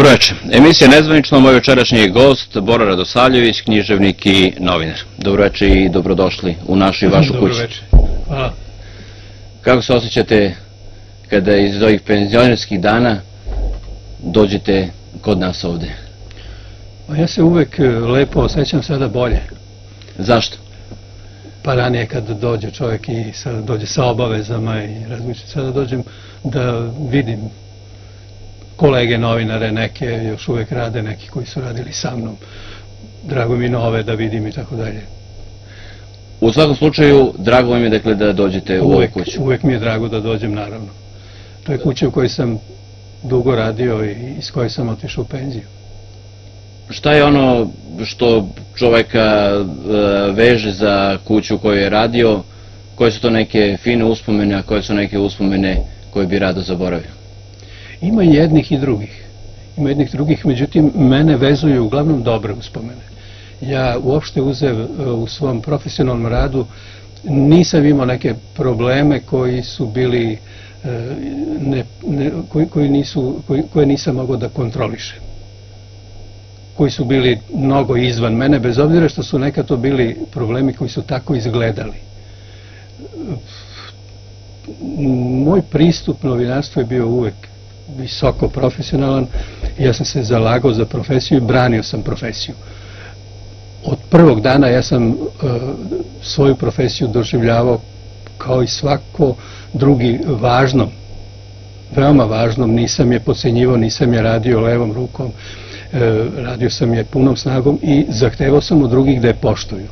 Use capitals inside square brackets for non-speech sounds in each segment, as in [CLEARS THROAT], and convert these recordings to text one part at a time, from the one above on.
Dobroveče. Emisija Nezvanično, moj večerašnji gost, Bora Radosavljević, književnik i novinar. Dobroveče i dobrodošli u našu i [LAUGHS] vašu kuću. Dobroveče. Hvala. Kako se osjećate kada iz ovih penzionerskih dana dođete kod nas ovde? Pa ja se uvek e, lepo osjećam sada bolje. Zašto? Pa ranije kad dođe čovjek i sada dođe sa obavezama i razmišlja, sada dođem da vidim kolege novinare, neke još uvek rade, neki koji su radili sa mnom. Drago mi nove da vidim i tako dalje. U svakom slučaju, drago vam je dakle da dođete u ovoj kuću. uvek mi je drago da dođem, naravno. To je kuća u kojoj sam dugo radio i iz koje sam otišao u penziju. Šta je ono što čoveka e, veže za kuću u kojoj je radio? Koje su to neke fine uspomene, a koje su neke uspomene koje bi rado zaboravio? Ima jednih i drugih. Ima jednih i drugih, međutim, mene vezuju uglavnom dobre uspomene. Ja uopšte uzev e, u svom profesionalnom radu nisam imao neke probleme koji su bili e, ne, ne, koji, koji nisu, koji, koje nisam mogao da kontrolišem koji su bili mnogo izvan mene, bez obzira što su nekad to bili problemi koji su tako izgledali. Moj pristup novinarstvu je bio uvek visoko profesionalan. Ja sam se zalagao za profesiju i branio sam profesiju. Od prvog dana ja sam e, svoju profesiju doživljavao kao i svako drugi važnom, veoma važnom, nisam je pocenjivao, nisam je radio levom rukom, e, radio sam je punom snagom i zahtevao sam od drugih da je poštuju.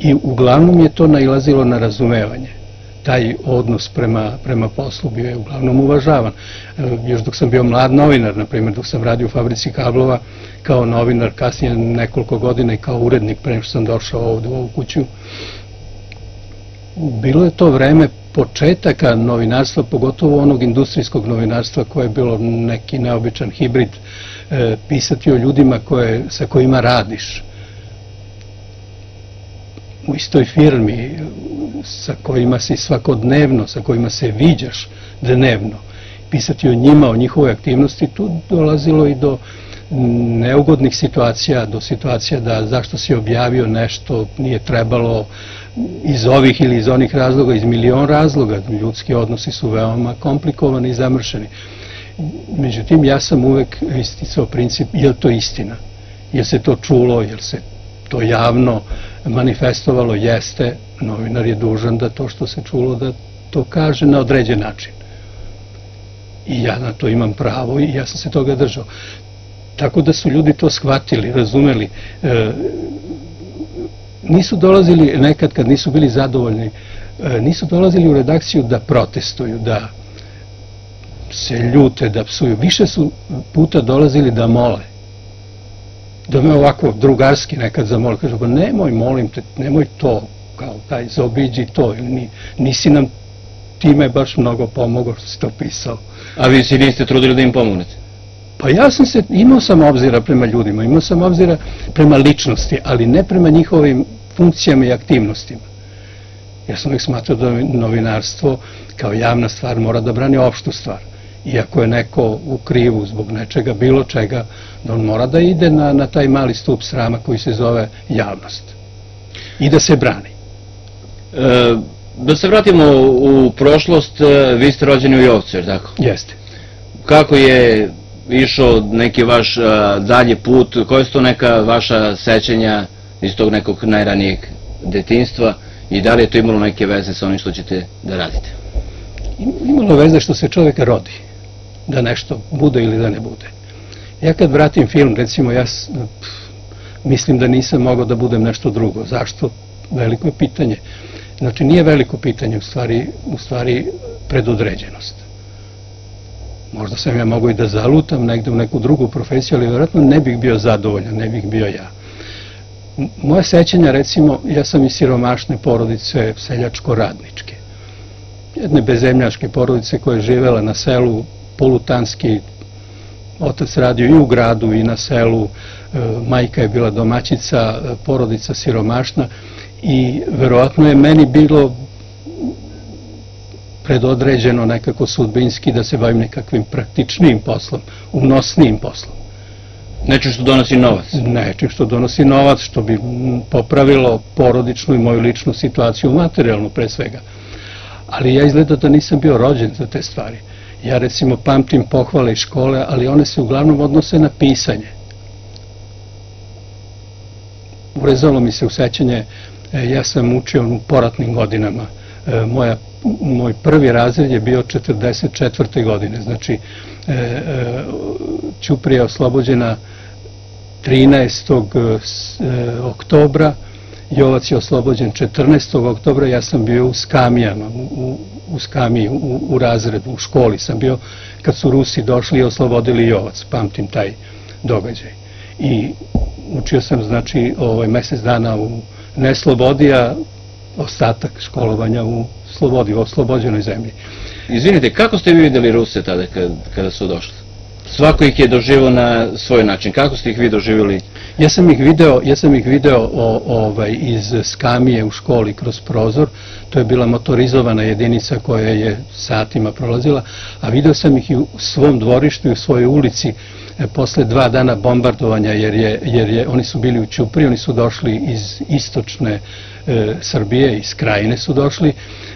I uglavnom je to nailazilo na razumevanje taj odnos prema, prema poslu bio je uglavnom uvažavan. E, još dok sam bio mlad novinar, na primjer dok sam radio u fabrici kablova kao novinar, kasnije nekoliko godina i kao urednik pre nego što sam došao ovde u ovu kuću, bilo je to vreme početaka novinarstva, pogotovo onog industrijskog novinarstva koje je bilo neki neobičan hibrid, e, pisati o ljudima koje, sa kojima radiš u istoj firmi sa kojima si svakodnevno, sa kojima se viđaš dnevno, pisati o njima, o njihovoj aktivnosti, tu dolazilo i do neugodnih situacija, do situacija da zašto si objavio nešto nije trebalo iz ovih ili iz onih razloga, iz milion razloga, ljudski odnosi su veoma komplikovani i zamršeni. Međutim, ja sam uvek isticao princip, je li to istina? Je se to čulo, je se to javno manifestovalo jeste, novinar je dužan da to što se čulo da to kaže na određen način. I ja na to imam pravo i ja sam se toga držao. Tako da su ljudi to shvatili, razumeli. E, nisu dolazili nekad kad nisu bili zadovoljni, e, nisu dolazili u redakciju da protestuju, da se ljute, da psuju. Više su puta dolazili da mole da me ovako drugarski nekad zamoli, kaže, pa nemoj, molim te, nemoj to, kao taj, zaobiđi to, ili nisi nam time baš mnogo pomogao što si to pisao. A vi se niste trudili da im pomognete? Pa ja sam se, imao sam obzira prema ljudima, imao sam obzira prema ličnosti, ali ne prema njihovim funkcijama i aktivnostima. Ja sam uvijek smatrao da novinarstvo kao javna stvar mora da brani opštu stvar iako je neko u krivu zbog nečega, bilo čega, da on mora da ide na, na taj mali stup srama koji se zove javnost i da se brani. E, da se vratimo u prošlost, e, vi ste rođeni u Jovcu, jer tako? Jeste. Kako je išao neki vaš e, dalji put, koje su to neka vaša sećanja iz tog nekog najranijeg detinstva i da li je to imalo neke veze sa onim što ćete da radite? Imalo veze što se čoveka rodi da nešto bude ili da ne bude. Ja kad vratim film, recimo, ja mislim da nisam mogao da budem nešto drugo. Zašto? Veliko je pitanje. Znači, nije veliko pitanje, u stvari, u stvari predodređenost. Možda sam ja mogao i da zalutam negde u neku drugu profesiju, ali vjerojatno ne bih bio zadovoljan, ne bih bio ja. Moje sećanja, recimo, ja sam iz siromašne porodice seljačko-radničke. Jedne bezemljaške porodice koja je živela na selu polutanski otac radio i u gradu i na selu, e, majka je bila domaćica, e, porodica siromašna i verovatno je meni bilo predodređeno nekako sudbinski da se bavim nekakvim praktičnijim poslom, unosnijim poslom. Nečim što donosi novac. Nečim što donosi novac, što bi popravilo porodičnu i moju ličnu situaciju, materijalnu pre svega. Ali ja izgleda da nisam bio rođen za te stvari. Ja recimo pamtim pohvale iz škole, ali one se uglavnom odnose na pisanje. Urezalo mi se u sećanje, e, ja sam učio u poratnim godinama. E, moja, moj prvi razred je bio 44. godine, znači e, Ćuprija je oslobođena 13. oktobra, Jovac je oslobođen 14. oktobra, ja sam bio u Skamijama, u, U, u razredu, u školi sam bio, kad su Rusi došli i oslobodili Jovac, pamtim taj događaj. I učio sam, znači, ovaj, mesec dana u neslobodi, a ostatak školovanja u slobodi, u oslobođenoj zemlji. Izvinite, kako ste vi videli Ruse tada kada su došli? Svako ih je doživao na svoj način. Kako ste ih vi doživjeli? Ja sam ih video, ja sam ih video o, ovaj, iz skamije u školi kroz prozor. To je bila motorizovana jedinica koja je satima prolazila, a video sam ih i u svom dvorištu i u svojoj ulici e, posle dva dana bombardovanja, jer, je, jer je, oni su bili u Ćupri, oni su došli iz istočne e, Srbije, iz krajine su došli,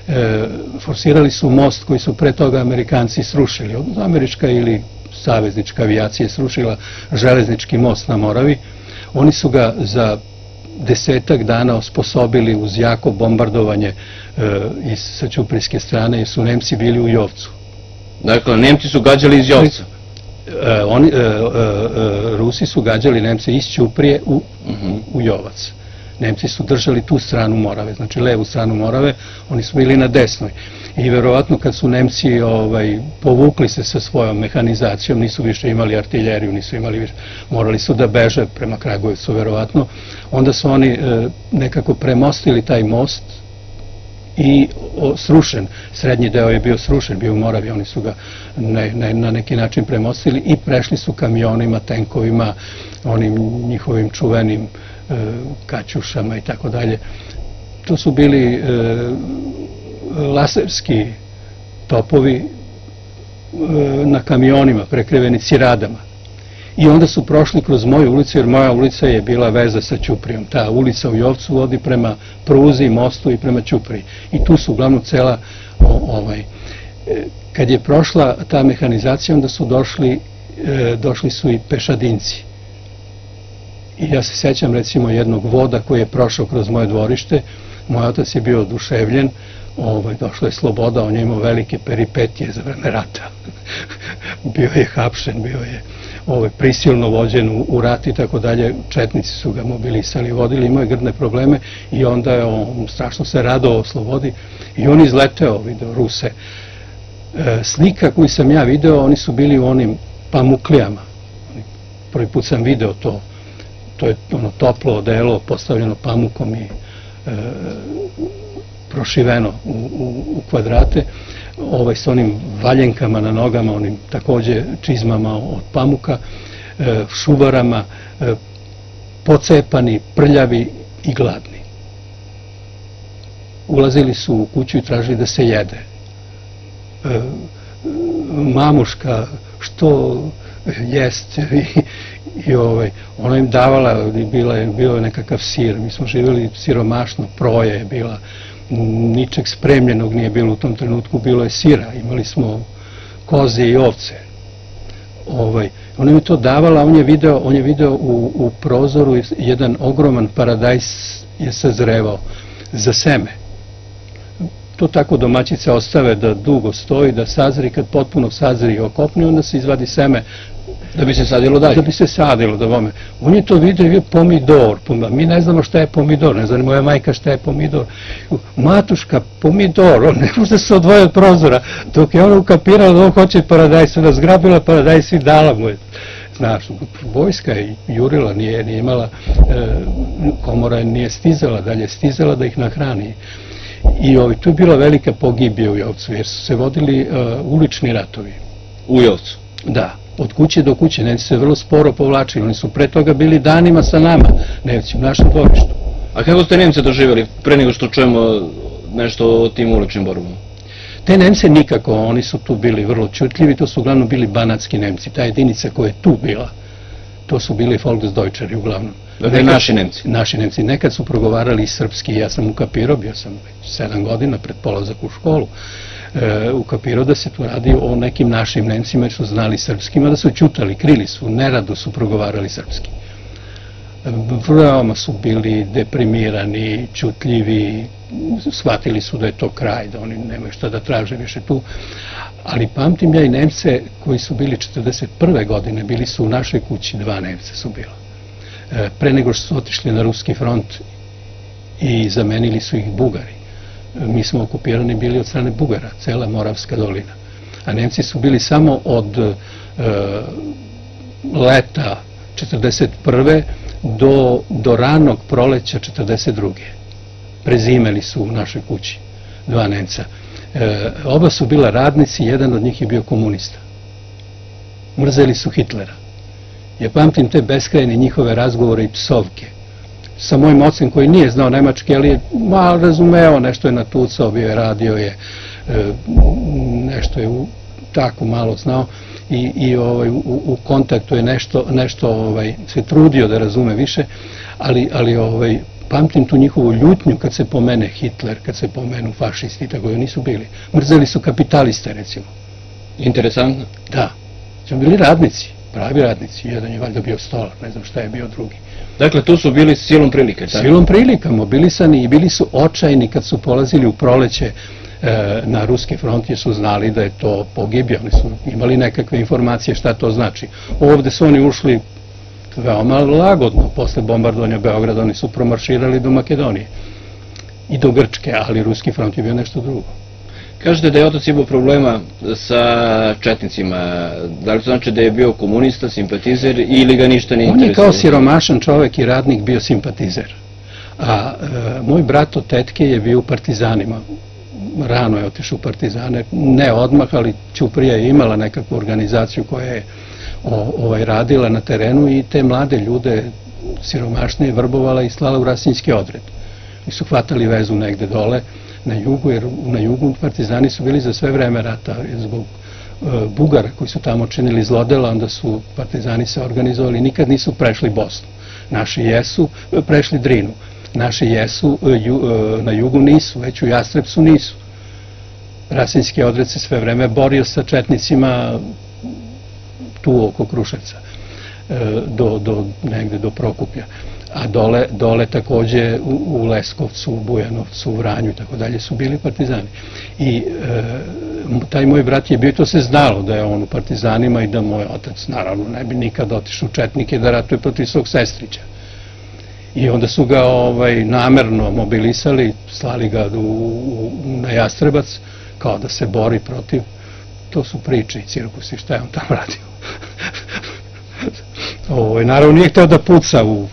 e, forsirali su most koji su pre toga Amerikanci srušili, američka ili saveznička avijacija srušila železnički most na Moravi, oni su ga za desetak dana osposobili uz jako bombardovanje e, iz sa Ćuprijske strane jer su Nemci bili u Jovcu. Dakle, Nemci su gađali iz Jovca? E, oni, e, Rusi su gađali Nemce iz Ćuprije u, uh mhm. -huh. u Jovac. Nemci su držali tu stranu Morave, znači levu stranu Morave, oni su bili na desnoj. I verovatno kad su Nemci ovaj, povukli se sa svojom mehanizacijom, nisu više imali artiljeriju, nisu imali više, morali su da beže prema Kragujevcu verovatno, onda su oni e, nekako premostili taj most i srušen, srednji deo je bio srušen, bio u Moravi, oni su ga na neki način premostili i prešli su kamionima, tenkovima, onim njihovim čuvenim kaćušama i tako dalje. To su bili e, laserski topovi e, na kamionima prekriveni ciradama. I onda su prošli kroz moju ulicu, jer moja ulica je bila veza sa Ćuprijom. Ta ulica u Jovcu vodi prema Pruzi, mostu i prema Ćupriji. I tu su uglavnom cela, ovaj, kad je prošla ta mehanizacija, onda su došli, došli su i pešadinci I ja se sećam recimo jednog voda koji je prošao kroz moje dvorište, moj otac je bio oduševljen, ovaj, došla je sloboda, on je imao velike peripetije za vreme rata. [LAUGHS] bio je hapšen, bio je ovaj, prisilno vođen u, rat i tako dalje, četnici su ga mobilisali, vodili, imao je grdne probleme i onda je on strašno se radao o slobodi i on izleteo, video Ruse. E, slika koju sam ja video, oni su bili u onim pamuklijama. Prvi put sam video to to je ono toplo odelo postavljeno pamukom i e, prošiveno u, u, u kvadrate, ovaj, s onim valjenkama na nogama, onim takođe čizmama od pamuka, e, šuvarama, e, pocepani, prljavi i gladni. Ulazili su u kuću i tražili da se jede. E, mamuška, što jest [LAUGHS] i ovaj, ona im davala, bila je, bio je nekakav sir, mi smo živjeli siromašno, proje je bila, ničeg spremljenog nije bilo u tom trenutku, bilo je sira, imali smo koze i ovce. Ovaj, ona mi to davala, on je video, on je video u, u prozoru jedan ogroman paradajs je sazrevao za seme. To tako domaćice ostave da dugo stoji, da sazri, kad potpuno sazri i okopne, onda se izvadi seme Da bi se sadilo dalje? Da bi se sadilo, da vome. On je to vidio je pomidor. Mi ne znamo šta je pomidor, ne znam moja majka šta je pomidor. Matuška, pomidor, on ne može da se odvoje od prozora. Dok je ona ukapirala da on hoće paradajs, ona zgrabila paradajs i dala mu je. Znaš, vojska je jurila, nije, nije imala, e, komora nije stizala, dalje stizala da ih nahrani. I ovaj, tu je bila velika pogibija u Jovcu, jer su se vodili uh, ulični ratovi. U Jovcu? Da, od kuće do kuće, Nemci se vrlo sporo povlačili, oni su pre toga bili danima sa nama, Nemci u našem dvorištu. A kako ste Nemce doživjeli, pre nego što čujemo nešto o tim uličnim borbama? Te Nemce nikako, oni su tu bili vrlo čutljivi, to su uglavnom bili banatski Nemci, ta jedinica koja je tu bila, to su bili Volksdeutscheri uglavnom. Dakle, naši Nemci. Naši Nemci. Nekad su progovarali i srpski, ja sam ukapirao, bio sam sedam godina pred polazak u školu, e, ukapirao da se tu radi o nekim našim Nemcima jer su znali srpskima, da su čutali, krili su, nerado su progovarali srpski veoma su bili deprimirani, čutljivi, shvatili su da je to kraj, da oni nemaju šta da traže više tu. Ali pamtim ja i Nemce koji su bili 41. godine, bili su u našoj kući, dva Nemca su bila. E, pre nego što su otišli na ruski front i zamenili su ih Bugari. Mi smo okupirani bili od strane Bugara, cela Moravska dolina. A Nemci su bili samo od e, leta 41 do, do ranog proleća 42. Prezimeli su u našoj kući dva Nemca. E, oba su bila radnici, jedan od njih je bio komunista. Mrzeli su Hitlera. Ja pamtim te beskrajne njihove razgovore i psovke sa mojim ocem koji nije znao nemački, ali je malo razumeo, nešto je natucao, bio je radio je, e, nešto je u, tako malo znao i, i ovaj, u, u kontaktu je nešto, nešto ovaj, se trudio da razume više, ali, ali ovaj, pamtim tu njihovu ljutnju kad se pomene Hitler, kad se pomenu fašisti, tako da nisu bili. Mrzeli su kapitaliste, recimo. Interesantno. Da. Su bili radnici, pravi radnici. Jedan je valjda bio stolar, ne znam šta je bio drugi. Dakle, tu su bili silom prilike, tako? Silom prilika, mobilisani i bili su očajni kad su polazili u proleće E, na ruski front jer su znali da je to pogibio, oni su imali nekakve informacije šta to znači. Ovde su oni ušli veoma lagodno, posle bombardovanja Beograda oni su promarširali do Makedonije i do Grčke, ali ruski front je bio nešto drugo. Kažete da je otac imao problema sa četnicima. Da li to znači da je bio komunista, simpatizer ili ga ništa ne interesuje? On je kao siromašan čovek i radnik bio simpatizer. A e, moj brat od tetke je bio u partizanima rano je otišao u partizane, ne odmah, ali Ćuprija je imala nekakvu organizaciju koja je ovaj, radila na terenu i te mlade ljude siromašnije vrbovala i slala u rasinjski odred. I su hvatali vezu negde dole na jugu, jer na jugu partizani su bili za sve vreme rata zbog e, Bugara koji su tamo činili zlodela, onda su partizani se organizovali, nikad nisu prešli Bosnu. Naši jesu e, prešli Drinu, naši jesu e, na jugu nisu, već u Jastrepsu nisu. Rasinski odred se sve vreme borio sa četnicima tu oko Kruševca, do, do, negde do Prokuplja. A dole, dole takođe u, u Leskovcu, u Bujanovcu, u Vranju i tako dalje su bili partizani. I e, taj moj brat je bio, to se znalo da je on u partizanima i da moj otac naravno ne bi nikad otišao u Četnike da ratuje protiv svog sestrića. I onda su ga ovaj, namerno mobilisali, slali ga u, u, na Jastrebac, kao da se bori protiv, to su priče i cirkusi, šta je on tamo radio. [LAUGHS] Ovo, naravno nije hteo da puca u,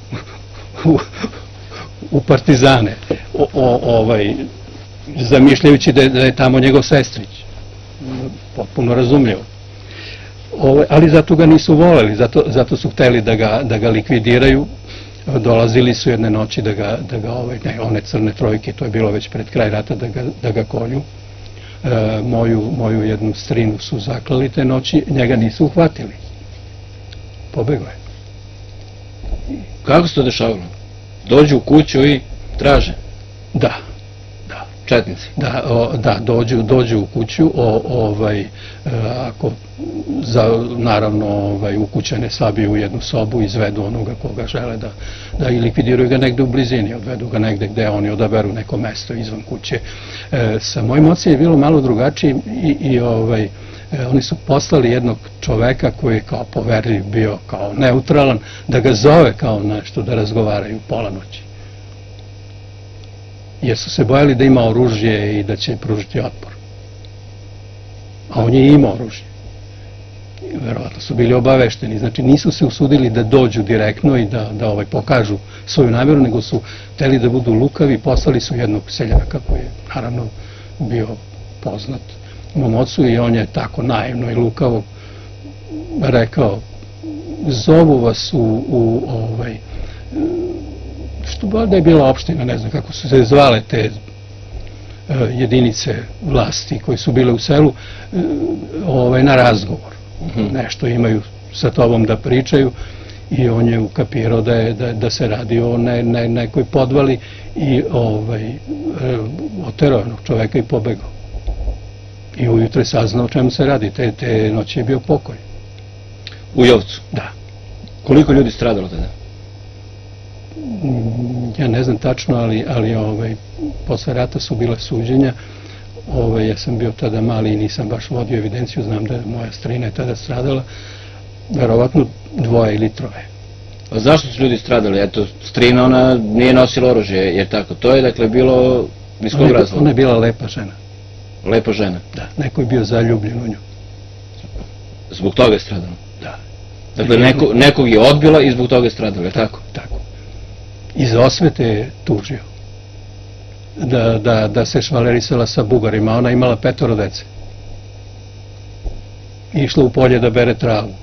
u, partizane, o, ovaj, zamišljajući da je, da je tamo njegov sestrić. Potpuno razumljivo. Ovaj, ali zato ga nisu voleli, zato, zato su hteli da ga, da ga likvidiraju, dolazili su jedne noći da ga, da ga ovaj, ne, one crne trojke, to je bilo već pred kraj rata, da ga, da ga kolju. E, moju, moju jednu strinu su zaklali te noći, njega nisu uhvatili. Pobego je. Kako se to dešavalo? Dođu u kuću i traže? Da. Da. Četnici? Da, o, da dođu, dođu u kuću, o, ovaj, e, ako za, naravno ovaj, ukućane sabiju u jednu sobu, izvedu onoga koga žele da, da i likvidiraju ga negde u blizini, odvedu ga negde gde oni odaberu neko mesto izvan kuće. E, sa mojim ocem je bilo malo drugačije i, i ovaj, e, oni su poslali jednog čoveka koji je kao poverljiv bio, kao neutralan, da ga zove kao nešto, da razgovaraju pola noći. Jer su se bojali da ima oružje i da će pružiti otpor. A on je imao oružje verovatno su bili obavešteni, znači nisu se usudili da dođu direktno i da, da ovaj, pokažu svoju namjeru, nego su teli da budu lukavi, poslali su jednog seljaka koji je naravno bio poznat mom ocu i on je tako naivno i lukavo rekao zovu vas u, u ovaj, što da je bila opština, ne znam kako su se zvale te jedinice vlasti koji su bile u selu e, ovaj, na razgovor. Nešto imaju sa tobom da pričaju i on je ukapirao da, je, da, da se radi o ne, ne, nekoj podvali i ovaj, e, oterao čoveka i pobegao. I ujutro je saznao o čemu se radi, te, te noći je bio pokoj. U Jovcu? Da. Koliko ljudi stradalo tada? Mm, Ja ne znam tačno, ali, ali ovaj, posle rata su bile suđenja. Ovaj, ja sam bio tada mali i nisam baš vodio evidenciju, znam da je moja strina je tada stradala, verovatno dvoje ili troje. A zašto su ljudi stradali? Eto, strina ona nije nosila oružje, jer tako. To je dakle bilo iz kog razloga? ona je bila lepa žena. Lepa žena. Da, neko je bio zaljubljen u nju. Zbog toga je stradala. Da, Dakle, neko, nekog je odbila i zbog toga je stradala, je tako? tako. Iz osvete je tužio. Da, da, da se švalerisala sa bugarima. Ona imala petoro dece. I išla u polje da bere travu.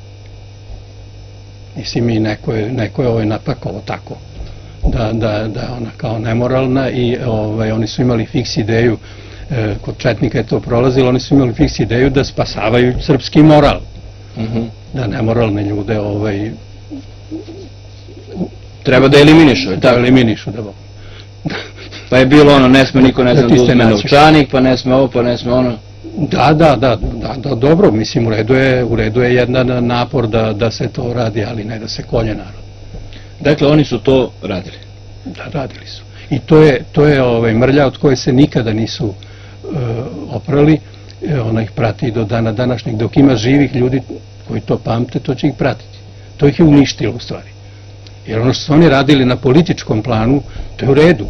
Mislim, i neko je, neko je ovaj napakovo tako. Da, da, da ona kao nemoralna i ovaj, oni su imali fiks ideju, kod Četnika je to prolazilo, oni su imali fiks ideju da spasavaju srpski moral. Mhm. Da nemoralne ljude ovaj, Treba da eliminišu, da eliminišu. Da, Pa je bilo ono, ne sme niko ne Da znam da ste uzme novčanik, pa ne sme ovo, pa ne sme ono. Da, da, da, da, da, dobro, mislim u redu je, u redu je jedan napor da, da se to radi, ali ne da se kolje narod. Dakle, oni su to radili. Da, radili su. I to je, to je ovaj, mrlja od koje se nikada nisu e, oprali, e, ona ih prati do dana današnjeg. Dok ima živih ljudi koji to pamte, to će ih pratiti. To ih je uništilo u stvari. Jer ono što su oni radili na političkom planu, to je u redu.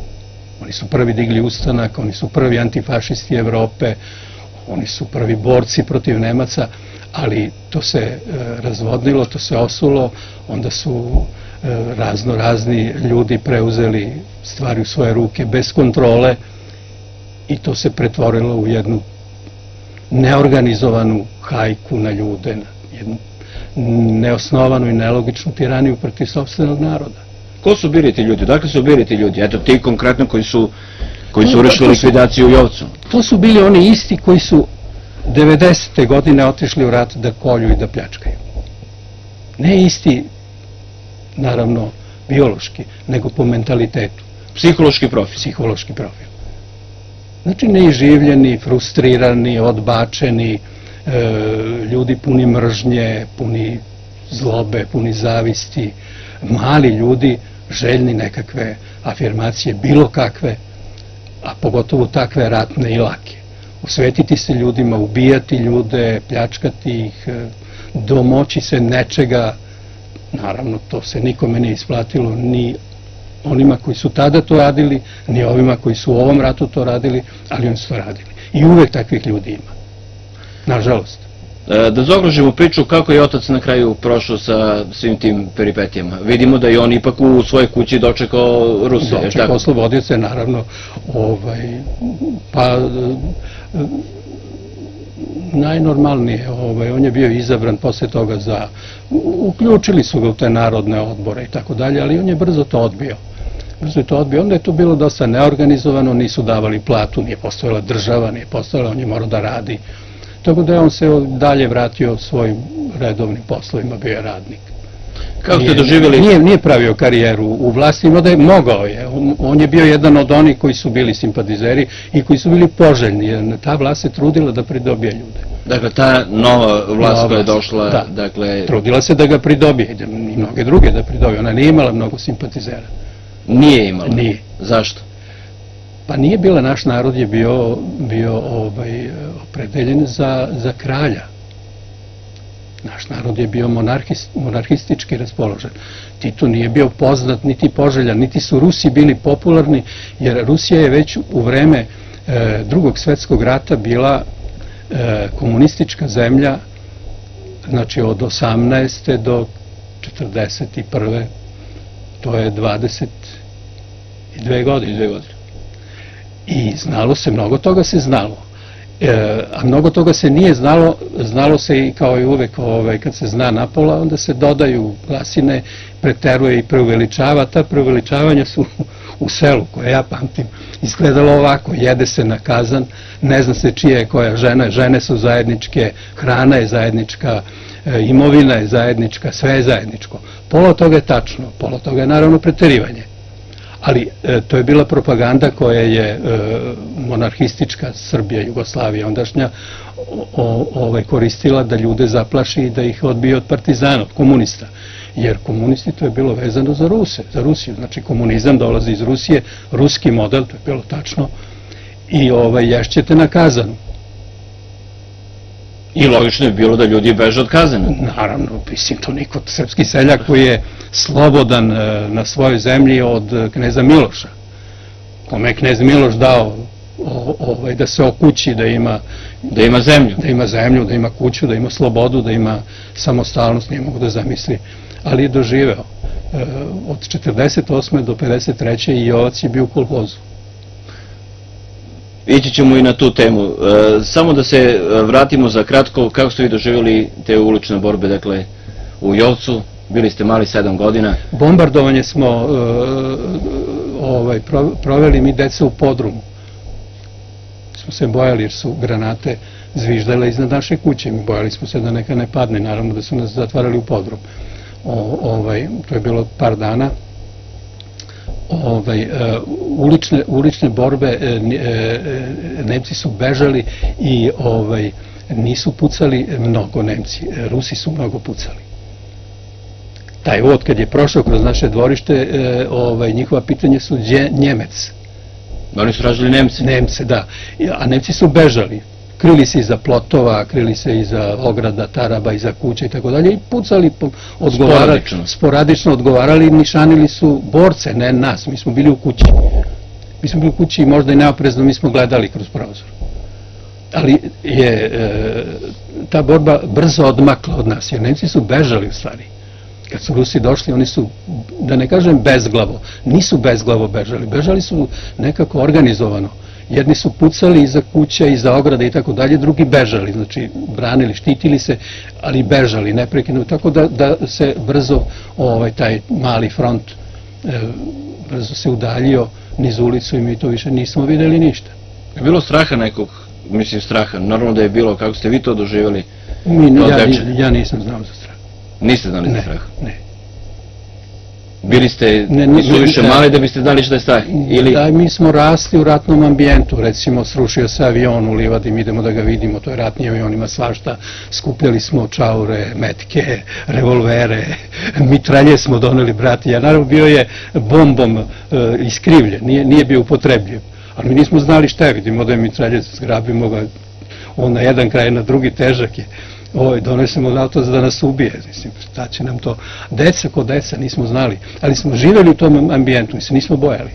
Oni su prvi digli ustanak, oni su prvi antifašisti Evrope, oni su prvi borci protiv Nemaca, ali to se e, razvodnilo, to se osulo, onda su e, razno razni ljudi preuzeli stvari u svoje ruke bez kontrole i to se pretvorilo u jednu neorganizovanu hajku na ljude, na jednu neosnovanu i nelogičnu tiraniju protiv sobstvenog naroda. Ko su bili ti ljudi? Dakle su bili ti ljudi? Eto, ti konkretno koji su, koji su vršili su- likvidaciju u Jovcu. To su bili oni isti koji su 90. godine otišli u rat da kolju i da pljačkaju. Ne isti, naravno, biološki, nego po mentalitetu, Psihološki profil. psihološki profil. Znači neiživljeni, frustrirani, odbačeni, e, ljudi puni mržnje, puni zlobe, puni zavisti, mali ljudi željni nekakve afirmacije, bilo kakve, a pogotovo takve ratne i lake. Osvetiti se ljudima, ubijati ljude, pljačkati ih, e, domoći se nečega, naravno to se nikome nije isplatilo, ni onima koji su tada to radili, ni ovima koji su u ovom ratu to radili, ali oni su to radili. I uvek takvih ljudi ima. Nažalost. E, Da zaokružimo priču kako je otac na kraju prošao sa svim tim peripetijama. Vidimo da je on ipak u svojoj kući dočekao Ruse, je Dočekao tako? oslobodioce, naravno, ovaj, pa e, najnormalnije, ovaj, on je bio izabran posle toga za, uključili su ga u te narodne odbore i tako dalje, ali on je brzo to odbio. Brzo je to odbio, onda je to bilo dosta neorganizovano, nisu davali platu, nije postojala država, nije postojala, on je morao da radi. Tako da je on se dalje vratio svojim redovnim poslovima, bio je radnik. Kako ste doživjeli? Nije, nije pravio karijeru u vlasti, ima da je mogao je. On, on je bio jedan od onih koji su bili simpatizeri i koji su bili poželjni, jer ta vlast se trudila da pridobije ljude. Dakle, ta nova vlast koja je došla, da. dakle, Trudila se da ga pridobije, i mnoge druge da pridobije. Ona nije imala mnogo simpatizera. Nije imala. Nije. Zašto? Pa nije bila, naš narod je bio, bio ovaj, opredeljen za, za kralja. Naš narod je bio monarhist, monarhistički raspoložen. Tito nije bio poznat, niti poželjan, niti su Rusi bili popularni, jer Rusija je već u vreme e, drugog svetskog rata bila e, komunistička zemlja, znači od 18. do 41. To je 22 godine. I dve godine. I znalo se, mnogo toga se znalo. E, a mnogo toga se nije znalo, znalo se i kao i uvek ovaj, kad se zna napola, onda se dodaju glasine, preteruje i preuveličava. Ta preuveličavanja su u selu koje ja pamtim izgledalo ovako, jede se na kazan, ne zna se čija je koja žena, žene su zajedničke, hrana je zajednička, imovina je zajednička, sve je zajedničko. Pola toga je tačno, pola toga je naravno preterivanje. Ali e, to je bila propaganda koja je e, monarhistička Srbija, Jugoslavija ondašnja ovaj, koristila da ljude zaplaši i da ih odbije od partizana, od komunista. Jer komunisti to je bilo vezano za Ruse, za Rusiju. Znači komunizam dolazi iz Rusije, ruski model, to je bilo tačno, i ovaj, na kazanu. I logično je bilo da ljudi beže od kazana. Naravno, mislim, to niko srpski seljak koji je slobodan e, na svojoj zemlji od e, kneza Miloša. Kome je knez Miloš dao o, ovaj, da se okući, da ima da ima zemlju. Da ima zemlju, da ima kuću, da ima slobodu, da ima samostalnost, nije mogu da zamisli, ali je doživeo. E, od 48. do 53. i Jovac je bio u kolhozu. Ići ćemo i na tu temu. E, samo da se e, vratimo za kratko, kako ste vi doživjeli te ulične borbe, dakle, u Jovcu, bili ste mali sedam godina. Bombardovanje smo e, ovaj, proveli mi deca u podrumu. Smo se bojali jer su granate zviždale iznad naše kuće. Mi bojali smo se da neka ne padne, naravno da su nas zatvarali u podrum. O, ovaj, to je bilo par dana ovaj, e, ulične, ulične borbe e, e, Nemci su bežali i ovaj, nisu pucali mnogo Nemci, Rusi su mnogo pucali. Taj vod kad je prošao kroz naše dvorište, ovaj, njihova pitanje su Njemec. Oni su ražili Nemci? Nemce, da. A Nemci su bežali krili se iza plotova, krili se iza ograda, taraba, iza kuća i tako dalje i pucali, odgovarali, sporadično. sporadično odgovarali, nišanili su borce, ne nas, mi smo bili u kući. Mi smo bili u kući i možda i neoprezno mi smo gledali kroz prozor. Ali je e, ta borba brzo odmakla od nas, jer Nemci su bežali u stvari. Kad su Rusi došli, oni su, da ne kažem bezglavo, nisu bezglavo bežali, bežali su nekako organizovano Jedni su pucali iza kuća, iza ograda i tako dalje, drugi bežali, znači branili, štitili se, ali bežali neprekinu, tako da, da se brzo ovaj, taj mali front e, brzo se udaljio niz ulicu i mi to više nismo videli ništa. Je bilo straha nekog, mislim straha, normalno da je bilo, kako ste vi to doživjeli? Mi, ja, ja nisam znao za strah. Niste znali ne, za strah? Ne, Bili ste ne, ne, više mali da biste znali šta je strah? Ili... Da, mi smo rasli u ratnom ambijentu, recimo srušio se avion u Livadi, mi idemo da ga vidimo, to je ratni avion, ima svašta, skupljali smo čaure, metke, revolvere, mitralje smo doneli, brati, ja naravno bio je bombom e, iskrivljen, nije, nije bio upotrebljiv, ali mi nismo znali šta je, vidimo da je mitralje, zgrabimo ga, on na jedan kraj, na drugi težak je, ovaj, donesemo auto da nas ubije, mislim, šta će nam to, deca ko deca, nismo znali, ali smo živeli u tom ambijentu se nismo bojali.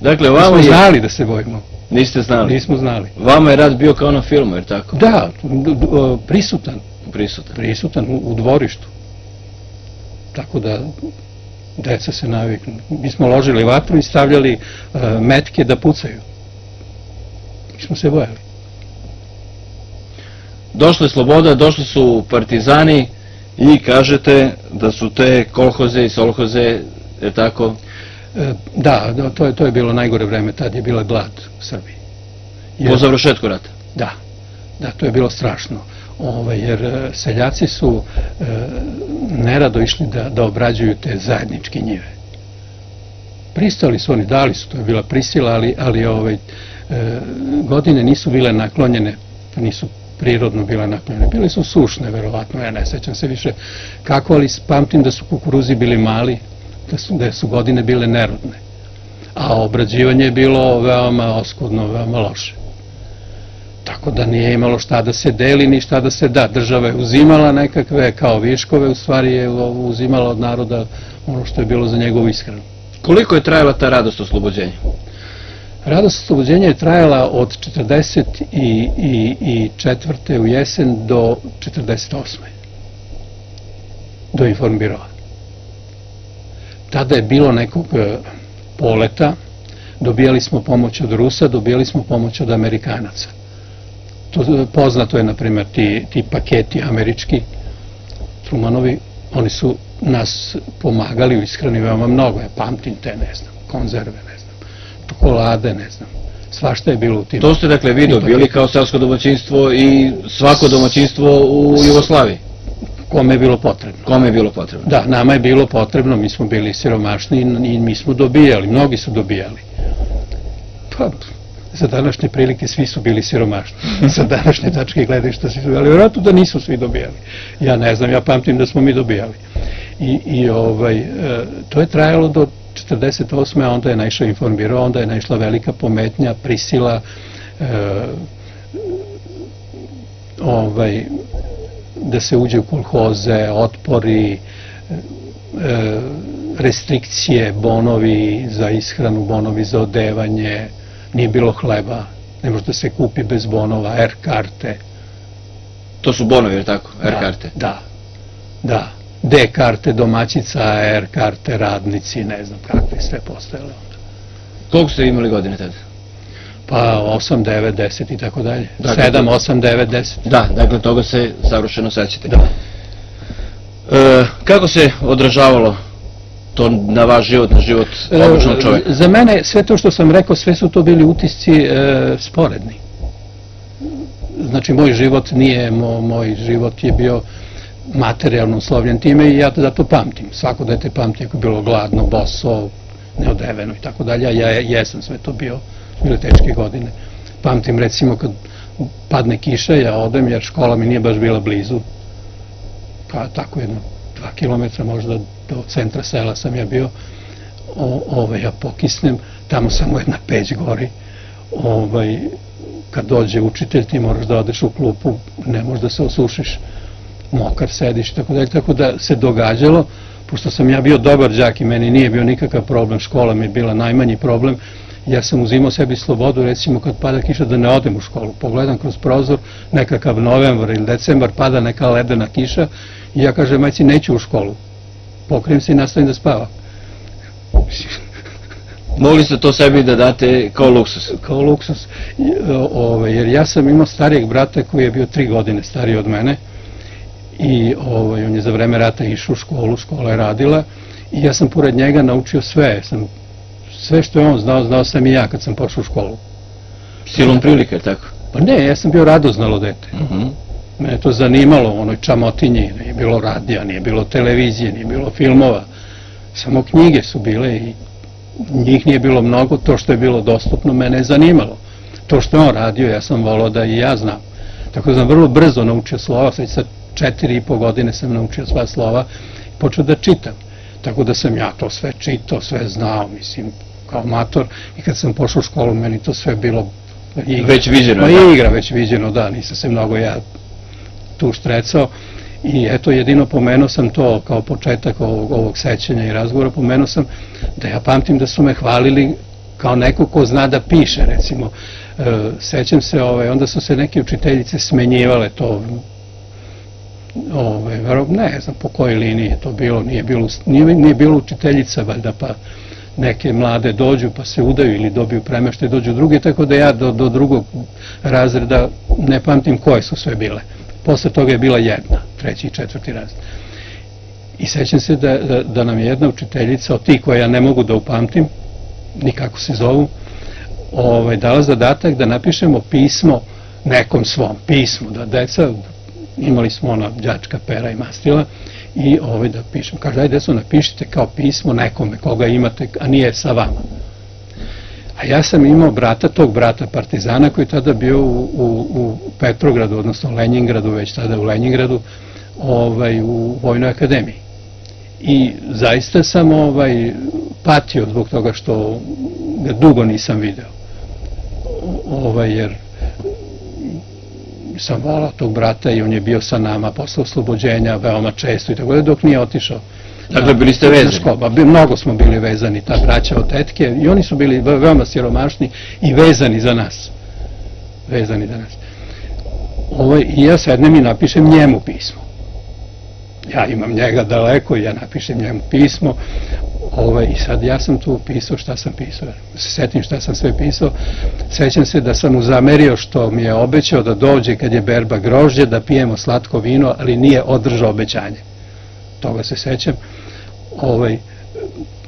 Dakle, vama je... znali da se bojimo. Niste znali? Nismo znali. Vama je rad bio kao na filmu, jer tako? Da, prisutan. Prisutan. Prisutan u, u dvorištu. Tako da deca se naviknu. Mi smo ložili vatru i stavljali uh, metke da pucaju. Mi smo se bojali došla je sloboda, došli su partizani i kažete da su te kolhoze i solhoze, je tako? E, da, to je, to je bilo najgore vreme, tad je bila glad u Srbiji. Jer, po završetku rata? Da, da, to je bilo strašno. Ove, jer e, seljaci su e, nerado išli da, da obrađuju te zajedničke njive. Pristali su oni, dali su, to je bila prisila, ali, ali ovaj, e, godine nisu bile naklonjene, nisu prirodno bile naklonjene. Bile su sušne, verovatno, ja ne sećam se više kako, ali pamtim da su kukuruzi bili mali, da su, da su godine bile nerodne. A obrađivanje je bilo veoma oskudno, veoma loše. Tako da nije imalo šta da se deli, ni šta da se da. Država je uzimala nekakve kao viškove, u stvari je uzimala od naroda ono što je bilo za njegovu ishranu. Koliko je trajala ta radost oslobođenja? Radost oslobođenja je trajala od 44. u jesen do 48. do informbirova. Tada je bilo nekog e, poleta, dobijali smo pomoć od Rusa, dobijali smo pomoć od Amerikanaca. To, e, poznato je, na primjer, ti, ti paketi američki, Trumanovi, oni su nas pomagali u ishrani veoma mnogo, ja pamtim te, ne znam, konzerve, ne čokolade, ne znam. Svašta je bilo u tim. To ste dakle vi dobili kao selsko domaćinstvo i svako domaćinstvo u Jugoslaviji? Kome je bilo potrebno. Kome je bilo potrebno? Da, nama je bilo potrebno, mi smo bili siromašni i mi smo dobijali, mnogi su dobijali. Pa, za današnje prilike svi su bili siromašni. [LAUGHS] Sa današnje tačke gledišta svi su dobijali. Vjerojatno da nisu svi dobijali. Ja ne znam, ja pamtim da smo mi dobijali. I, i ovaj, e, to je trajalo do 48. a onda je naišao informirao, onda je naišla velika pometnja, prisila, e, ovaj, da se uđe u kolhoze, otpori, e, restrikcije, bonovi za ishranu, bonovi za odevanje, nije bilo hleba, ne može da se kupi bez bonova, R karte. To su bonovi, je tako? R da, karte? Da, da. D karte domaćica, R karte radnici, ne znam kakve sve postojale onda. Koliko ste imali godine tada? Pa 8, 9, 10 i tako dalje. 7, 8, 9, 10. Da, dakle toga se savršeno sećate. Da. E, kako se odražavalo to na vaš život, na život E, običnog čoveka? Za mene sve to što sam rekao, sve su to bili utisci e, sporedni. Znači, moj život nije, mo, moj život je bio materijalno uslovljen time i ja zato pamtim. Svako dete pamti ako je bilo gladno, boso, neodeveno i tako dalje. Ja jesam sve to bio, bile teške godine. Pamtim recimo kad padne kiša, ja odem jer škola mi nije baš bila blizu. Pa tako jedno, dva kilometra možda do centra sela sam ja bio. O, ovaj, ja pokisnem, tamo samo jedna peć gori. Ovaj, kad dođe učitelj ti moraš da odeš u klupu, ne možeš da se osušiš mokar sediš tako dalje, tako da se događalo, pošto sam ja bio dobar đak i meni nije bio nikakav problem, škola mi je bila najmanji problem, ja sam uzimao sebi slobodu, recimo kad pada kiša da ne odem u školu, pogledam kroz prozor, nekakav novembar ili decembar, pada neka ledena kiša i ja kažem, majci, neću u školu, pokrijem se i nastavim da spavam. [LAUGHS] Mogli ste to sebi da date kao luksus? Kao luksus, jer ja sam imao starijeg brata koji je bio tri godine stariji od mene, i ovaj, on je za vreme rata išao u školu, škola je radila i ja sam pored njega naučio sve, sam, sve što je on znao, znao sam i ja kad sam pošao u školu. Silom prilike, tako? Pa ne, ja sam bio radoznalo dete. Uh mhm. -huh. Mene to zanimalo, onoj čamotinji, nije bilo radija, nije bilo televizije, nije bilo filmova, samo knjige su bile i njih nije bilo mnogo, to što je bilo dostupno mene je zanimalo. To što je on radio, ja sam volao da i ja znam. Tako da sam vrlo brzo naučio slova, sad sa četiri i po godine sam naučio sva slova i počeo da čitam. Tako da sam ja to sve čitao, sve znao, mislim, kao mator i kad sam pošao u školu, meni to sve bilo igra. Već viđeno. Pa da. igra već viđeno, da, nisam se mnogo ja tu štrecao. I eto, jedino pomenuo sam to kao početak ovog, ovog sećanja i razgovora, pomenuo sam da ja pamtim da su me hvalili kao neko ko zna da piše, recimo. E, sećam se, ovaj, onda su se neke učiteljice smenjivale to ove, ne znam po kojoj liniji to bilo, nije bilo, nije, nije bilo učiteljica valjda pa neke mlade dođu pa se udaju ili dobiju premeštaj, dođu drugi, tako da ja do, do drugog razreda ne pamtim koje su sve bile. Posle toga je bila jedna, treći i četvrti razred. I sećam se da, da, da nam je jedna učiteljica, od tih koja ja ne mogu da upamtim, nikako se zovu, ovaj, dala zadatak da napišemo pismo nekom svom pismu, da deca imali smo ona đačka pera i mastila i ovaj da pišem. Kaže, ajde su napišite kao pismo nekome koga imate, a nije sa vama. A ja sam imao brata, tog brata partizana koji je tada bio u, u, u Petrogradu, odnosno Lenjingradu, već tada u Lenjingradu, ovaj, u Vojnoj akademiji. I zaista sam ovaj, patio zbog toga što ga dugo nisam video. Ovaj, jer sam volao tog brata i on je bio sa nama posle oslobođenja veoma često i tako da dok nije otišao. Dakle, bili ste vezani? Škoba. Mnogo smo bili vezani, ta braća od tetke i oni su bili veoma siromašni i vezani za nas. Vezani za nas. Ovo, I ja sednem i napišem njemu pismo. Ja imam njega daleko ja napišem njemu pismo. Ovaj, I sad ja sam tu pisao šta sam pisao. Se setim šta sam sve pisao. Sećam se da sam mu zamerio što mi je obećao da dođe kad je berba grožđe, da pijemo slatko vino, ali nije održao obećanje. Toga se sećam. Ovaj,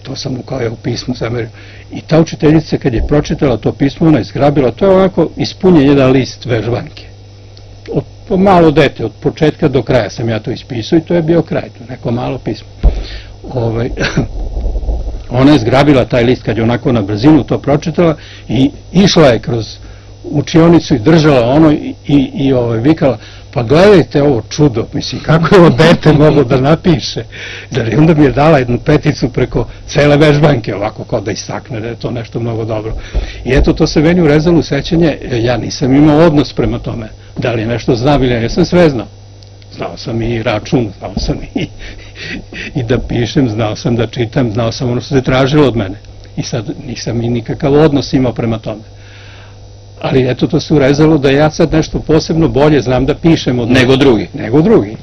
to sam mu kao je u pismu zamerio. I ta učiteljica kad je pročitala to pismo, ona je zgrabila, to je onako ispunjen jedan list vežbanke. Od, malo dete, od početka do kraja sam ja to ispisao i to je bio kraj, to neko malo pismo. Ovaj, [CLEARS THROAT] ona je zgrabila taj list kad je onako na brzinu to pročitala i išla je kroz učionicu i držala ono i, i, i ovaj, vikala, pa gledajte ovo čudo, mislim, kako je ovo dete mogo da napiše. Znači, onda mi je dala jednu peticu preko cele vežbanke, ovako kao da istakne da je to nešto mnogo dobro. I eto, to se meni urezalo u sećanje, ja nisam imao odnos prema tome, da li nešto znam ili ja sam sve znao. Znao sam i račun, znao sam i, i da pišem, znao sam da čitam, znao sam ono što se tražilo od mene. I sad nisam i nikakav odnos imao prema tome ali eto to se urezalo da ja sad nešto posebno bolje znam da pišem od nego drugi. Nego drugi.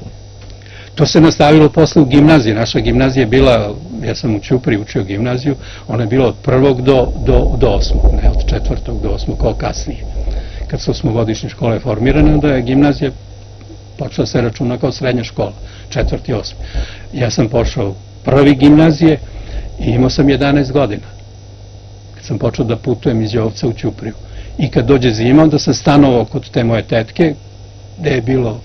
To se nastavilo posle u gimnaziji. Naša gimnazija je bila, ja sam u Ćupri učio gimnaziju, ona je bila od prvog do, do, do osmog, ne od četvrtog do osmog, kao kasnije. Kad su osmogodišnje škole formirane, onda je gimnazija počela se računa kao srednja škola, četvrti, osmi. Ja sam pošao prvi gimnazije i imao sam 11 godina. Kad sam počeo da putujem iz Jovca u Ćupriju i kad dođe zima, onda sam stanovao kod te moje tetke, gde je bilo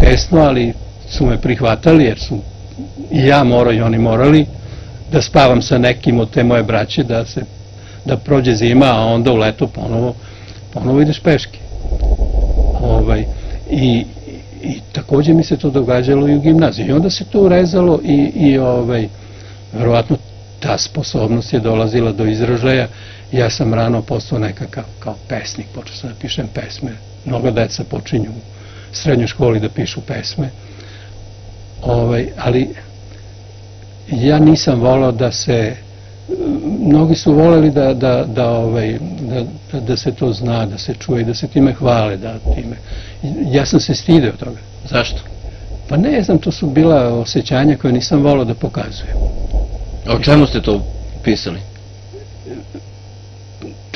tesno, ali su me prihvatali, jer su i ja morao i oni morali, da spavam sa nekim od te moje braće, da se da prođe zima, a onda u leto ponovo, ponovo ideš peške. Ovaj, i, i takođe mi se to događalo i u gimnaziji. I onda se to urezalo i, i ovaj, verovatno ta sposobnost je dolazila do izražaja ja sam rano postao nekakav kao pesnik, počeo sam da pišem pesme. Mnoga deca počinju u srednjoj školi da pišu pesme. Ovaj, ali ja nisam volao da se mnogi su voleli da, da, da, ovaj, da, da, da se to zna, da se čuje, da se time hvale, da time. Ja sam se stideo toga. Zašto? Pa ne znam, to su bila osjećanja koje nisam volao da pokazujem. O čemu ste to pisali?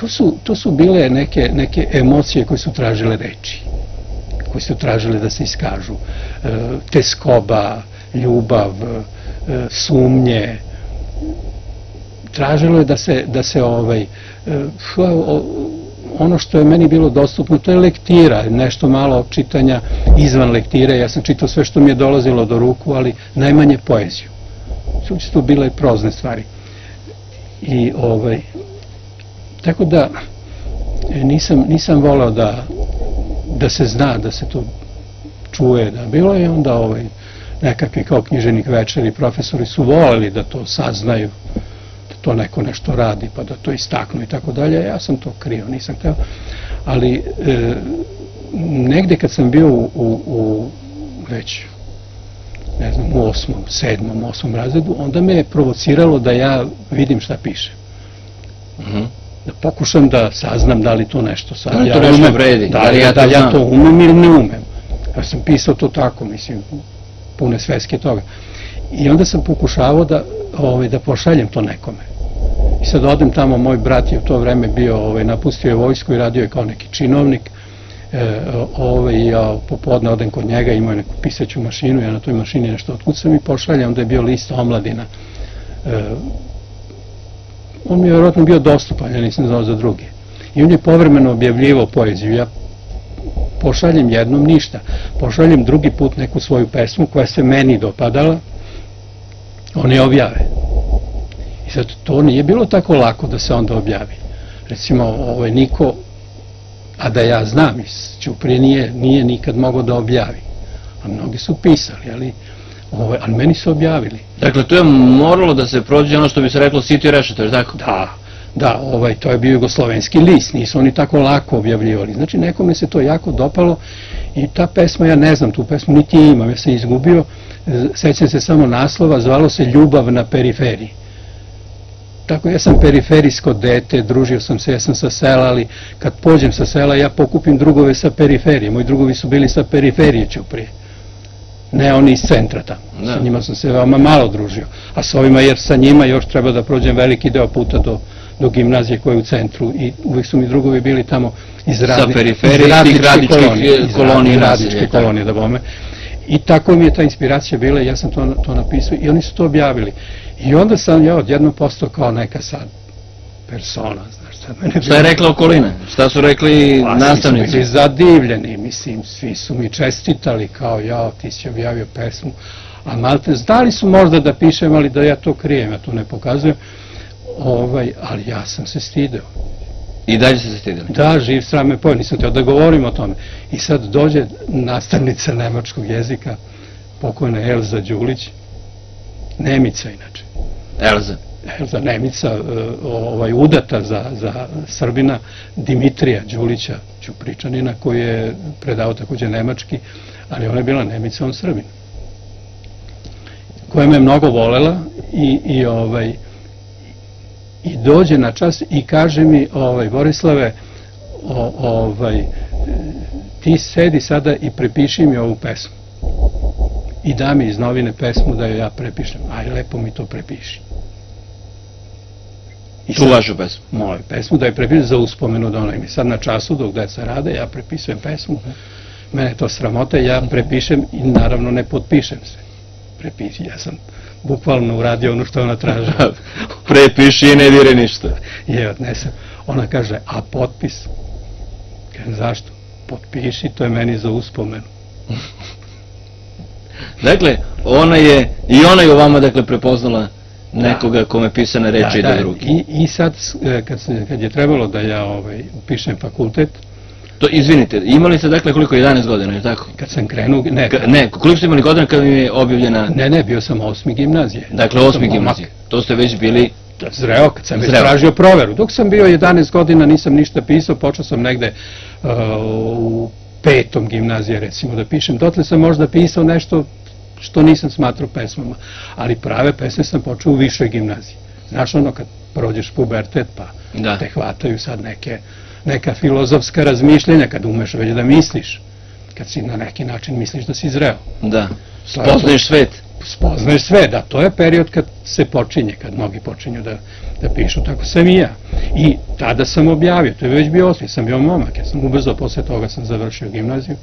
to su, to su bile neke, neke emocije koje su tražile reči, koje su tražile da se iskažu. E, teskoba, ljubav, e, sumnje, tražilo je da se, da se ovaj, e, ono što je meni bilo dostupno, to je lektira, nešto malo čitanja izvan lektire, ja sam čitao sve što mi je dolazilo do ruku, ali najmanje poeziju. Su to bile prozne stvari. I ovaj, Tako da e, nisam, nisam volao da, da se zna, da se to čuje, da bilo je onda ovaj, nekakvi kao knjiženik večeri profesori su voleli da to saznaju, to neko nešto radi, pa da to istaknu i tako dalje. Ja sam to krio, nisam hteo. Ali e, negde kad sam bio u, u, u već ne znam, u osmom, sedmom, osmom razredu, onda me je provociralo da ja vidim šta piše. Uh mhm. -huh da pokušam da saznam da li to nešto sad da li to ja umem, vredi, da, li ja, da, to, ja to umem ili ne umem. Ja sam pisao to tako, mislim, pune sveske toga. I onda sam pokušavao da, ovaj, da pošaljem to nekome. I sad odem tamo, moj brat je u to vreme bio, ovaj, napustio je vojsku i radio je kao neki činovnik. E, ovaj, ja popodne odem kod njega, imao je neku pisaću mašinu, ja na toj mašini nešto otkucam i pošaljem, onda je bio list omladina. E, on mi je vjerojatno bio dostupan, ja nisam znao za druge. I on je povremeno objavljivo poeziju. Ja pošaljem jednom ništa. Pošaljem drugi put neku svoju pesmu koja se meni dopadala, oni objave. Sad to nije bilo tako lako da se onda objavi. Recimo, ovaj Niko, a da ja znam iz Ćuprije, nije, nije nikad mogao da objavi. A mnogi su pisali, ali Ovaj, ali meni su objavili. Dakle, to je moralo da se prođe ono što bi se reklo sito i rešeto, je tako? Da, da, ovaj, to je bio jugoslovenski list, nisu oni tako lako objavljivali. Znači, nekome se to jako dopalo i ta pesma, ja ne znam tu pesmu, niti imam, ja sam izgubio, sećam se samo naslova, zvalo se Ljubav na periferiji. Tako, ja sam periferijsko dete, družio sam se, ja sam sa sela, ali kad pođem sa sela, ja pokupim drugove sa periferije. Moji drugovi su bili sa periferije Ćuprije ne oni iz centra tamo. Da. Sa njima sam se veoma malo družio. A sa ovima, jer sa njima još treba da prođem veliki deo puta do, do gimnazije koja je u centru i uvek su mi drugovi bili tamo iz, radni, iz radničke kolonije, iz kolonije, radničke kolonije, da bome. I tako mi je ta inspiracija bila i ja sam to, to napisao i oni su to objavili. I onda sam ja odjedno postao kao neka sad persona, znaš, sad mene... Šta je rekla okolina? Šta su rekli Pa, Svi su nastavnici? bili zadivljeni, mislim, svi su mi čestitali kao ja, ti si objavio pesmu, a malte, znali su možda da pišem, ali da ja to krijem, ja to ne pokazujem, ovaj, ali ja sam se stideo. I dalje ste se stidili? Da, živ sram me pojel, nisam teo da govorim o tome. I sad dođe nastavnica nemačkog jezika, pokojna Elza Đulić, Nemica inače. Elza. Elza Nemica, e, ovaj, udata za, za Srbina, Dimitrija Đulića, Ćupričanina, koji je predao takođe nemački, ali ona je bila Nemica, on Srbin. Koja me mnogo volela i, i ovaj, i dođe na čas i kaže mi, ovaj, Borislave, o, ovaj, ti sedi sada i prepiši mi ovu pesmu. I da mi iz novine pesmu da je ja prepišem. Aj, lepo mi to prepiši. I Tu vašu pesmu. moju pesmu, da je prepišem za uspomenu da ona mi sad na času dok deca rade, ja prepisujem pesmu, mene to sramota, ja prepišem i naravno ne potpišem se. Prepiši, ja sam bukvalno uradio ono što ona traži. [LAUGHS] Prepiši i ne dire ništa. Je odnesem. Ona kaže, a potpis? Kažem, zašto? Potpiši, to je meni za uspomenu. [LAUGHS] Dakle, ona je, i ona je u vama, dakle, prepoznala nekoga kome pisane reči ide u ruke. I, I sad, e, kad, se, kad je trebalo da ja ovaj, upišem fakultet, To, izvinite, imali ste, dakle, koliko, 11 godina, je tako? kad sam krenuo, ne, Ka- ne, koliko ste imali godina kada mi je objavljena, ne, ne, bio sam osmi gimnazije. dakle, osmi gimnazije. To ste već bili, Zreo, kad sam već tražio proveru. Dok sam bio 11 godina, nisam ništa pisao, počeo sam negde uh, u petom gimnazije, recimo, da pišem. Dotle sam možda pisao nešto što nisam smatrao pesmama, ali prave pesme sam počeo u višoj gimnaziji. Znaš ono, kad prođeš pubertet, pa Da. te hvataju sad neke, neka filozofska razmišljenja, kad umeš već da misliš, kad si na neki način misliš da si zreo. da, Slabo. poznaješ svet. Spoznaš sve, da, to je period kad se počinje, kad mnogi počinju da, da pišu, tako sam i ja. I tada sam objavio, to je već bio osmi, sam bio momak, ja sam ubrzo posle toga sam završio gimnaziju.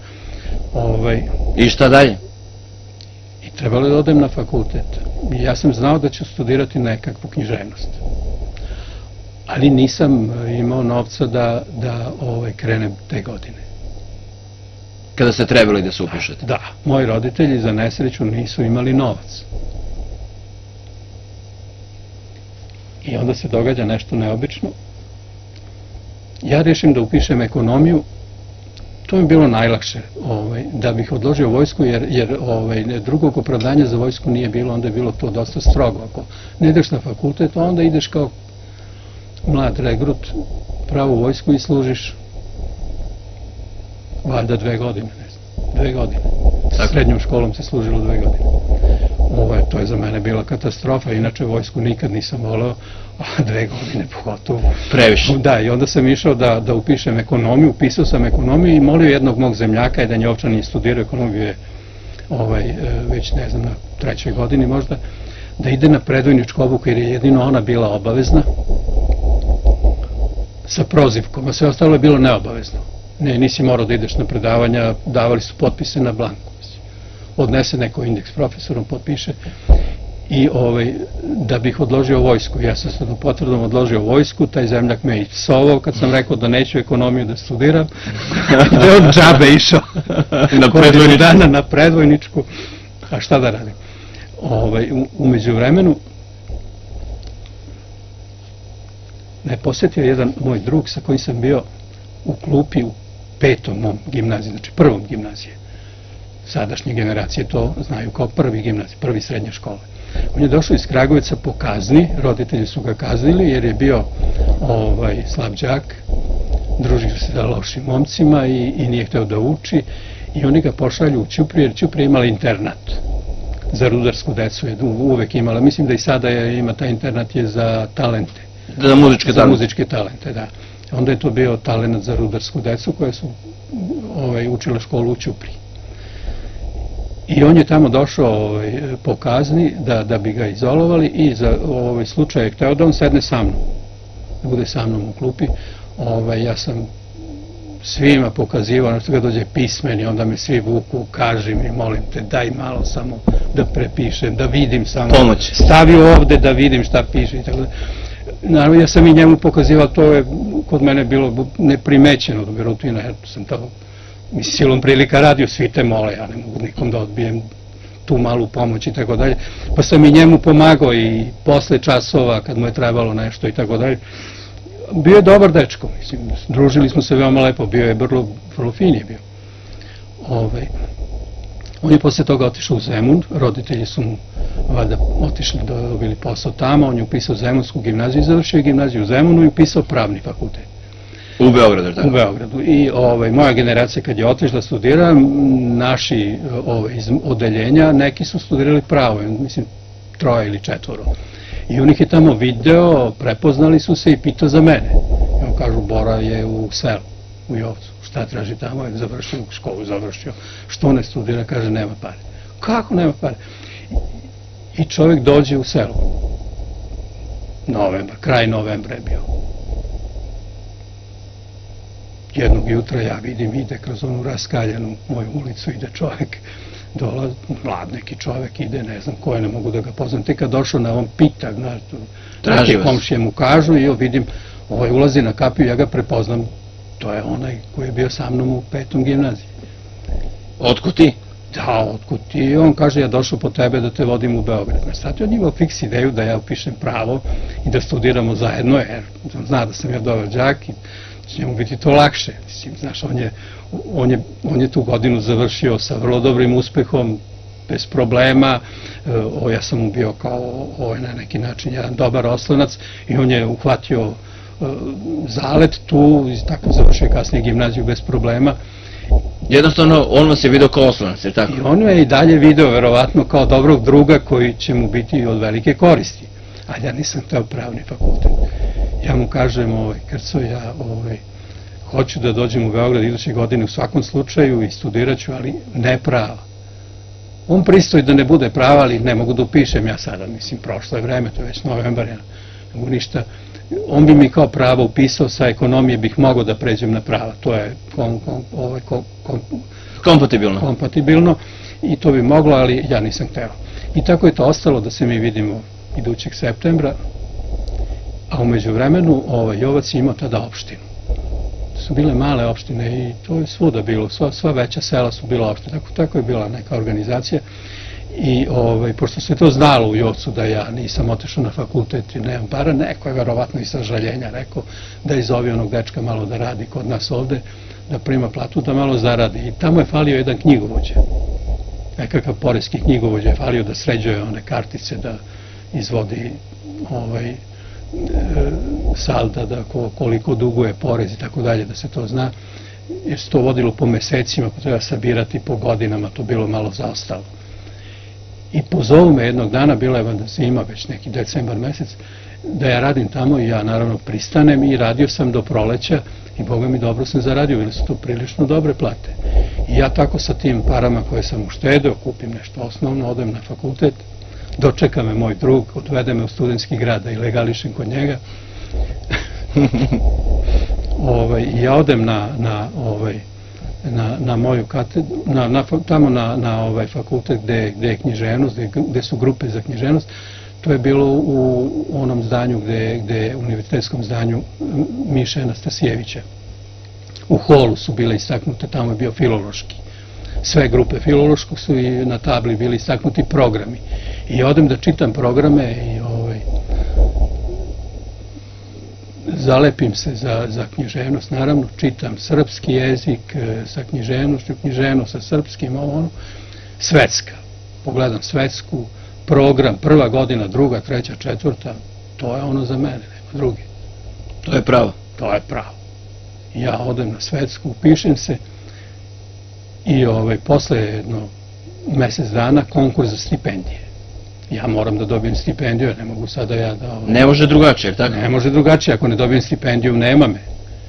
Ovaj, I šta dalje? I trebalo da odem na fakultet. I ja sam znao da ću studirati nekakvu književnost. Ali nisam e, imao novca da, da ovaj, krenem te godine. Kada ste trebali da se upišete? Da, moji roditelji za nesreću nisu imali novac. I onda se događa nešto neobično. Ja rešim da upišem ekonomiju, to mi je bilo najlakše, ovaj, da bih odložio vojsku, jer, jer ovaj, drugog opravdanja za vojsku nije bilo, onda je bilo to dosta strogo. Ako ne ideš na fakultet, onda ideš kao mlad regrut pravo u vojsku i služiš valjda dve godine, ne znam, dve godine. Sa srednjom školom se služilo dve godine. Ovo je, to je za mene bila katastrofa, inače vojsku nikad nisam voleo, a [LAUGHS] dve godine pogotovo. Previše. Da, i onda sam išao da, da upišem ekonomiju, upisao sam ekonomiju i molio jednog mog zemljaka, jedan je ovčan i studirao ekonomiju, je ovaj, e, već ne znam, na trećoj godini možda, da ide na predvojničku obuku jer je jedino ona bila obavezna sa prozivkom, a sve ostalo je bilo neobavezno. Ne, nisi morao da ideš na predavanja, davali su potpise na blanku. Odnese neko indeks profesorom, potpiše i ovaj, da bih odložio vojsku. Ja sam sad potvrdom odložio vojsku, taj zemljak me i psovao kad sam rekao da neću ekonomiju da studiram, [LAUGHS] da je on džabe išao Na predvojničku. dana na predvojničku, a šta da radim? Ovaj, umeđu vremenu me posetio jedan moj drug sa kojim sam bio u klupi u petom mom gimnaziji, znači prvom gimnazije. Sadašnje generacije to znaju kao prvi gimnazij, prvi srednje škole. On je došao iz Kragovica po kazni, roditelji su ga kaznili jer je bio ovaj, slab đak, družio se sa lošim momcima i, i nije hteo da uči i oni ga pošalju u Ćupriju jer Ćuprija imala internat za rudarsku decu je uvek imala. Mislim da i sada je, ima taj internat je za talente Za muzičke za talente. muzičke talente, da. Onda je to bio talent za rudarsku decu koja su ovaj, učile školu u Ćupriji. I on je tamo došao ovaj, po kazni da, da bi ga izolovali i za ovaj slučaj je hteo da on sedne sa mnom, da bude sa mnom u klupi. Ovaj, ja sam svima pokazivao, nešto kad dođe pismeni, onda me svi vuku, kaži mi, molim te, daj malo samo da prepišem, da vidim samo. Pomoć. Stavi ovde da vidim šta piše i tako da. Naravno, ja sam i njemu pokazivao, to je kod mene bilo neprimećeno, do rutina, jer sam to mislim, silom prilika radio, svi te mole, ja ne mogu nikom da odbijem tu malu pomoć i tako dalje. Pa sam i njemu pomagao i posle časova kad mu je trebalo nešto i tako dalje. Bio je dobar dečko, mislim, družili smo se veoma lepo, bio je vrlo, vrlo fin je bio. Ovaj, on je posle toga otišao u Zemun, roditelji su mu valjda otišli da dobili posao tamo, on je upisao Zemunsku gimnaziju, završio gimnaziju u Zemunu i upisao pravni fakultet. U Beogradu, tako? U Beogradu. I ovaj, moja generacija kad je otišla da studira, naši ovaj, iz odeljenja, neki su studirali pravo, mislim, troje ili četvoro. I on ih je tamo video, prepoznali su se i pitao za mene. I on kažu, Bora je u selu, u Jovcu. Šta traži tamo? Je završio školu, završio. Što ne studira? Kaže, nema pare. Kako nema pare? I čovjek dođe u selu. Novembar, kraj novembra je bio jednog jutra ja vidim ide kroz onu raskaljenu moju ulicu ide čovjek dolaz, mlad neki čovjek ide, ne znam ko je, ne mogu da ga poznam. Ti kad došao na ovom pita, znaš, komšije mu kažu i jo vidim, ovaj ulazi na kapiju, ja ga prepoznam, to je onaj koji je bio sa mnom u petom gimnaziji. Otkud ti? Da, otkud ti? On kaže, ja došao po tebe da te vodim u Beograd. Sad je on imao fiks ideju da ja upišem pravo i da studiramo zajedno, jer zna da sam ja dobar džak i će njemu biti to lakše. Mislim, znaš, on je, on, je, on je tu godinu završio sa vrlo dobrim uspehom, bez problema, e, o, ja sam mu bio kao ovaj, na neki način jedan dobar oslonac i on je uhvatio zalet tu i tako završio kasnije gimnaziju bez problema. Jednostavno, on vas je video kao oslonac, je tako? I on je i dalje video, verovatno, kao dobrog druga koji će mu biti od velike koristi. A ja nisam teo pravni fakultet ja mu kažem, ovaj, Krco, ja ovaj, hoću da dođem u Beograd iduće godine u svakom slučaju i studirat ću, ali ne prava. On pristoji da ne bude prava, ali ne mogu da upišem ja sada, mislim, prošlo je vreme, to je već novembar, ja ne mogu ništa. On bi mi kao pravo upisao, sa ekonomije bih mogao da pređem na prava, to je kom, kom, ovaj, kom, kom, kompatibilno. kompatibilno i to bi moglo, ali ja nisam hteo. I tako je to ostalo da se mi vidimo idućeg septembra, a umeđu vremenu ovaj, Jovac je imao tada opštinu. To su bile male opštine i to je svuda bilo, sva, sva veća sela su bila opštine, tako, tako je bila neka organizacija i ovaj, pošto se to znalo u Jovcu da ja nisam otešao na fakultet i nemam para, neko je verovatno i sažaljenja rekao da izovi onog dečka malo da radi kod nas ovde, da prima platu, da malo zaradi. I tamo je falio jedan knjigovođe, nekakav porezki knjigovođe je falio da sređuje one kartice, da izvodi ovaj, E, salda, da koliko duguje porez i tako dalje, da se to zna, jer se to vodilo po mesecima, pa treba sabirati po godinama, to bilo malo zaostalo. I pozovu me jednog dana, bila je vanda zima, već neki decembar mesec, da ja radim tamo i ja naravno pristanem i radio sam do proleća i Boga mi dobro sam zaradio, bili su to prilično dobre plate. I ja tako sa tim parama koje sam uštedeo, kupim nešto osnovno, odem na fakultet, dočeka me moj drug, odvede me u studentski grad da i legališem kod njega. [LAUGHS] ovaj, ja odem na, na, ovaj, na, na moju katedru, na, na, tamo na, na ovaj fakultet gde, gde je književnost, gde, gde su grupe za književnost, to je bilo u onom zdanju gde, gde univerzitetskom zdanju Miša Anastasijevića. U holu su bile istaknute, tamo je bio filološki. Sve grupe filološkog su i na tabli bili istaknuti programi. I odem da čitam programe i ovaj, zalepim se za, za književnost, naravno čitam srpski jezik e, sa književnošću, književnost sa srpskim, ono, svetska. Pogledam svetsku, program, prva godina, druga, treća, četvrta, to je ono za mene, nema drugi. To je pravo. To je pravo. Ja odem na svetsku, upišem se i ovaj, posle jedno mesec dana konkurs za stipendije ja moram da dobijem stipendiju, ne mogu sada ja da... Ovaj, ne može drugačije, tako? Ne može drugačije, ako ne dobijem stipendiju, nema me.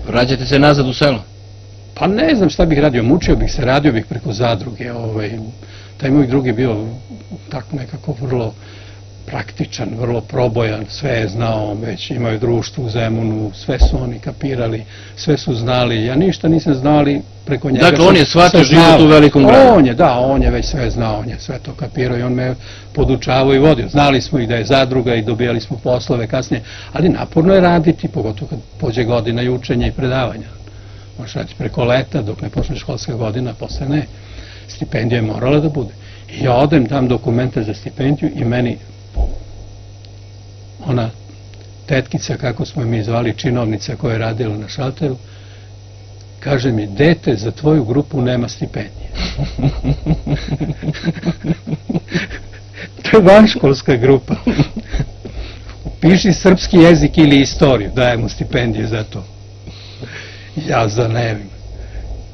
Vraćate se nazad u selo? Pa ne znam šta bih radio, mučio bih se, radio bih preko zadruge, ovaj, taj moj drugi bio tako nekako vrlo praktičan, vrlo probojan, sve je znao, već imaju društvo u Zemunu, sve su oni kapirali, sve su znali, ja ništa nisam znali preko njega. Dakle, on je shvatio život u velikom gradu. On je, da, on je već sve znao, on je sve to kapirao i on me podučavao i vodio. Znali smo i da je zadruga i dobijali smo poslove kasnije, ali naporno je raditi, pogotovo kad pođe godina i učenja i predavanja. Možeš raditi preko leta, dok ne počne školska godina, posle ne. Stipendija je morala da bude. I ja odem, dam dokumente za stipendiju i meni ona tetkica, kako smo mi zvali, činovnica koja je radila na šalteru, kaže mi, dete, za tvoju grupu nema stipendije. [LAUGHS] to je vanškolska grupa. Piši srpski jezik ili istoriju, dajemo stipendije za to. Ja zanevim.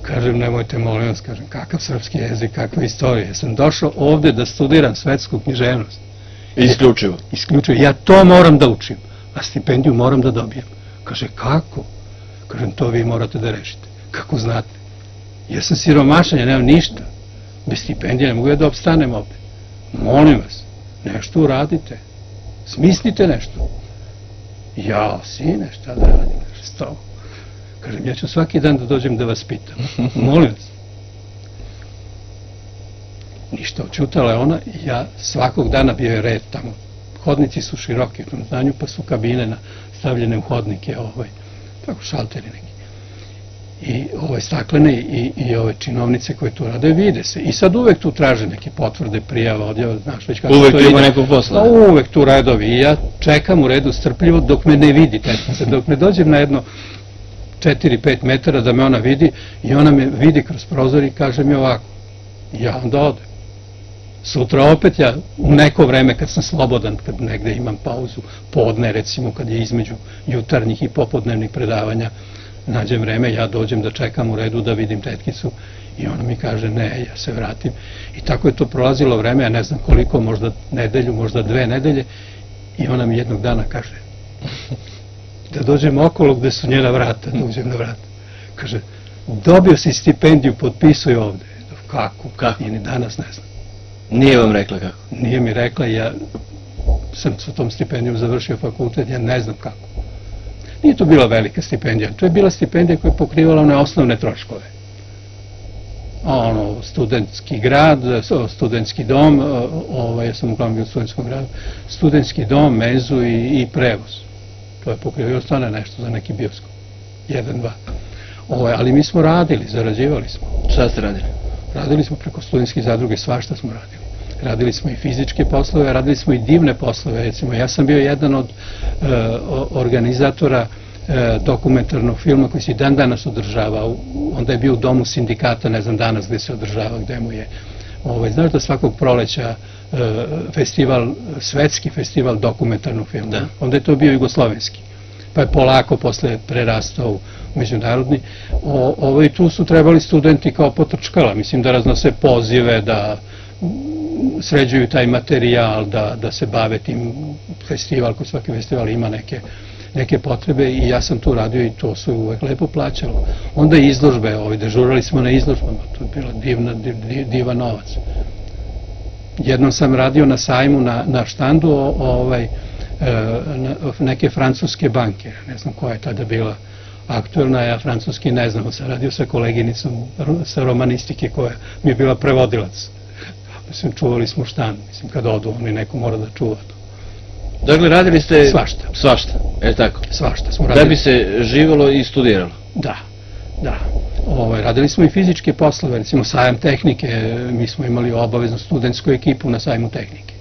Kažem, nemojte, molim vas, kažem, kakav srpski jezik, kakva istorija. Ja sam došao ovde da studiram svetsku književnost. Isključivo. Isključuje, ja to moram da učim, a stipendiju moram da dobijem. Kaže, kako? Kažem, to vi morate da rešite. Kako znate? Ja sam siromašan, ja nemam ništa. Bez stipendije ne mogu ja da obstanem ovde. Molim vas, nešto uradite. Smislite nešto. Ja, sine, šta da radim? Tobom. Kažem, ja ću svaki dan da dođem da vas pitam. Molim vas. Ništa, očutala je ona i ja svakog dana bio je red tamo. Hodnici su široki u tom znanju, pa su kabine na, stavljene u hodnike, ovaj, tako šalteri neki. I ove staklene i, i ove činovnice koje tu rade vide se. I sad uvek tu traže neke potvrde, prijava, odjava, znaš već kako Uvek to ima ide. nekog posla. Pa uvek tu redovi i ja čekam u redu strpljivo dok me ne vidi tetkica, dok ne dođem na jedno 4-5 metara da me ona vidi i ona me vidi kroz prozor i kaže mi ovako, ja onda odem. Sutra opet ja u neko vreme kad sam slobodan, kad negde imam pauzu, podne recimo kad je između jutarnjih i popodnevnih predavanja, nađem vreme, ja dođem da čekam u redu da vidim tetkicu i ona mi kaže ne, ja se vratim. I tako je to prolazilo vreme, ja ne znam koliko, možda nedelju, možda dve nedelje i ona mi jednog dana kaže da dođem okolo gde su njena vrata, da uđem na vrata. Kaže, dobio si stipendiju, potpisuj ovde. Kako? Kako? I ni danas ne znam. Nije vam rekla kako. Nije mi rekla, ja sam sa tom stipendijom završio fakultet, ja ne znam kako. Nije to bila velika stipendija, to je bila stipendija koja je pokrivala one osnovne troškove. Ono, studentski grad, studentski dom, ovaj, ja sam uglavnom bio u studentskom gradu, studentski dom, menzu i, i prevoz. To je pokrio i ostane nešto za neki bioskop. Jedan, dva. Ovaj, ali mi smo radili, zarađivali smo. Šta ste radili? Radili smo preko studentskih zadruge, svašta smo radili. Radili smo i fizičke poslove, radili smo i divne poslove. Recimo, ja sam bio jedan od e, organizatora e, dokumentarnog filma koji se i dan danas održava. Onda je bio u domu sindikata, ne znam danas gde se održava, gde mu je. Ovaj, znaš da svakog proleća e, festival, svetski festival dokumentarnog filma. Da. Onda je to bio jugoslovenski pa je polako posle prerastao u međunarodni. Ovo i tu su trebali studenti kao potrčkala, mislim da raznose pozive, da sređuju taj materijal, da, da se bave tim festival, ko svaki festival ima neke neke potrebe i ja sam tu radio i to su uvek lepo plaćalo. Onda izložbe, ovaj, dežurali smo na izložbama, to je bila divna, div, div- divan novac. Jednom sam radio na sajmu na, na štandu ovaj, neke francuske banke, ne znam koja je tada bila aktuelna, ja francuski ne znam, sam radio sa koleginicom sa romanistike koja mi je bila prevodilac. Mislim, čuvali smo štan, mislim, kad odu, oni neko mora da čuva to. Dakle, radili ste... Svašta. Svašta, je tako? Svašta smo radili. Da bi se živalo i studiralo. Da, da. Ovaj, radili smo i fizičke poslove, recimo sajam tehnike, mi smo imali obaveznu studentsku ekipu na sajmu tehnike.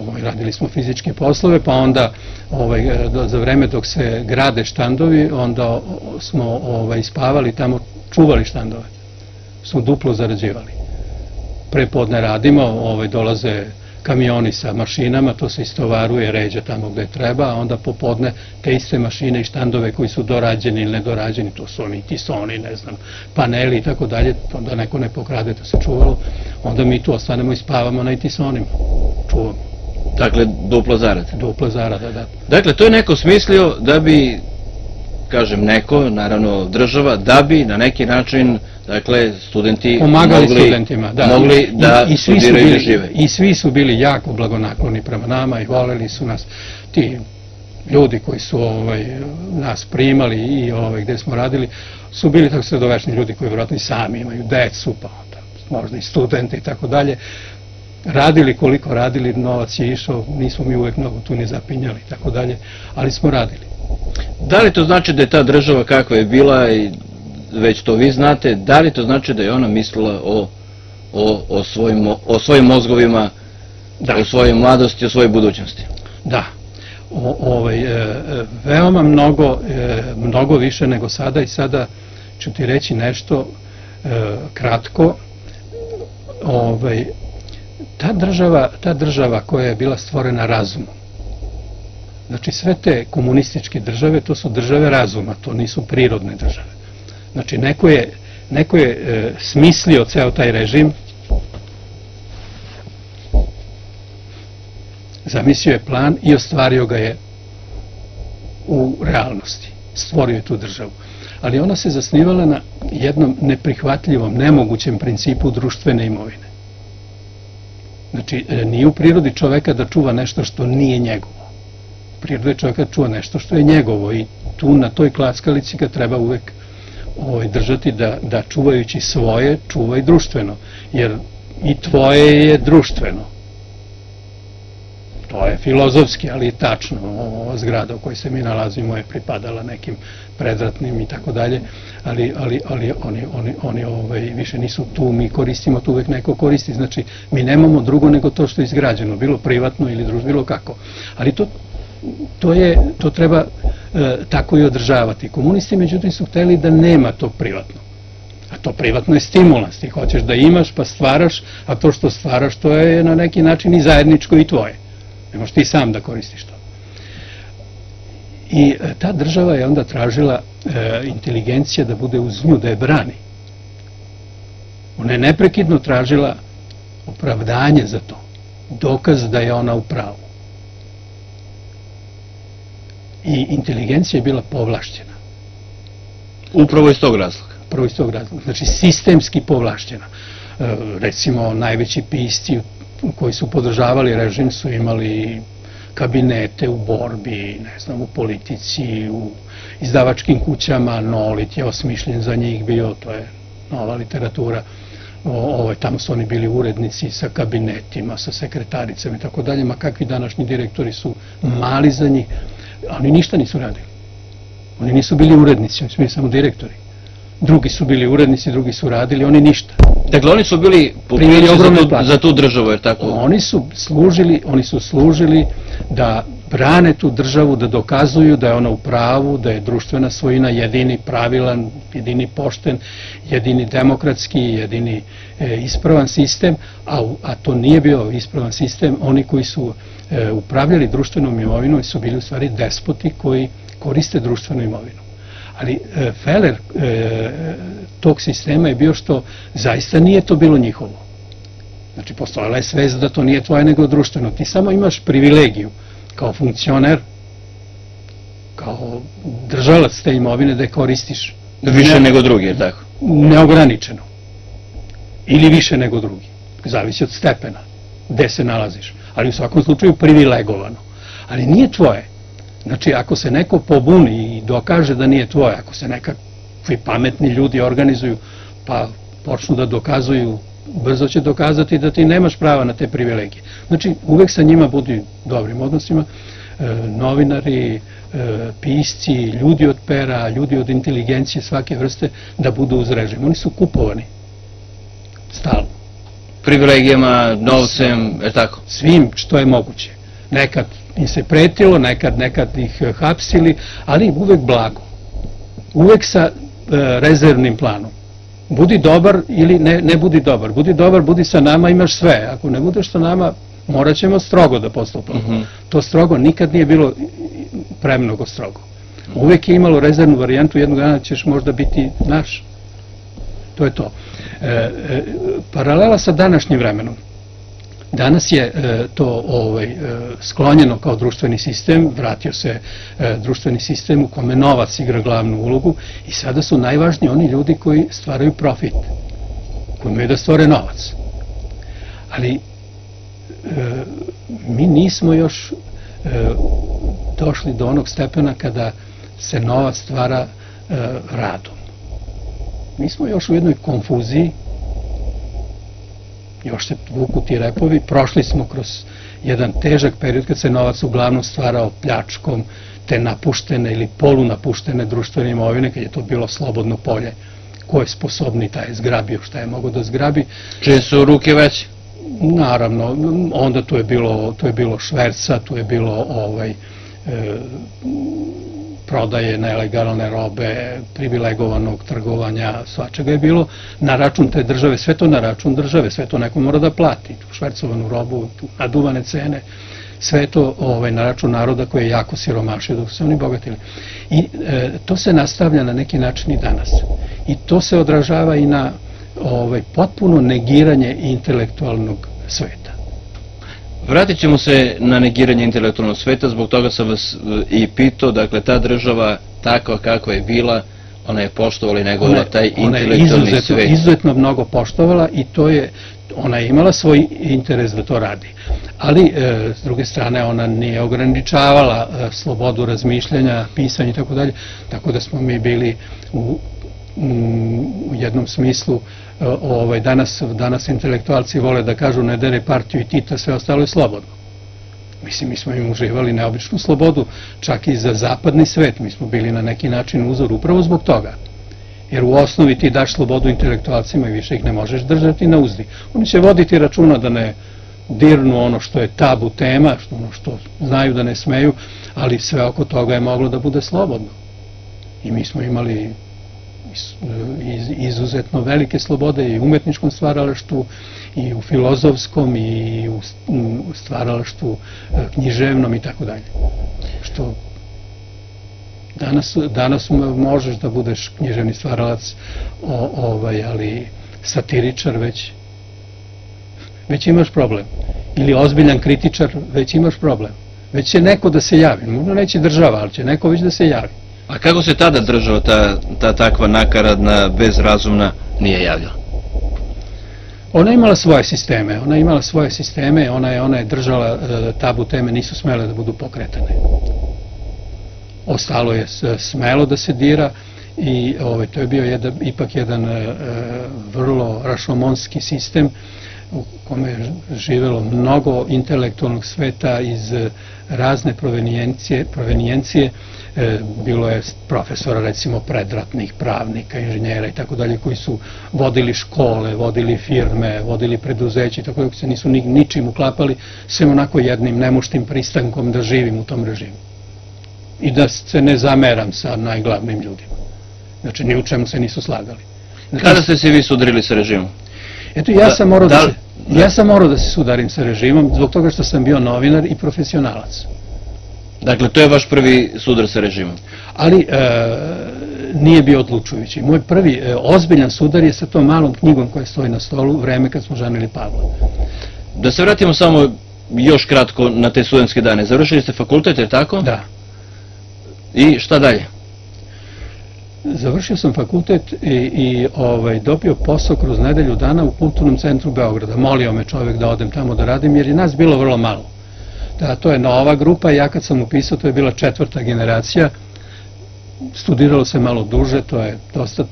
Ovaj, radili smo fizičke poslove, pa onda ovaj, za vreme dok se grade štandovi, onda smo ovaj, spavali tamo, čuvali štandove. Smo duplo zarađivali. Prepodne radimo, ovaj, dolaze kamioni sa mašinama, to se istovaruje, ređa tamo gde treba, a onda popodne te iste mašine i štandove koji su dorađeni ili nedorađeni, to su oni tisoni, ne znam, paneli i tako dalje, onda neko ne pokrade da se čuvalo, onda mi tu ostanemo i spavamo na tisonima, čuvamo, Dakle, dupla zarada. dupla zarada, da. Dakle, to je neko smislio da bi kažem neko, naravno država, da bi na neki način, dakle, studenti Pomagali mogli, studentima, da. mogli da I, i svi studiraju i da žive. I svi su bili jako blagonakloni prema nama i voleli su nas ti ljudi koji su ovaj, nas primali i ovaj, gde smo radili, su bili tako sredovečni ljudi koji vjerojatno i sami imaju decu, pa onda možda i studente i tako dalje. Radili koliko radili, novac je išao, nismo mi uvek mnogo tu ni zapinjali i tako dalje, ali smo radili. Da li to znači da je ta država kakva je bila i već to vi znate, da li to znači da je ona mislila o, o, o, svojim, o svojim mozgovima, Da. o svojoj mladosti, o svojoj budućnosti? Da, o, ovaj, e, e, veoma mnogo, e, mnogo više nego sada i sada ću ti reći nešto e, kratko. Ovaj, ta, država, ta država koja je bila stvorena razumom, znači sve te komunističke države, to su države razuma, to nisu prirodne države. Znači neko je, neko je e, smislio ceo taj režim, zamislio je plan i ostvario ga je u realnosti. Stvorio je tu državu. Ali ona se zasnivala na jednom neprihvatljivom, nemogućem principu društvene imovine. Znači, e, nije u prirodi čoveka da čuva nešto što nije njegovo. U prirodi čoveka čuva nešto što je njegovo i tu na toj klackalici ga treba uvek ovaj, držati da, da čuvajući svoje, čuva i društveno. Jer i tvoje je društveno. To je filozofski, ali i tačno. Ova zgrada u kojoj se mi nalazimo je pripadala nekim predratnim i tako dalje, ali, ali, ali oni, oni, oni ovaj, više nisu tu, mi koristimo, tu uvek neko koristi. Znači, mi nemamo drugo nego to što je izgrađeno, bilo privatno ili druž, bilo kako. Ali to, to, je, to treba e, tako i održavati. Komunisti, međutim, su hteli da nema to privatno. A to privatno je stimulans. Ti hoćeš da imaš, pa stvaraš, a to što stvaraš, to je na neki način i zajedničko i tvoje. Ne možeš ti sam da koristiš to. I e, ta država je onda tražila e, inteligencija da bude uz nju, da je brani. Ona je neprekidno tražila opravdanje za to. Dokaz da je ona u pravu. I inteligencija je bila povlašćena. Upravo iz tog razloga. Prvo iz tog razloga. Znači, sistemski povlašćena. E, recimo, najveći pisci koji su podržavali režim su imali kabinete u borbi, ne znam, u politici, u izdavačkim kućama, Nolit je osmišljen za njih bio, to je nova literatura, ovaj, tamo su oni bili urednici sa kabinetima, sa sekretaricama i tako dalje, ma kakvi današnji direktori su mali za njih, oni ništa nisu radili. Oni nisu bili urednici, oni su bili samo direktori. Drugi su bili urednici, drugi su radili, oni ništa. Dakle, oni su bili Primili za, ogromne tu, plate. za tu državu, jer tako? Oni su služili, oni su služili da brane tu državu, da dokazuju da je ona u pravu, da je društvena svojina jedini pravilan, jedini pošten, jedini demokratski, jedini e, ispravan sistem, a, a to nije bio ispravan sistem, oni koji su e, upravljali društvenom imovinom su bili u stvari despoti koji koriste društvenu imovinu. Ali e, feler e, tog sistema je bio što zaista nije to bilo njihovo. Znači, postojala je svest da to nije tvoje nego društveno. Ti samo imaš privilegiju kao funkcioner, kao držalac te imovine da je koristiš Više Ne- nego drugi, jer tako? neograničeno. Ili više nego drugi. Zavisi od stepena gde se nalaziš. Ali u svakom slučaju privilegovano. Ali nije tvoje. Znači, ako se neko pobuni i dokaže da nije tvoje, ako se nekakvi pametni ljudi organizuju, pa počnu da dokazuju, brzo će dokazati da ti nemaš prava na te privilegije. Znači, uvek sa njima budi dobrim odnosima, e, novinari, e, pisci, ljudi od pera, ljudi od inteligencije svake vrste, da budu uz režim. Oni su kupovani. Stalno. Privilegijama, novcem, jer tako? Svim što je moguće. Nekad im se pretilo, nekad, nekad ih e, hapsili, ali uvek blago. Uvek sa e, rezervnim planom. Budi dobar ili ne, ne budi dobar. Budi dobar, budi sa nama, imaš sve. Ako ne budeš sa nama, morat ćemo strogo da postupamo. Mhm. To strogo nikad nije bilo premnogo strogo. Uvek je imalo rezervnu varijantu, jednog dana ćeš možda biti naš. To je to. E, e, paralela sa današnjim vremenom. Danas je e, to ovaj, e, sklonjeno kao društveni sistem, vratio se e, društveni sistem u kome novac igra glavnu ulogu i sada su najvažniji oni ljudi koji stvaraju profit, koji imaju da stvore novac. Ali mi nismo još došli do onog stepena kada se novac stvara radom. Mi smo još u jednoj konfuziji još se vuku ti repovi, prošli smo kroz jedan težak period kad se novac uglavnom stvarao pljačkom te napuštene ili polunapuštene društvene imovine, kad je to bilo slobodno polje. Ko je sposobni, taj je zgrabio šta je mogo da zgrabi. Čije su ruke veće? Naravno, onda to je bilo, je bilo šverca, to je bilo ovaj, e, prodaje nelegalne robe, privilegovanog trgovanja, svačega je bilo na račun te države, sve to na račun države, sve to neko mora da plati, tu švercovanu robu, naduvane cene, sve to ovaj, na račun naroda koji je jako siromašio dok se oni bogatili. I e, to se nastavlja na neki način i danas. I to se odražava i na ovaj, potpuno negiranje intelektualnog sveta. Vratit ćemo se na negiranje intelektualnog sveta, zbog toga sam vas e, i pitao, dakle ta država takva kakva je bila, ona je poštovala i negovala taj intelektualni svet. Ona je izuzetno mnogo poštovala i to je, ona je imala svoj interes da to radi. Ali, e, s druge strane, ona nije ograničavala e, slobodu razmišljanja, pisanja i tako dalje, tako da smo mi bili u, u jednom smislu ovaj, danas, danas intelektualci vole da kažu ne dere partiju i Tita, sve ostalo je slobodno. Mislim, mi smo im uživali neobičnu slobodu, čak i za zapadni svet. Mi smo bili na neki način uzor upravo zbog toga. Jer u osnovi ti daš slobodu intelektualcima i više ih ne možeš držati na uzdi. Oni će voditi računa da ne dirnu ono što je tabu tema, što ono što znaju da ne smeju, ali sve oko toga je moglo da bude slobodno. I mi smo imali izuzetno velike slobode i u umetničkom stvaralaštvu i u filozofskom i u stvaralaštvu e, književnom i tako dalje. Što danas, danas možeš da budeš književni stvaralac, ovaj, ali satiričar već već imaš problem. Ili ozbiljan kritičar, već imaš problem. Već će neko da se javi. Možda neće država, ali će neko već da se javi. A kako se tada država ta, ta takva nakaradna, bezrazumna nije javljala? Ona je imala svoje sisteme, ona je imala svoje sisteme, ona je, ona je držala e, tabu teme, nisu smele da budu pokretane. Ostalo je smelo da se dira i ovaj, to je bio jedan, ipak jedan e, vrlo rašomonski sistem u kome je živelo mnogo intelektualnog sveta iz razne provenijencije, provenijencije e, bilo je profesora recimo predratnih pravnika, inženjera i tako dalje koji su vodili škole, vodili firme, vodili preduzeće i tako dalje, se nisu ni, ničim uklapali, sve onako jednim nemuštim pristankom da živim u tom režimu. I da se ne zameram sa najglavnim ljudima. Znači, ni u čemu se nisu slagali. Znači, Kada ste se vi sudrili sa režimom? Eto, ja da, sam morao da, da se... Ja sam morao da se sudarim sa režimom zbog toga što sam bio novinar i profesionalac. Dakle, to je vaš prvi sudar sa režimom? Ali e, nije bio odlučujući. Moj prvi e, ozbiljan sudar je sa tom malom knjigom koja stoji na stolu vreme kad smo žanili Pavla. Da se vratimo samo još kratko na te studentske dane. Završili ste fakultet, je tako? Da. I šta dalje? Završio sam fakultet i, i ovaj, dobio posao kroz nedelju dana u kulturnom centru Beograda. Molio me čovek da odem tamo da radim, jer je nas bilo vrlo malo. Da, to je nova grupa, ja kad sam upisao, to je bila četvrta generacija, studiralo se malo duže, to je dosta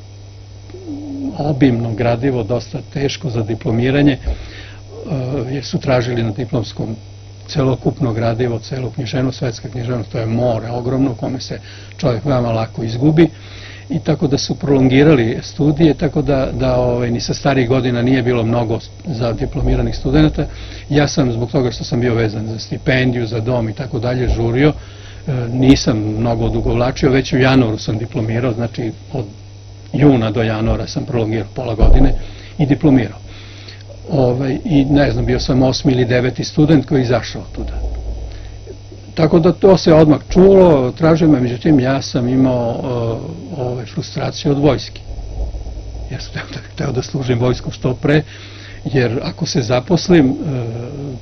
obimno gradivo, dosta teško za diplomiranje, eh, jer su tražili na diplomskom celokupno gradivo, celo knjiženo, svetska knjiženost, to je more ogromno u kome se čovjek veoma lako izgubi i tako da su prolongirali studije, tako da, da ovaj, ni sa starih godina nije bilo mnogo za diplomiranih studenta. Ja sam, zbog toga što sam bio vezan za stipendiju, za dom i tako dalje, žurio, e, nisam mnogo odugovlačio, već u januaru sam diplomirao, znači od juna do januara sam prolongirao pola godine i diplomirao. Ovaj, I ne znam, bio sam osmi ili deveti student koji je izašao tuda. Tako da to se odmah čulo, tražio me, međutim ja sam imao uh, ove frustracije od vojske. Ja sam da, teo da služim vojsku što pre, jer ako se zaposlim, uh,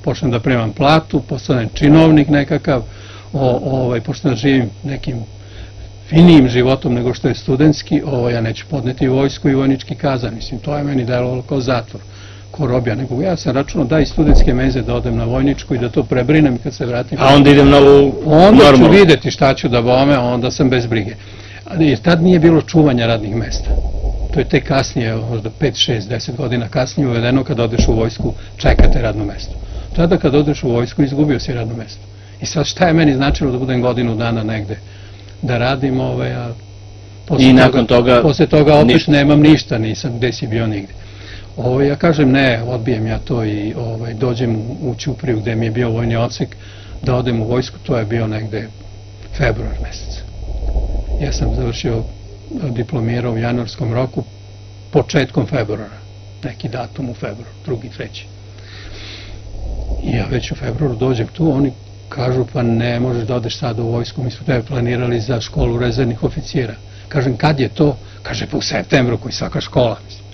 počnem da primam platu, postanem činovnik nekakav, o, ovaj, da živim nekim finijim životom nego što je studentski, ovo, ja neću podneti vojsku i vojnički kazan, mislim, to je meni delovalo kao zatvor, ko robija, nego ja sam računao da i studentske meze da odem na vojničku i da to prebrinem kad se vratim. A onda idem na ovu Onda ću videti šta ću da bome, onda sam bez brige. Jer tad nije bilo čuvanja radnih mesta. To je tek kasnije, možda 5, 6, 10 godina kasnije uvedeno kad odeš u vojsku, čekate radno mesto. Tada kad odeš u vojsku izgubio si radno mesto. I sad šta je meni značilo da budem godinu dana negde da radim, ovaj, a posle I nakon toga posle toga opet ništa. nemam ništa, nisam gde si bio nigde. Ovo, ja kažem ne, odbijem ja to i ovaj, dođem u Ćupriju gde mi je bio vojni odsek, da odem u vojsku, to je bio negde februar mesec. Ja sam završio, diplomirao u januarskom roku, početkom februara, neki datum u februaru, drugi, treći. I ja već u februaru dođem tu, oni kažu pa ne možeš da odeš sada u vojsku, mi smo tebe planirali za školu rezervnih oficira. Kažem, kad je to? Kaže, pa u septembru, koji svaka škola, mislim.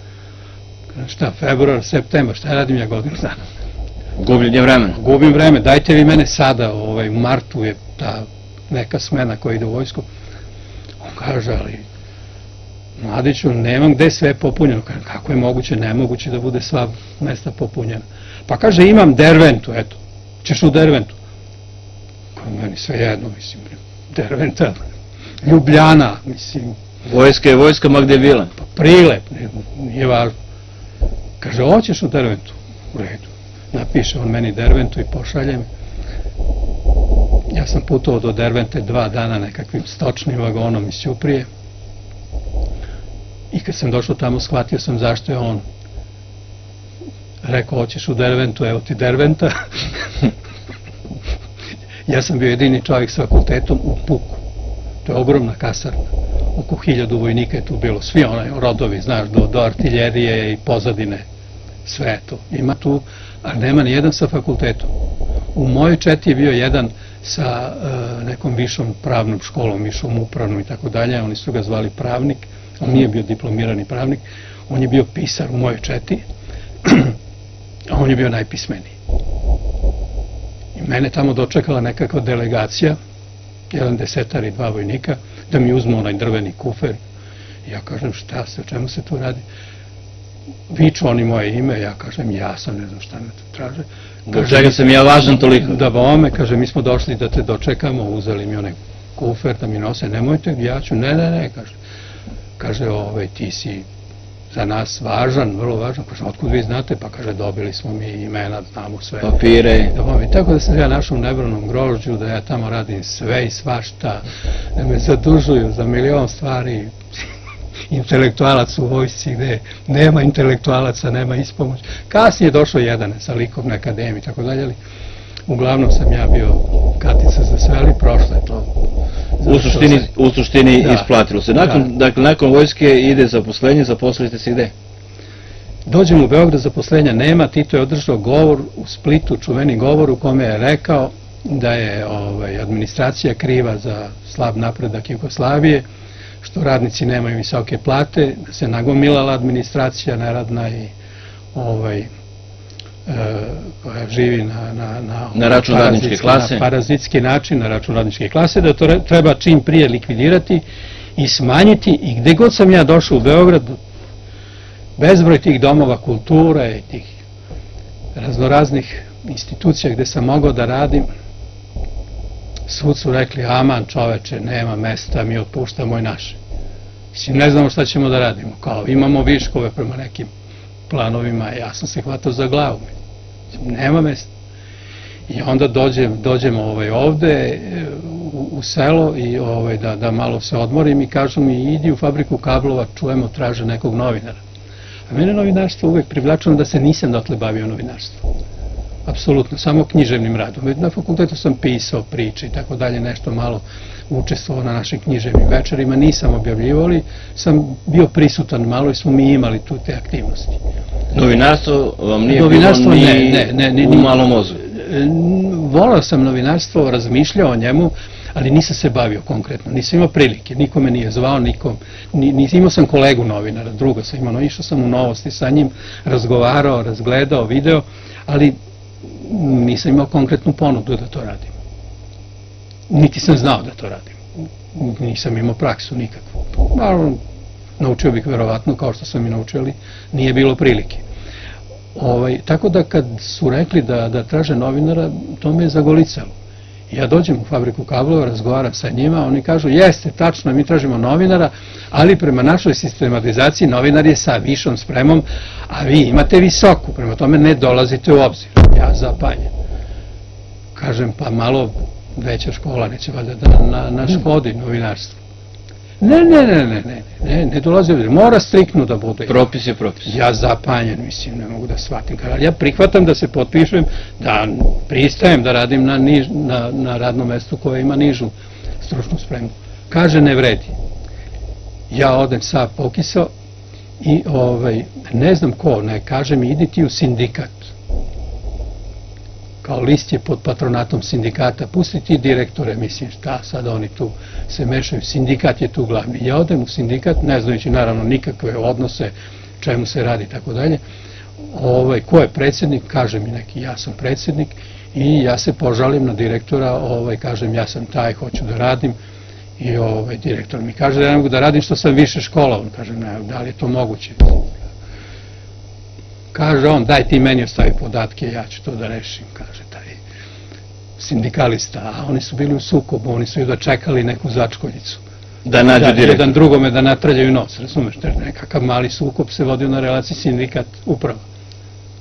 Šta, februar, septembar, šta radim ja godinu dana? Gubljenje vremena. Gubim vreme, dajte vi mene sada, ovaj, u martu je ta neka smena koja ide u vojsku. On kaže, ali Mladiću, nemam gde sve je popunjeno. Kažem, kako je moguće, nemoguće da bude sva mesta popunjena. Pa kaže, imam derventu, eto. Češ u derventu? Kao meni sve jedno, mislim, derventa, Ljubljana, mislim, Vojska je vojska, ma gde je bila. pa prilep, nije važno. Kaže, hoćeš u derventu? U redu. Napiše on meni derventu i pošalje me. Ja sam putovao do dervente dva dana nekakvim stočnim vagonom iz Ćuprije. I kad sam došao tamo, shvatio sam zašto je on rekao, hoćeš u derventu, evo ti derventa. [LAUGHS] ja sam bio jedini čovjek s fakultetom u Puku. To je ogromna kasarna. Oko hiljadu vojnika je tu bilo. Svi onaj rodovi, znaš, do, do artiljerije i pozadine. Sve je to. Ima tu, ali nema ni jedan sa fakultetom. U mojoj četi je bio jedan sa e, nekom višom pravnom školom, višom upravnom i tako dalje. Oni su ga zvali pravnik. On nije bio diplomirani pravnik. On je bio pisar u mojoj četi. [CLEARS THROAT] a on je bio najpismeniji. I mene tamo dočekala nekakva delegacija, jedan desetar i dva vojnika, da mi uzmu onaj drveni kufer. Ja kažem šta se, o čemu se tu radi? Viču oni moje ime, ja kažem ja sam, ne znam šta me tu traže. Zbog čega sam ja važan toliko? Da bome, kaže, mi smo došli da te dočekamo, uzeli mi onaj kufer da mi nose, nemojte, ja ću, ne, ne, ne, kaže. Kaže, ovaj, ti si za nas važan, vrlo važan, kaže, otkud vi znate, pa kaže, dobili smo mi imena, znamo sve. Papire. Da bome, tako da sam ja našao u nebranom grožđu, da ja tamo radim sve i svašta, da me zadužuju za milion stvari, intelektualac u vojsci gde nema intelektualaca, nema ispomoć. Kasnije je došao jedan sa likovne akademije i tako dalje, ali uglavnom sam ja bio katica za sve, ali prošlo je to. U suštini, u suštini Da. isplatilo se. Nakon, Da. Dakle, nakon vojske ide zaposlenje, zaposlili ste se gde? Dođem u Beograd, zaposlenja nema, Tito je održao govor u Splitu, čuveni govor u kome je rekao da je ovaj, administracija kriva za slab napredak Jugoslavije, što radnici nemaju visoke plate, da se nagomilala administracija neradna i ovaj, e, koja živi na, na, na, Na račun radničke parazitski- klase. Na parazitski način, na račun radničke klase, da to re- treba čim prije likvidirati i smanjiti i gde god sam ja došao u Beograd, bezbroj tih domova kulture i tih raznoraznih institucija gde sam mogao da radim, svud su rekli, aman čoveče, nema mesta, mi otpuštamo i naše. Mislim, ne znamo šta ćemo da radimo, kao imamo viškove prema nekim planovima, ja sam se hvatao za glavu. Mislim, nema mesta. I onda dođem, dođemo ovaj, ovde e, u, selo i ovaj, da, da malo se odmorim i kažu mi idi u fabriku kablova, čujemo, traže nekog novinara. A mene novinarstvo uvek privlačilo da se nisam dotle bavio novinarstvom. Apsolutno, samo književnim radom. Na fakultetu sam pisao priče i tako dalje, nešto malo učestvovao na našim književnim večerima, nisam objavljivao, ali sam bio prisutan malo i smo mi imali tu te aktivnosti. Novinarstvo vam nije Novinarstvo bilo ni ne, ne, ne, u malom mozu. E, Volao sam novinarstvo, razmišljao o njemu, ali nisam se bavio konkretno, nisam imao prilike, niko me nije zvao, nikom, ni, ni, imao sam kolegu novinara, druga sam imao, no, išao sam u novosti sa njim, razgovarao, razgledao, video, ali nisam imao konkretnu ponudu da to radim. Niti sam znao da to radim. Nisam imao praksu nikakvu. Naravno, naučio bih verovatno, kao što sam i naučio, ali nije bilo prilike. Ovaj, tako da kad su rekli da, da traže novinara, to me je zagolicalo. Ja dođem u fabriku kablova, razgovaram sa njima, oni kažu, jeste, tačno, mi tražimo novinara, ali prema našoj sistematizaciji novinar je sa višom spremom, a vi imate visoku, prema tome ne dolazite u obzir. Ja zapanjem. Kažem, pa malo veća škola, neće valjda da na, na škodi novinarstvo. Ne, ne, ne, ne, ne, ne, ne dolazi ovdje. Mora striktno da bude. Propis je propis. Ja zapanjen, mislim, ne mogu da shvatim. Ja prihvatam da se potpišem, da pristajem da radim na, niž, na, na radnom mestu koje ima nižu stručnu spremu. Kaže, ne vredi. Ja odem sa pokisao i ovaj, ne znam ko, ne, kaže mi, idi ti u sindikat kao list je pod patronatom sindikata, pusti ti direktore, mislim, šta sad oni tu se mešaju, sindikat je tu glavni. Ja odem u sindikat, ne znajući naravno nikakve odnose, čemu se radi, tako dalje. Ovaj, ko je predsednik, kaže mi neki, ja sam predsednik i ja se požalim na direktora, ovaj, kažem, ja sam taj, hoću da radim, i ovaj, direktor mi kaže da ja ne mogu da radim što sam više škola, on kaže, da li je to moguće? Kaže on, daj ti meni ostavi podatke, ja ću to da rešim, kaže taj sindikalista. A oni su bili u sukobu, oni su i da čekali neku začkoljicu. Da nađu da, direktor. Jedan drugome da natrljaju nos, razumeš, jer nekakav mali sukob se vodio na relaciji sindikat uprava.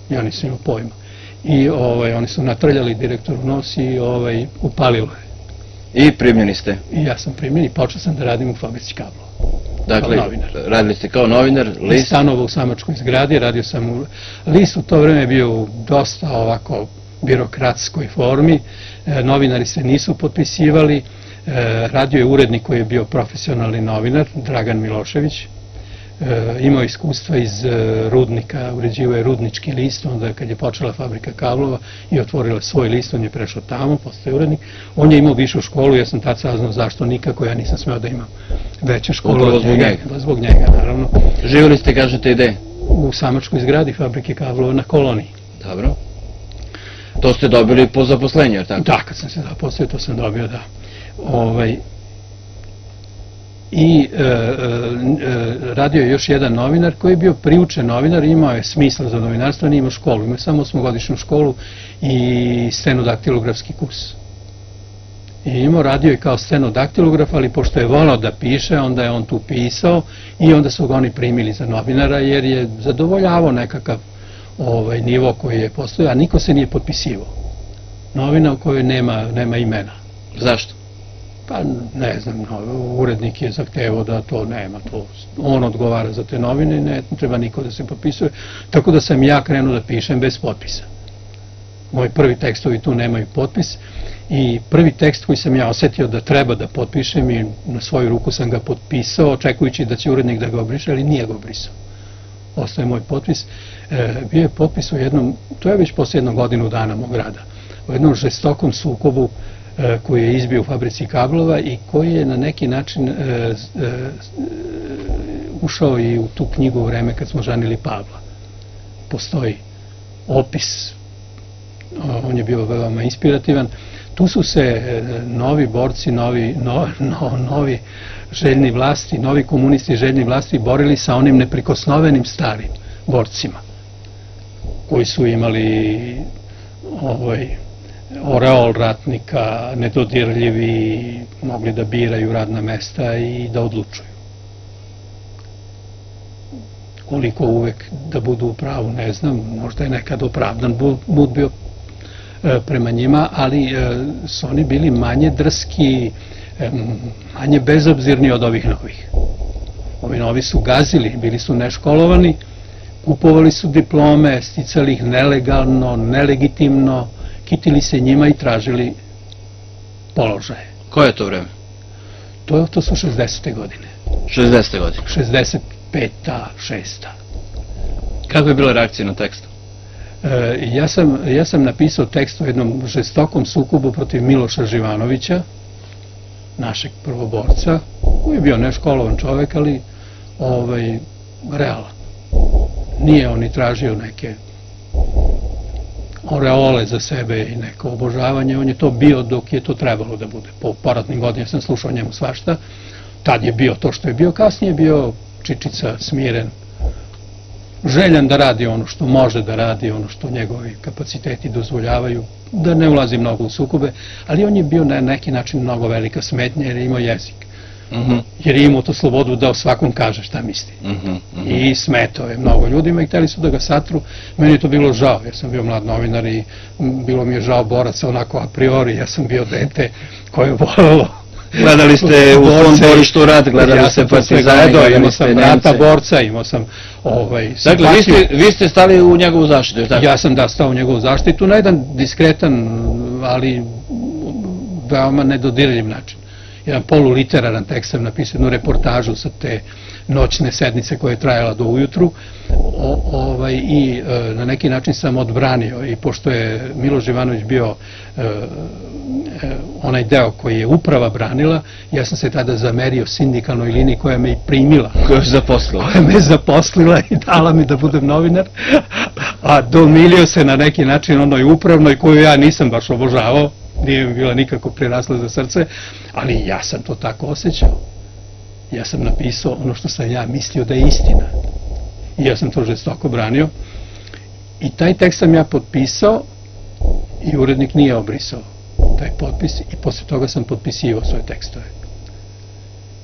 I oni su imali pojma. I ovaj, oni su natrljali direktoru nos i ovaj, upalilo je. I primljeni ste? I ja sam primljen i počeo sam da radim u fabrici kablova. Dakle, radili ste kao novinar, list? Stanova u Samačkoj zgradi, radio sam u list, u to vreme bio u dosta ovako birokratskoj formi, e, novinari se nisu potpisivali, e, radio je urednik koji je bio profesionalni novinar, Dragan Milošević, imao iskustva iz e, rudnika, uređivo je rudnički list, onda kad je počela fabrika kablova i otvorila svoj list, on je prešao tamo, postoje urednik. On je imao višu školu, ja sam tad saznao zašto nikako, ja nisam smeo da imam veća škola. Upravo zbog njega. Pa zbog njega, naravno. Živjeli ste, kažete, gde? U Samačkoj zgradi fabrike kablova na koloniji. Dobro. To ste dobili po zaposlenju, jer tako? Da, kad sam se zaposlio, to sam dobio, da. Ovaj, i e, e, e, radio je još jedan novinar koji je bio priučen novinar, imao je smisla za novinarstvo, nije imao školu, imao samo osmogodišnju školu i stenodaktilografski kurs. I imao, radio je kao stenodaktilograf, ali pošto je volao da piše, onda je on tu pisao i onda su ga oni primili za novinara jer je zadovoljavao nekakav ovaj, nivo koji je postojao, a niko se nije potpisivao. Novina u kojoj nema, nema imena. Zašto? Pa ne znam, urednik je zahtevao da to nema, to on odgovara za te novine, ne treba niko da se potpisuje, tako da sam ja krenuo da pišem bez potpisa. Moji prvi tekstovi tu nemaju potpis i prvi tekst koji sam ja osetio da treba da potpišem i na svoju ruku sam ga potpisao, očekujući da će urednik da ga obriše, ali nije ga obrisao. Ostaje moj potpis. E, bio je potpis u jednom, to je već posle jednog godinu dana mog rada, u jednom žestokom sukobu koji je izbio u fabrici kablova i koji je na neki način e, e, ušao i u tu knjigu u vreme kad smo žanili Pavla. Postoji opis, on je bio veoma inspirativan. Tu su se novi borci, novi, no, no, novi željni vlasti, novi komunisti željni vlasti borili sa onim neprikosnovenim starim borcima koji su imali ovaj, oreol ratnika, nedodirljivi, mogli da biraju radna mesta i da odlučuju. Koliko uvek da budu u pravu, ne znam, možda je nekad opravdan bud bio e, prema njima, ali e, su oni bili manje drski, e, manje bezobzirni od ovih novih. Ovi novi su gazili, bili su neškolovani, kupovali su diplome, sticali ih nelegalno, nelegitimno, kitili se njima i tražili položaje. Koje je to vreme? To, to su 60. godine. 60. godine? 65. 6. Kako je bila reakcija na tekst? E, ja, sam, ja sam napisao tekst o jednom žestokom sukobu protiv Miloša Živanovića, našeg prvoborca, koji je bio neškolovan čovek, ali ovaj, realan. Nije on i tražio neke oreole za sebe i neko obožavanje, on je to bio dok je to trebalo da bude. Po poratnim godinama sam slušao njemu svašta, tad je bio to što je bio, kasnije je bio čičica, smiren, željan da radi ono što može da radi, ono što njegovi kapaciteti dozvoljavaju, da ne ulazi mnogo u sukobe, ali on je bio na neki način mnogo velika smetnja jer je imao jezik. Mhm. -huh. Jer je imao tu slobodu da o svakom kaže šta misli. Uh -huh, uh -huh. I smetao je mnogo ljudima i hteli su da ga satru. Meni je to bilo žao, ja sam bio mlad novinar i bilo mi je žao boraca onako a priori, ja sam bio dete koje je volilo [LAUGHS] Gledali ste u svom dvorištu rad, gledali ja ste partizani, gledali ste Nemce. Imao sam borca, imao sam ovaj, Dakle, vi ste, vi ste stali u njegovu zaštitu, tako? Ja sam da stao u njegovu zaštitu na jedan diskretan, ali veoma nedodirljiv način jedan poluliteraran tekst sam napisao jednu reportažu sa te noćne sednice koja je trajala do ujutru o, ovaj, i e, na neki način sam odbranio i pošto je Miloš Ivanović bio e, e, onaj deo koji je uprava branila, ja sam se tada zamerio sindikalnoj liniji koja me i primila. Koja je zaposlila. Koja me zaposlila i dala mi da budem novinar, a domilio se na neki način onoj upravnoj koju ja nisam baš obožavao, nije mi bila nikako prirasla za srce, ali ja sam to tako osjećao. Ja sam napisao ono što sam ja mislio da je istina. I ja sam to žestoko branio. I taj tekst sam ja potpisao i urednik nije obrisao taj potpis i posle toga sam potpisivao svoje tekstove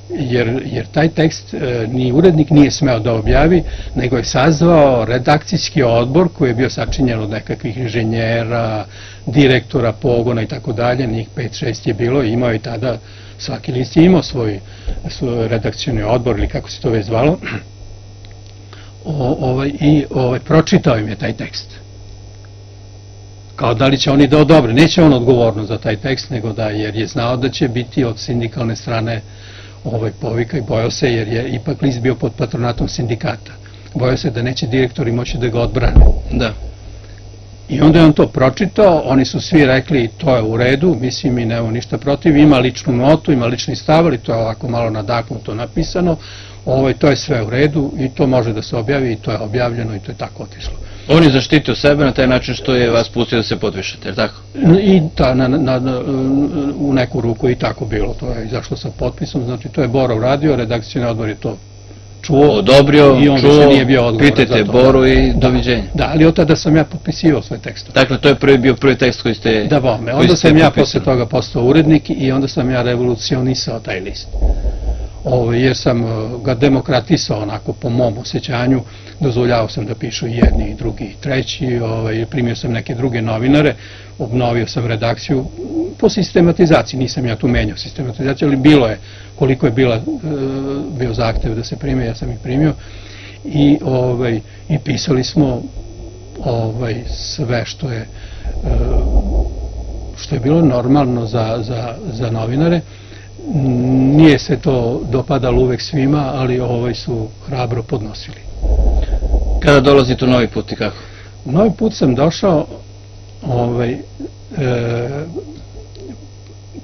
jer, jer taj tekst e, ni urednik nije smeo da objavi, nego je sazvao redakcijski odbor koji je bio sačinjen od nekakvih inženjera, direktora pogona i tako dalje, njih 5-6 je bilo i imao je tada, svaki list je imao svoj, svoj redakcijni odbor ili kako se to već zvalo, o, ovaj, i ovaj, pročitao im je taj tekst. Kao da li će oni da odobre. Neće on odgovorno za taj tekst, nego da, jer je znao da će biti od sindikalne strane ovaj povika i bojao se jer je ipak list bio pod patronatom sindikata. Bojao se da neće direktori moći da ga odbrane. Da. I onda je on to pročitao, oni su svi rekli to je u redu, mislim mi nemamo ništa protiv, ima ličnu notu, ima lični stav, ali to je ovako malo nadaknuto napisano, ovaj, to je sve u redu i to može da se objavi i to je objavljeno i to je tako otišlo. On je zaštitio sebe na taj način što je vas pustio da se potpišete, je tako? I ta, na, na, na, u neku ruku i tako bilo, to je izašlo sa potpisom, znači to je Bora uradio, redakcijni odbor je to čuo, odobrio, i on čuo, nije bio odgovor pitajte Boru i da, doviđenja. Da, ali od tada sam ja potpisivao svoj tekst. Dakle, to je prvi bio prvi tekst koji ste Da, bome, onda sam ja posle toga postao urednik i onda sam ja revolucionisao taj list. Jer sam e, ga demokratisao onako po mom osjećanju, dozvoljavao sam da pišu jedni, drugi, treći, ovaj, primio sam neke druge novinare, obnovio sam redakciju po sistematizaciji, nisam ja tu menjao sistematizaciju, ali bilo je, koliko je e, bio zahtev da se prime, ja sam ih primio. I, ovaj, i pisali smo ovaj, sve što je, e, što je bilo normalno za, za, za novinare, Nije se to dopadalo uvek svima, ali ovaj su hrabro podnosili. Kada dolazite u novi put i kako? Novi put sam došao, ovaj, e,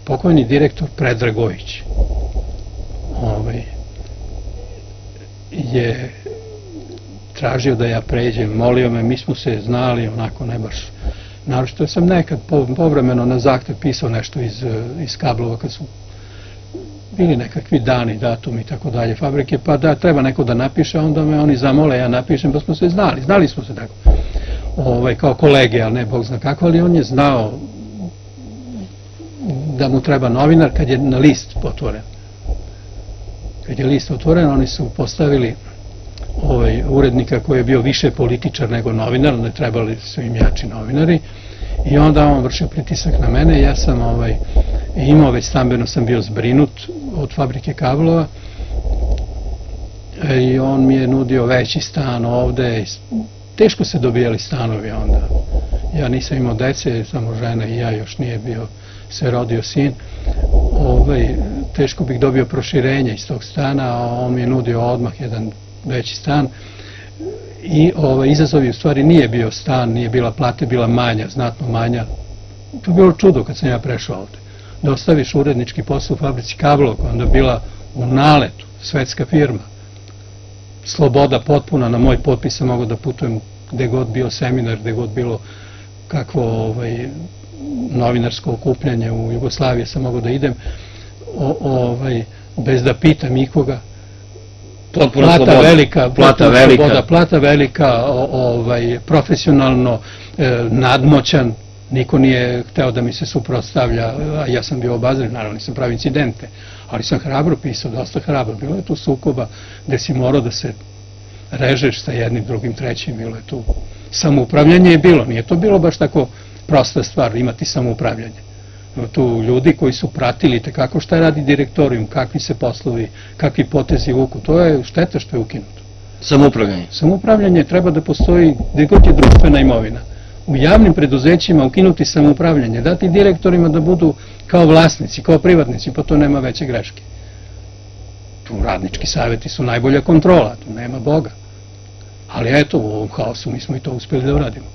pokojni direktor Predragović ovaj, je tražio da ja pređem, molio me, mi smo se znali onako ne baš naročito sam nekad povremeno na zahtev pisao nešto iz, iz kablova kad su bili nekakvi dani, datumi i tako dalje fabrike, pa da treba neko da napiše, onda me oni zamole, ja napišem, pa smo se znali, znali smo se tako, ovaj, kao kolege, ali ne Bog zna kako, ali on je znao da mu treba novinar kad je na list otvoren. Kad je list otvoren, oni su postavili ovaj, urednika koji je bio više političar nego novinar, ne trebali su im jači novinari, i onda on vršio pritisak na mene, ja sam ovaj, imao već stambeno sam bio zbrinut od fabrike kablova e, i on mi je nudio veći stan ovde, teško se dobijali stanovi onda. Ja nisam imao dece, samo žena i ja još nije bio se rodio sin. Ovaj, teško bih dobio proširenje iz tog stana, a on mi je nudio odmah jedan veći stan i ovaj, izazovi u stvari nije bio stan, nije bila plate, bila manja, znatno manja. To je bilo čudo kad sam ja prešao ovde. Da ostaviš urednički posao u fabrici koja onda bila u naletu, svetska firma. Sloboda potpuna, na moj potpis sam mogao da putujem gde god bio seminar, gde god bilo kakvo ovaj, novinarsko okupljanje u Jugoslaviji sam mogao da idem o, ovaj, bez da pitam ikoga plata sloboda. velika, Plata velika. sloboda, plata velika, o- ovaj, profesionalno, e, nadmoćan, niko nije hteo da mi se suprotstavlja, a ja sam bio obazren, naravno nisam pravi incidente, ali sam hrabro pisao, dosta hrabro, bilo je tu sukoba gde si morao da se režeš sa jednim, drugim, trećim, bilo je tu samoupravljanje je bilo, nije to bilo baš tako prosta stvar, imati samoupravljanje. Tu ljudi koji su pratili te kako šta radi direktorijum, kakvi se poslovi, kakvi potezi vuku, to je šteta što je ukinuto. Samoupravljanje. Samoupravljanje treba da postoji gde god je društvena imovina. U javnim preduzećima ukinuti samoupravljanje, dati direktorima da budu kao vlasnici, kao privatnici, pa to nema veće greške. Tu radnički savjeti su najbolja kontrola, tu nema Boga. Ali eto, u ovom haosu mi smo i to uspeli da uradimo.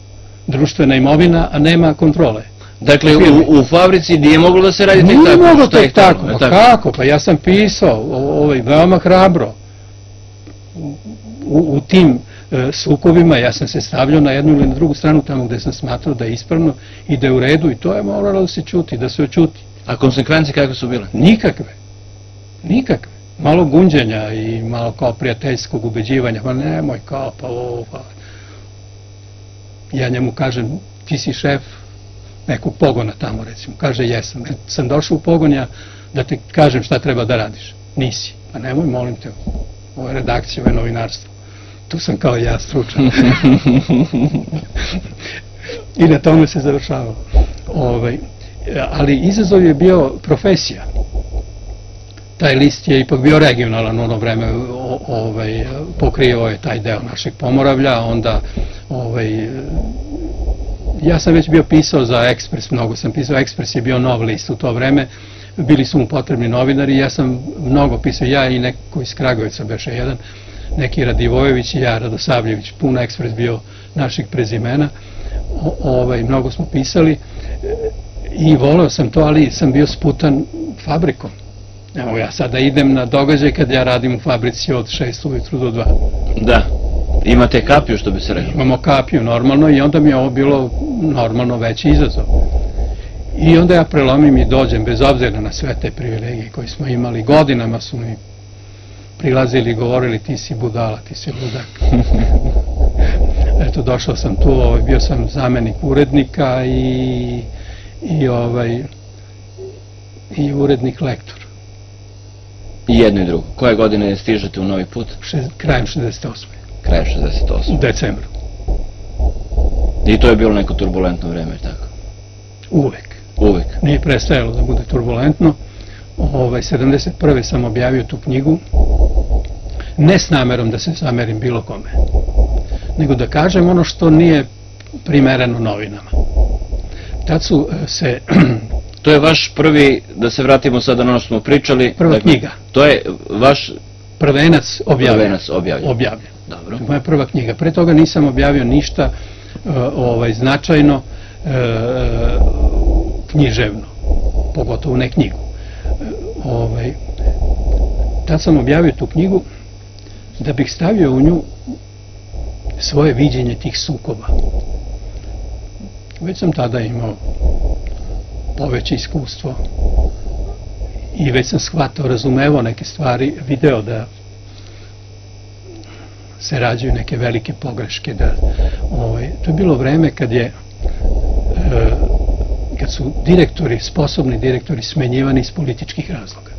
Društvena imovina, a nema kontrole. Dakle, u, u fabrici nije moglo da se radi tek Nije tako. moglo šta je tek tako, pa kako? Pa ja sam pisao, ovaj, veoma hrabro. U, u tim e, sukovima ja sam se stavljao na jednu ili na drugu stranu tamo gde sam smatrao da je ispravno i da je u redu i to je moralo da se čuti, da se očuti. A konsekvence kakve su bile? Nikakve. Nikakve. Malo gunđenja i malo kao prijateljskog ubeđivanja, pa nemoj kao, pa ovo, pa... Ja njemu kažem, ti si šef nekog pogona tamo, recimo. Kaže, jesam. E, Sam došao u pogon ja da ti kažem šta treba da radiš. Nisi. Pa nemoj, molim te, ovo je redakcija, ovo je novinarstvo. Tu sam kao ja stručan. [LAUGHS] I na tome se završavalo. Ovaj, ali izazov je bio profesija. Taj list je ipak bio regionalan u ono vreme, ovaj, pokrio je taj deo našeg Pomoravlja, onda ovaj, ja sam već bio pisao za Ekspres, mnogo sam pisao, Ekspres je bio nov list u to vreme, bili su mu potrebni novinari, ja sam mnogo pisao, ja i neko iz Kragujevca beše jedan, neki Radivojević i ja, Radosavljević, puno Ekspres bio naših prezimena, o, ovaj, mnogo smo pisali e, i voleo sam to, ali sam bio sputan fabrikom. Evo ja sada idem na događaj kad ja radim u fabrici od 6 ujutru do 2. Da. Imate kapiju, što bi se rekao. Imamo kapiju normalno i onda mi je ovo bilo normalno veći izazov. I onda ja prelomim i dođem, bez obzira na sve te privilegije koje smo imali. Godinama su mi prilazili i govorili ti si budala, ti si budak. [LAUGHS] Eto, došao sam tu, ovaj, bio sam zamenik urednika i, i, ovaj, i urednik lektor, I jedno i drugo. Koje godine stižete u novi put? Šest, krajem 68. Kraj 68. u decembru, I to je bilo neko turbulentno vreme, tako? uvek. Uvek. nije prestajalo da bude turbulentno. Ovaj, 71. sam objavio tu knjigu, ne s namerom da se zamerim bilo kome, nego da kažem ono što nije primereno novinama. Tad su e, se, [CLEARS THROAT] To je vaš prvi, da se vratimo sada na ono što smo pričali. Prva knjiga. To je vaš prvenac objavljen. prvenac objavljen. objavljen. Dobro. To je moja prva knjiga. Pre toga nisam objavio ništa e, ovaj, značajno e, književno, pogotovo ne knjigu. Ovaj, tad sam objavio tu knjigu da bih stavio u nju svoje viđenje tih sukoba. Već sam tada imao poveće iskustvo i već sam shvatao, razumevao neke stvari, video da se rađaju neke velike pogreške da ovaj to je bilo vreme kad je e, kad su direktori sposobni direktori smenjivani iz političkih razloga.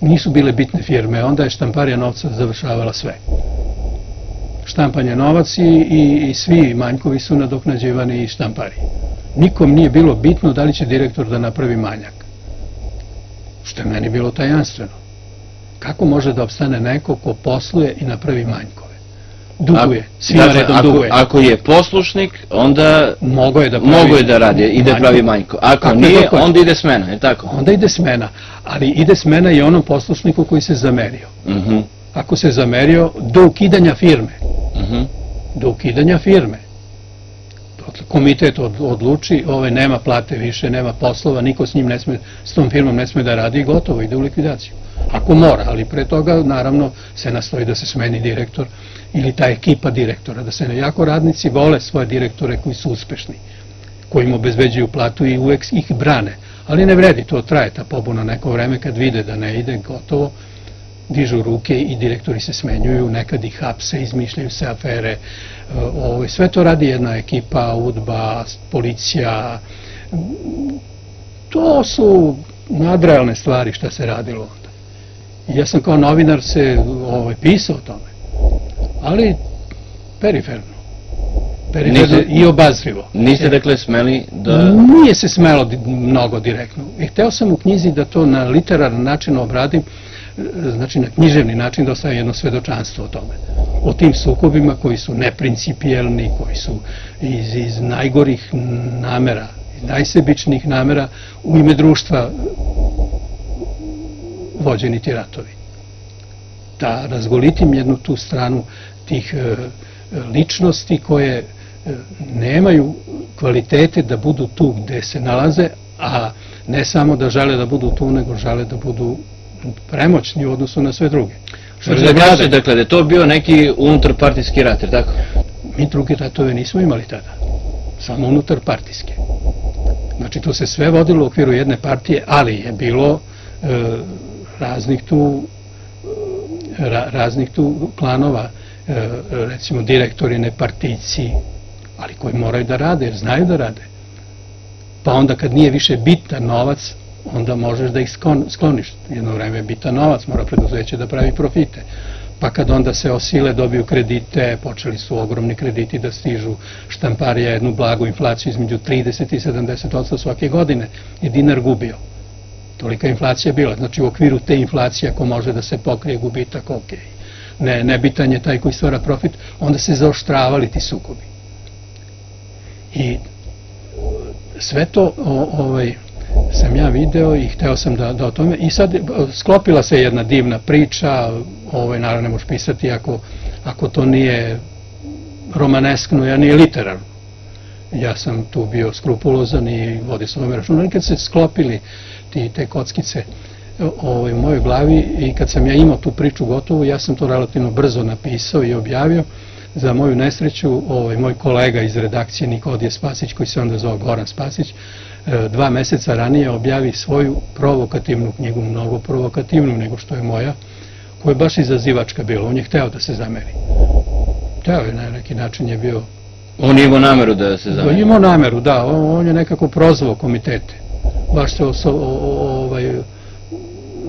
Nisu bile bitne firme onda je štamparija novca završavala sve. Štampanje novac i, i, i svi manjkovi su nadoknađivani i štampari nikom nije bilo bitno da li će direktor da napravi manjak što je meni bilo tajanstveno. Kako može da opstane neko ko posluje i napravi manjkove? Duguje, svima Dakle, redom ako, duguje. ako je poslušnik, onda Mogo je da pravi mogu je da radi i da manjko. pravi manjko. Ako Kako nije, hoće. onda ide smena, je tako? Onda ide smena, ali ide smena i onom poslušniku koji se zamerio. Mhm, Ako se zamerio, do ukidanja firme. mhm. Do ukidanja firme. Komitet od, odluči, ovaj nema plate više, nema poslova, niko s njim ne sme, s tom firmom ne sme da radi i gotovo, ide u likvidaciju. Ako mora, ali pre toga naravno se nastoji da se smeni direktor ili ta ekipa direktora, da se ne jako radnici vole svoje direktore koji su uspešni, koji im obezbeđuju platu i uvek ih brane. Ali ne vredi, to traje ta pobuna neko vreme kad vide da ne ide gotovo, dižu ruke i direktori se smenjuju, nekad ih hapse, izmišljaju se afere. E, ovo, sve to radi jedna ekipa, UDBA, policija. To su nadrealne stvari šta se radilo onda. Ja sam kao novinar se ovaj, pisao o tome, ali periferno. Periferno i obazrivo. Niste dakle smeli da... Nije se smelo mnogo direktno. I hteo sam u knjizi da to na literaran način obradim, znači na književni način da ostavim jedno svedočanstvo o tome. O tim sukobima koji su neprincipijelni, koji su iz, iz najgorih namera, iz najsebičnih namera u ime društva vođeni ti ratovi. Da razgolitim jednu tu stranu tih e, ličnosti koje e, nemaju kvalitete da budu tu gde se nalaze, a ne samo da žele da budu tu, nego žele da budu premoćni u odnosu na sve druge. Što da kažete, dakle, da je to bio neki unutarpartijski rat, je tako? Mi druge ratove nismo imali tada, samo unutarpartijske. Znači, to se sve vodilo u okviru jedne partije, ali je bilo e, raznih tu ra, raznih tu klanova, e, recimo direktori nepartijci, ali koji moraju da rade, jer znaju da rade. Pa onda kad nije više bitan novac, onda možeš da ih skloniš. Jedno vreme je bitan novac, mora preduzeće da pravi profite. Pa kad onda se osile dobiju kredite, počeli su ogromni krediti da stižu, štamparija jednu blagu inflaciju između 30 i 70 svake godine i dinar gubio. Tolika inflacija bila. Znači u okviru te inflacije ako može da se pokrije gubitak, ok. Ne, nebitan je taj koji stvara profit, onda se zaoštravali ti sukobi. I sve to ovaj, sam ja video i hteo sam da, da o tome i sad sklopila se jedna divna priča, ovaj, naravno ne možeš pisati ako, ako to nije romaneskno, ja nije literarno. Ja sam tu bio skrupulozan i vodio sam ome računa. I kad se sklopili ti, te kockice ovaj, u mojoj glavi i kad sam ja imao tu priču gotovu, ja sam to relativno brzo napisao i objavio. Za moju nesreću, ovaj, moj kolega iz redakcije Nikodije Spasić, koji se onda zove Goran Spasić, e, dva meseca ranije objavi svoju provokativnu knjigu, mnogo provokativnu nego što je moja, koja je baš izazivačka bila. On je hteo da se zameri. Hteo je na neki način je bio On je imao nameru da se zameri. On je imao nameru, da. On, on je nekako prozvao komitete. Baš se oso, o, ovaj,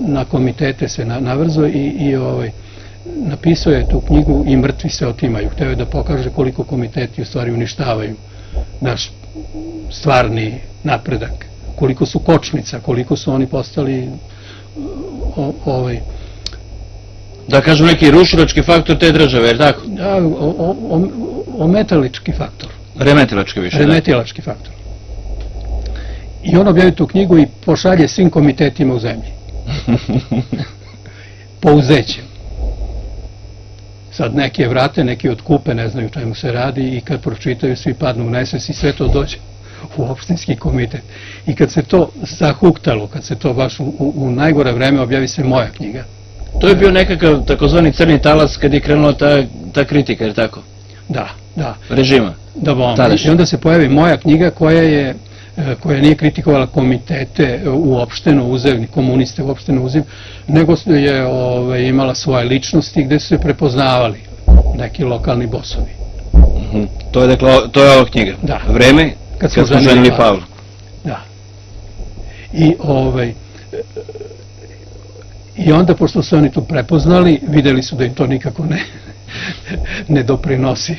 na komitete se na, navrzo i, i ovaj, napisao je tu knjigu i mrtvi se otimaju. Hteo je da pokaže koliko komiteti u stvari uništavaju naš stvarni napredak. Koliko su kočnica, koliko su oni postali o, ovaj, da kažem neki rušilački faktor te države, je tako? Da, o, o, ometalički faktor. Remetilački više, Remetilački da. faktor. I on objavi tu knjigu i pošalje svim komitetima u zemlji. [LAUGHS] Pouzećem. Sad neki je vrate, neki otkupe, ne znaju čemu se radi i kad pročitaju svi padnu u nesves i sve to dođe u opštinski komitet. I kad se to zahuktalo, kad se to baš u, u, najgore vreme objavi se moja knjiga. To je bio nekakav takozvani crni talas kad je krenula ta, ta kritika, je tako? Da, da. Režima? Da, bom. I onda se pojavi moja knjiga koja je koja nije kritikovala komitete uopšteno uzevni, komuniste uopšteno uzev, nego je ove, ovaj, imala svoje ličnosti gde su se prepoznavali neki lokalni bosovi. Mhm. To je dakle, to je ova knjiga? Da. Vreme kad smo, ženili Pavla. Da. I ovaj, I onda, pošto su oni to prepoznali, videli su da im to nikako ne, ne doprinosi,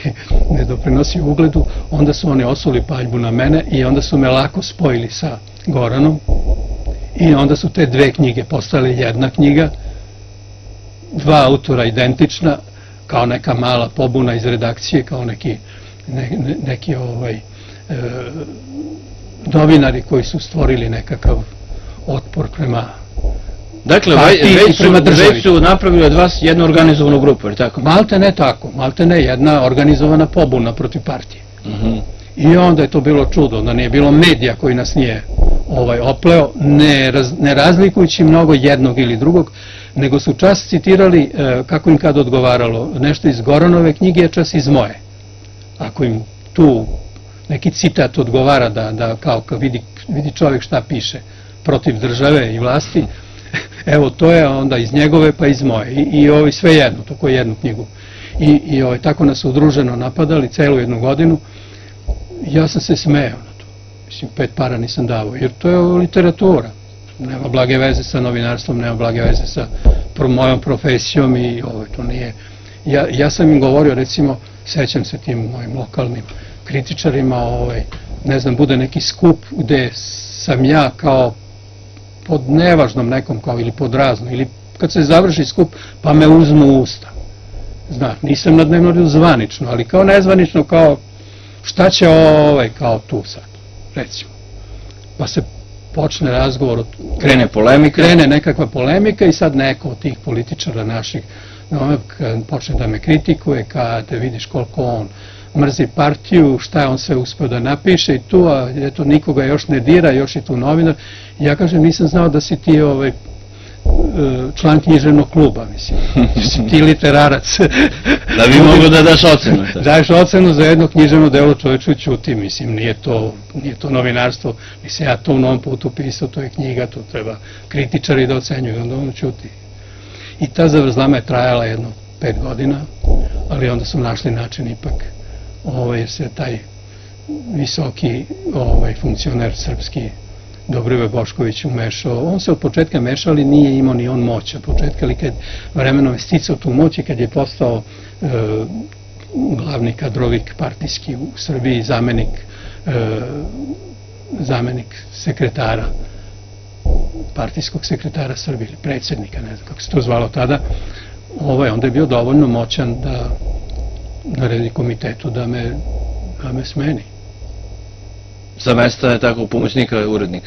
ne doprinosi ugledu, onda su oni osuli paljbu na mene i onda su me lako spojili sa Goranom. I onda su te dve knjige postale jedna knjiga, dva autora identična, kao neka mala pobuna iz redakcije, kao neki, ne, ne, neki ovaj, e, novinari koji su stvorili nekakav otpor prema Dakle, već su, već su napravili od vas jednu organizovanu grupu, je tako? Malte ne tako, malte ne jedna organizovana pobuna protiv partije. Uh mhm. -huh. I onda je to bilo čudo, onda nije bilo medija koji nas nije ovaj opleo, ne, raz, ne razlikujući mnogo jednog ili drugog, nego su čas citirali, e, kako im kad odgovaralo, nešto iz Goranove knjige, čas iz moje. Ako im tu neki citat odgovara da, da kao, kao vidi, vidi čovjek šta piše protiv države i vlasti, evo to je onda iz njegove pa iz moje. I, i ovaj sve jedno, toko jednu knjigu. I, i ovaj, tako nas udruženo napadali celu jednu godinu. Ja sam se smejao na to. Mislim, pet para nisam davao, jer to je literatura. Nema blage veze sa novinarstvom, nema blage veze sa pro, mojom profesijom i ovo, ovaj, to nije... Ja, ja sam im govorio, recimo, sećam se tim mojim lokalnim kritičarima, ovaj, ne znam, bude neki skup gde sam ja kao pod nevažnom nekom kao ili pod razno, ili kad se završi skup pa me uzmu u usta. Zna, nisam na dnevnom redu zvanično, ali kao nezvanično, kao šta će ovaj kao tu sad, recimo. Pa se počne razgovor, krene polemika, krene nekakva polemika i sad neko od tih političara naših počne da me kritikuje, kada vidiš koliko on mrzi partiju, šta je on sve uspio da napiše i tu, a eto nikoga još ne dira, još i tu novinar. Ja kažem, nisam znao da si ti ovaj, član književnog kluba, mislim. [LAUGHS] Si ti literarac. da bi mogo da daš ocenu. Daješ ocenu za jedno književno delo čoveče ćuti, mislim, nije to, nije to novinarstvo. Mislim, ja to u novom putu pisao, to je knjiga, to treba kritičari da ocenjuju, onda ono ćuti. I ta zavrzlama je trajala jedno pet godina, ali onda su našli način ipak ovaj, se taj visoki ovaj, funkcioner srpski Dobrive Bošković umešao. On se od početka mešao, ali nije imao ni on moć. Od početka, ali kad vremenom je sticao tu moć i kad je postao e, glavni kadrovik partijski u Srbiji, zamenik, e, zamenik sekretara partijskog sekretara Srbije ili ne znam kako se to zvalo tada, ovaj, onda je bio dovoljno moćan da naredi komitetu da me, da me smeni. Sa mesta je tako pomoćnika urednik?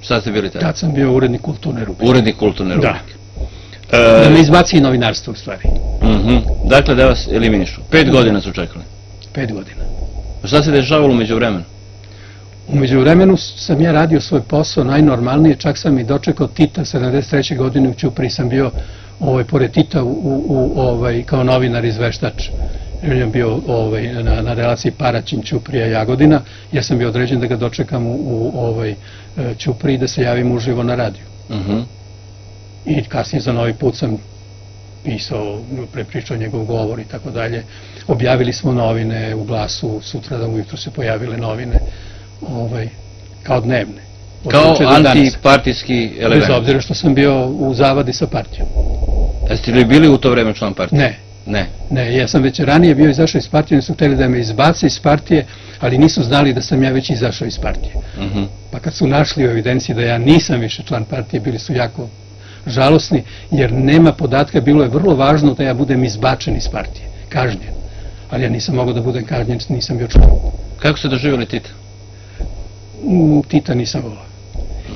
Šta ste bili tada? Tad sam bio urednik kulturne rubrike. Urednik kulturne rubrike. Da. E... Da me izbaci novinarstvo u stvari. Uh. -huh. Dakle, da vas eliminišu. Pet da. godina su čekali? Pet godina. Šta se dešavalo umeđu vremenu? Umeđu vremenu sam ja radio svoj posao najnormalnije, čak sam i dočekao Tita 73. godine u Ćupri, sam bio ovaj, pored Tita u, u, ovaj, kao novinar izveštač. Ja bio ovaj, na, na relaciji Paraćin, Ćuprija, Jagodina. Ja sam bio određen da ga dočekam u, u ovaj, Ćupriji da se javim uživo na radiju. Uh mhm. -huh. I kasnije za novi put sam pisao, prepričao njegov govor i tako dalje. Objavili smo novine u glasu, sutra da ujutro se pojavile novine ovaj, kao dnevne. Kao antipartijski element. Bez obzira što sam bio u zavadi sa partijom. Jeste li bili u to vreme član partije? Ne. Ne. Ne, ja sam već ranije bio izašao iz partije, oni su hteli da me izbace iz partije, ali nisu znali da sam ja već izašao iz partije. Uh mhm. -huh. Pa kad su našli u evidenciji da ja nisam više član partije, bili su jako žalosni, jer nema podatka, bilo je vrlo važno da ja budem izbačen iz partije, kažnjen. Ali ja nisam mogao da budem kažnjen, nisam bio član. Kako ste doživjeli Tita? Mm, Tita nisam volao.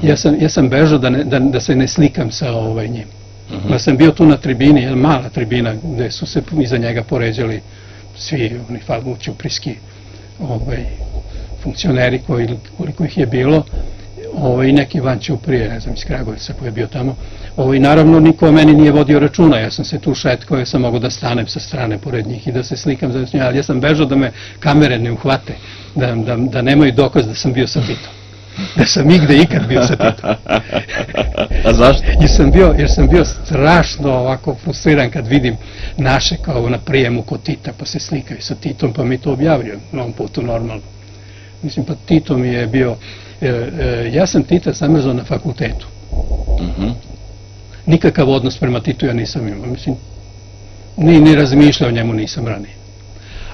Ja sam, ja sam bežao da, ne, da, da se ne slikam sa ovaj njim. Uh -huh. Ja sam bio tu na tribini, jedna mala tribina, gde su se iza njega poređali svi oni ćupriski ovaj, funkcioneri koji, koliko ih je bilo ovaj, neki van Ćuprije, ne znam, iz Kragujevca koji je bio tamo. Ovaj, naravno, niko o meni nije vodio računa, ja sam se tu šetkao, ja sam mogao da stanem sa strane pored njih i da se slikam za njih, ali ja sam bežao da me kamere ne uhvate, da, da, da nemaju dokaz da sam bio sa Titom da sam igde ikad bio sa Titom. A zašto? Jer sam bio, jer sam bio strašno ovako frustriran kad vidim naše kao na prijemu kod Tita, pa se slikaju sa Titom, pa mi to objavljaju na ovom putu normalno. Mislim, pa Tito mi je bio, e, e, ja sam Tita zamrzao na fakultetu. Mhm. -huh. Nikakav odnos prema Titu ja nisam imao, mislim, ni, ni razmišljao njemu nisam ranije.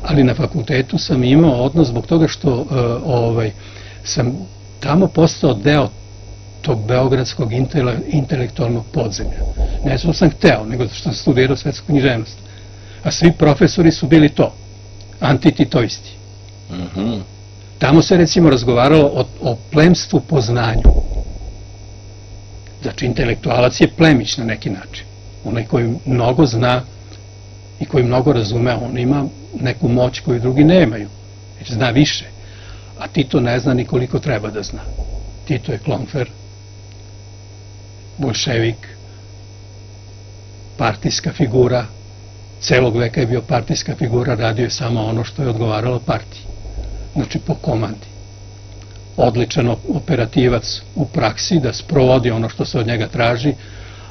Ali na fakultetu sam imao odnos zbog toga što uh, ovaj, sam tamo postao deo tog beogradskog intele, intelektualnog podzemlja. Ne što sam hteo, nego što sam studirao svetsku književnost. A svi profesori su bili to, antititoisti. Uh mhm. -huh. Tamo se recimo razgovaralo o, o plemstvu po znanju. Znači, intelektualac je plemić na neki način. Onaj koji mnogo zna i koji mnogo razume, on ima neku moć koju drugi nemaju. već zna više. A Tito ne zna ni koliko treba da zna. Tito je klonfer, bolševik, partijska figura, celog veka je bio partijska figura, radio je samo ono što je odgovaralo partiji. Znači po komandi. Odličan operativac u praksi da sprovodi ono što se od njega traži,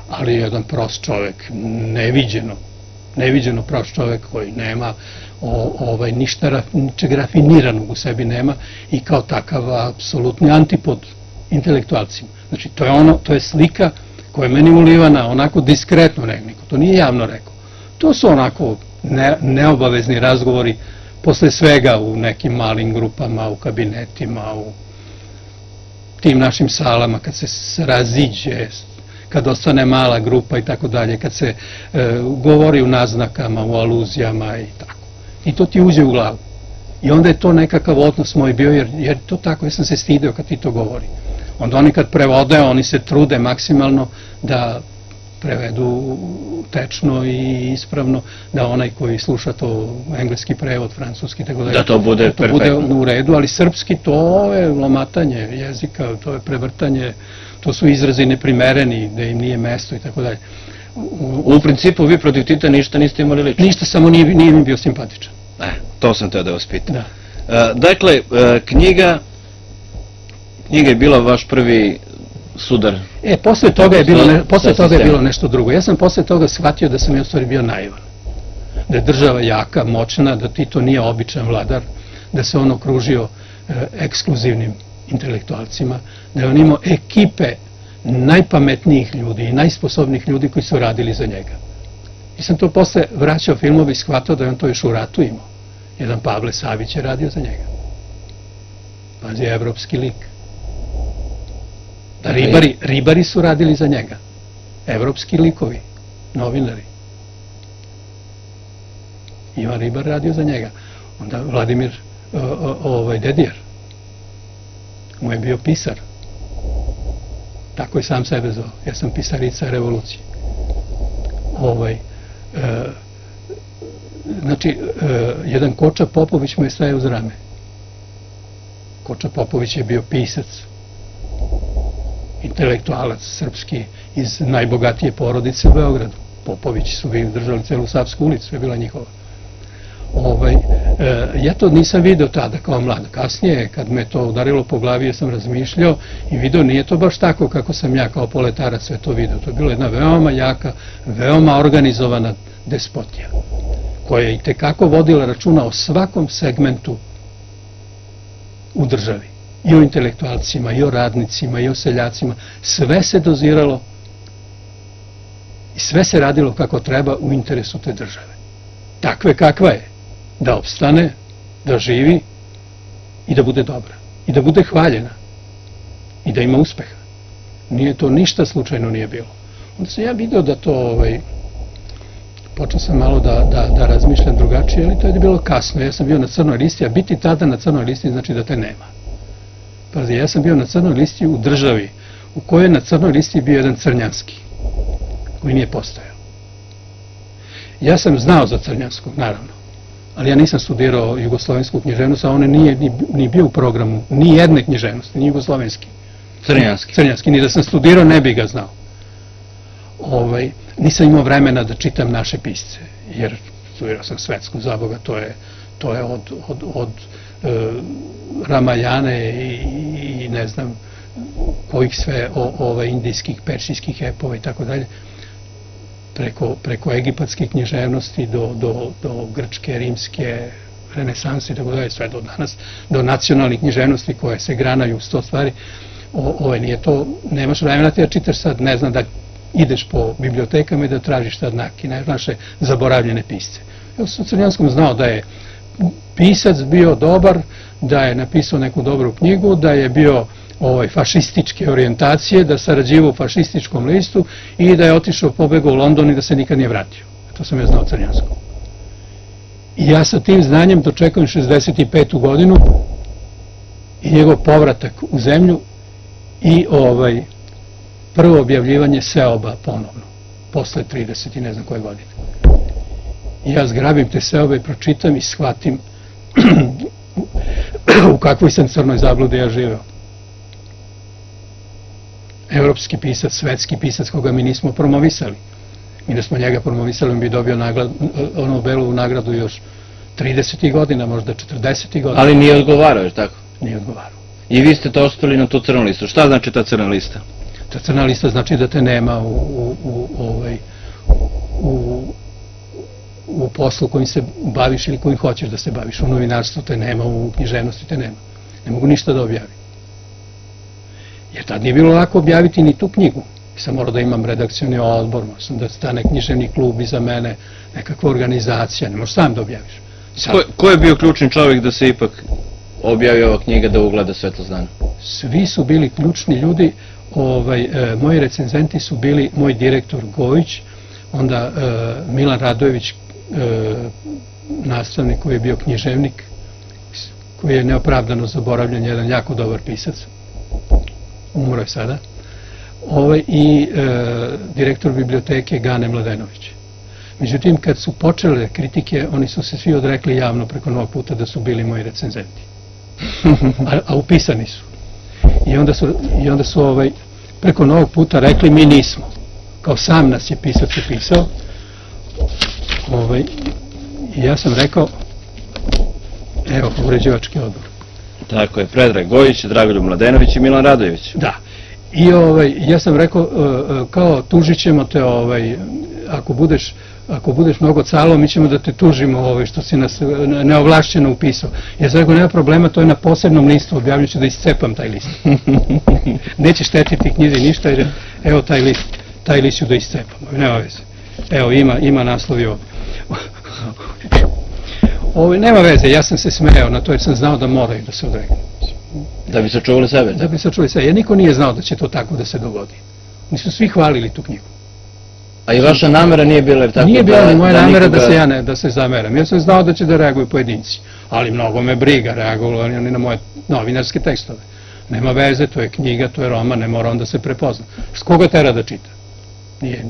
ali je jedan prost čovek, neviđeno, neviđeno prost čovek koji nema ovaj, ništa ničeg rafiniranog u sebi nema i kao takav apsolutni antipod intelektualcima. Znači, to je ono, to je slika koja je meni ulivana onako diskretno, ne, niko to nije javno rekao. To su onako ne, neobavezni razgovori posle svega u nekim malim grupama, u kabinetima, u tim našim salama, kad se raziđe, kad ostane mala grupa i tako dalje, kad se e, govori u naznakama, u aluzijama i tako. I to ti uđe u glavu. I onda je to nekakav odnos moj bio, jer, jer to tako, ja sam se stidio kad ti to govori. Onda oni kad prevode, oni se trude maksimalno da prevedu tečno i ispravno, da onaj koji sluša to engleski prevod, francuski, tako da, da to bude da to bude u redu, ali srpski to je lomatanje jezika, to je prevrtanje, to su izrazi neprimereni, da im nije mesto i tako dalje. U, u principu vi protiv Tita ništa niste imali lično? Ništa, samo nije, nije mi bio simpatičan. E, to sam teo da vas pitam. Da. E, dakle, e, knjiga Knjiga je bila vaš prvi sudar. E, posle toga je bilo, ne, posle toga je bilo nešto drugo. Ja sam posle toga shvatio da sam ja u stvari bio naivan. Da je država jaka, moćna, da Tito nije običan vladar, da se on okružio e, ekskluzivnim intelektualcima, da je on imao ekipe najpametnijih ljudi i najsposobnijih ljudi koji su radili za njega. I sam to posle vraćao filmovi i shvatao da je on to još u ratu imao. Jedan Pavle Savić je radio za njega. Pazi, evropski lik. Da ribari, ribari su radili za njega. Evropski likovi, novinari. Ivan Ribar radio za njega. Onda Vladimir o, o, ovaj, Dedijer. Mu je bio pisar. Tako je sam sebe zvao. Ja sam pisarica revolucije. Ovaj, e, znači, e, jedan Koča Popović mu je stajao uz rame. Koča Popović je bio pisac, intelektualac srpski iz najbogatije porodice u Beogradu. Popović su bili držali celu Savsku ulicu, je bila njihova. Ovaj, e, ja to nisam video tada kao mlad. Kasnije, kad me to udarilo po glavi, ja sam razmišljao i video nije to baš tako kako sam ja kao poletarac sve to video. To je bila jedna veoma jaka, veoma organizovana despotija, koja je i tekako vodila računa o svakom segmentu u državi i o intelektualcima, i o radnicima, i o seljacima. Sve se doziralo i sve se radilo kako treba u interesu te države. Takve kakva je. Da opstane, da živi i da bude dobra. I da bude hvaljena. I da ima uspeha. Nije to ništa slučajno nije bilo. Onda sam ja video da to, ovaj, počeo sam malo da, da, da razmišljam drugačije, ali to je bilo kasno. Ja sam bio na crnoj listi, a biti tada na crnoj listi znači da te nema. Pazi, ja sam bio na crnoj listi u državi u kojoj na crnoj listi bio jedan crnjanski, koji nije postojao. Ja sam znao za crnjanskog, naravno, ali ja nisam studirao jugoslovensku književnost, a on nije ni, ni bio u programu ni jedne književnosti, ni jugoslovenski. Crnjanski. Crnjanski, ni da sam studirao ne bi ga znao. Ovaj, nisam imao vremena da čitam naše pisce, jer studirao sam svetsku, za Boga, to je, to je od, od, od e, Ramajane i, i ne znam kojih sve o, ove indijskih, persijskih epova i tako dalje preko, preko egipatske književnosti do, do, do grčke, rimske, renesanse i tako dalje, sve do danas, do nacionalnih književnosti koje se granaju s to stvari. Ovo nije to, nemaš vremena ti da čitaš sad, ne znam, da ideš po bibliotekama i da tražiš sad naki, naše zaboravljene pisce. Ja sam u Crnjanskom znao da je pisac bio dobar, da je napisao neku dobru knjigu, da je bio ovaj fašističke orijentacije, da sarađivo u fašističkom listu i da je otišao pobegao u London i da se nikad nije vratio. To sam ja znao crnjanskom. I ja sa tim znanjem dočekujem 65. godinu i njegov povratak u zemlju i ovaj prvo objavljivanje Seoba ponovno, posle 30 i ne znam koje godine. I ja zgrabim te seobe, pročitam i shvatim [CLEARS THROAT] kakvoj sam crnoj zabludi ja živeo? Evropski pisac, svetski pisac koga mi nismo promovisali. Mi da smo njega promovisali, on bi dobio Nobelovu nagradu još 30. godina, možda 40. godina. Ali nije odgovarao, je tako? Nije odgovarao. I vi ste to ostavili na tu crnu listu. Šta znači ta crna lista? Ta crna lista znači da te nema u, u, u, ovaj, u, u poslu kojim se baviš ili kojim hoćeš da se baviš. U novinarstvu te nema, u književnosti te nema. Ne mogu ništa da objavim. Jer tad nije bilo lako objaviti ni tu knjigu. Sam morao da imam redakcijani odbor, sam da stane književni klub iza mene, nekakva organizacija, ne možeš sam da objaviš. Ko, ko je bio ključni čovjek da se ipak objavi ova knjiga da ugleda svetlo zdana? Svi su bili ključni ljudi, ovaj, e, moji recenzenti su bili moj direktor Gojić, onda e, Milan Radojević, e, nastavnik koji je bio književnik, koji je neopravdano zaboravljen, jedan jako dobar pisac, umro je sada, ovaj, i e, direktor biblioteke Gane Mladenović. Međutim, kad su počele kritike, oni su se svi odrekli javno preko novog puta da su bili moji recenzenti. A, a upisani su. I onda su, i onda su ovaj, preko novog puta rekli mi nismo. Kao sam nas je pisac upisao. Ovaj, ja sam rekao, evo, uređivački odbor. Tako je, Predrag Gojić, Dragoljub Mladenović i Milan Radojević. Da. I ovaj, ja sam rekao, e, e, kao tužit ćemo te, ovaj, ako budeš ako budeš mnogo calo, mi ćemo da te tužimo ovaj, što si nas neovlašćeno upisao. Ja sam rekao, nema problema, to je na posebnom listu, objavljaju ću da iscepam taj list. [LAUGHS] Neće štetiti knjizi ništa, jer evo taj list, taj list ću da iscepam. Nema veze. Evo, ima, ima naslovi ovo. [LAUGHS] Ovo, nema veze, ja sam se smejao na to jer sam znao da moraju da se odreknu. Da bi sačuvali sebe? Da bi sačuvali sebe. Jer niko nije znao da će to tako da se dogodi. Nisu svi hvalili tu knjigu. A i vaša namera nije bila tako Nije bila ni moja da namera da se ja ne, da se zameram. Ja sam znao da će da reaguju pojedinci, ali mnogo me briga, reagovali oni na moje novinarske tekstove. Nema veze, to je knjiga, to je roman, ne mora on da se prepozna. S koga tera da čita? Nije,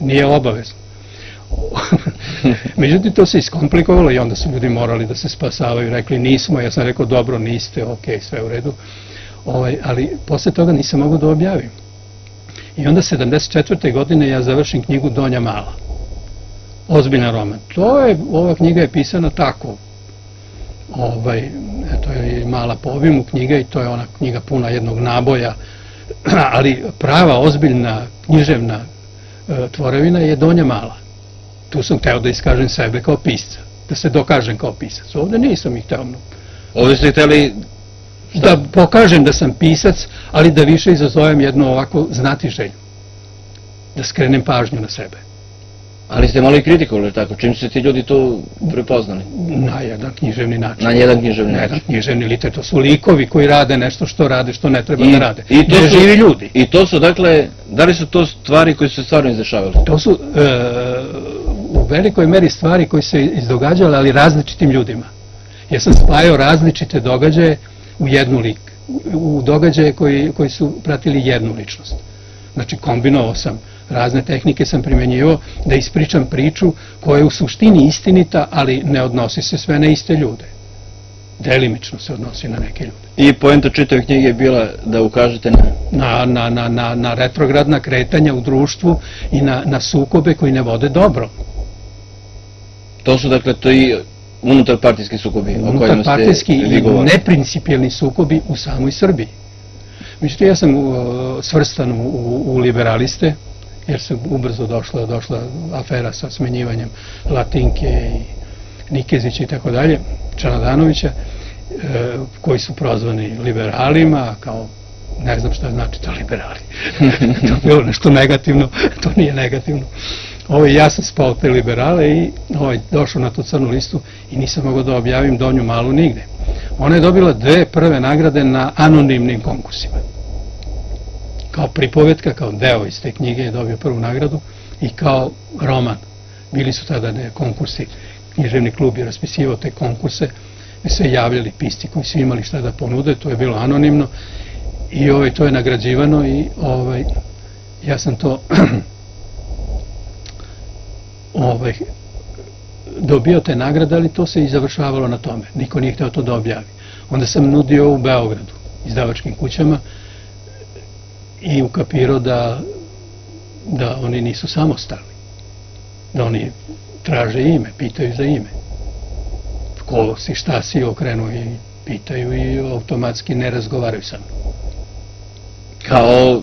nije obavezno. [LAUGHS] Međutim, to se iskomplikovalo i onda su ljudi morali da se spasavaju, rekli nismo, ja sam rekao dobro, niste, ok, sve u redu, ovaj, ali posle toga nisam mogu da objavim. I onda 74. godine ja završim knjigu Donja Mala. Ozbiljan roman. To je, ova knjiga je pisana tako. Ovaj, to je mala po obimu knjiga i to je ona knjiga puna jednog naboja. [CLEARS THROAT] Ali prava, ozbiljna, književna e, tvorevina je Donja Mala. Tu sam hteo da iskažem sebe kao pisca. Da se dokažem kao pisac. Ovde nisam ih hteo. Ovde ste hteli da pokažem da sam pisac, ali da više izazovem jednu ovako znatiželju. Da skrenem pažnju na sebe. Ali ste malo i kritikovali, tako? Čim su se ti ljudi tu prepoznali? Na jedan književni način. Na jedan književni način. Na jedan književni liter. To su likovi koji rade nešto što rade, što ne treba I, da rade. I to su, živi ljudi. I to su, dakle, da li su to stvari koje su stvarno izdešavali? To su e, u velikoj meri stvari koje se izdogađale, ali različitim ljudima. Ja sam spajao različite događaje u jednu lik, u događaje koji, koji su pratili jednu ličnost. Znači kombinovao sam, razne tehnike sam primjenjivao da ispričam priču koja je u suštini istinita, ali ne odnosi se sve na iste ljude. Delimično se odnosi na neke ljude. I poenta čitave knjige je bila da ukažete na... Na, na, na, na, na retrogradna kretanja u društvu i na, na sukobe koji ne vode dobro. To su dakle to i unutarpartijski sukobi o kojima ste vi govorili. neprincipijalni sukobi u samoj Srbiji. Međutim, ja sam svrstan u, u, liberaliste, jer se ubrzo došla, došla afera sa smenjivanjem Latinke i Nikezića i tako dalje, Čanadanovića, e, koji su prozvani liberalima, kao ne znam šta znači to liberali. [LAUGHS] to je bilo nešto negativno, to nije negativno ovaj, ja sam spao te liberale i ovaj, došao na tu crnu listu i nisam mogao da objavim Donju Malu nigde. Ona je dobila dve prve nagrade na anonimnim konkursima. Kao pripovetka, kao deo iz te knjige je dobio prvu nagradu i kao roman. Bili su tada ne, konkursi, književni klub je raspisivao te konkurse, se javljali pisti koji su imali šta da ponude, to je bilo anonimno i ovaj, to je nagrađivano i ovaj, ja sam to [CLEARS THROAT] ovaj, dobio te nagrade, ali to se i završavalo na tome. Niko nije hteo to da objavi. Onda sam nudio u Beogradu, izdavačkim kućama, i ukapirao da, da oni nisu samostalni. Da oni traže ime, pitaju za ime. Ko si, šta si, okrenu i pitaju i automatski ne razgovaraju sa mnom. Kao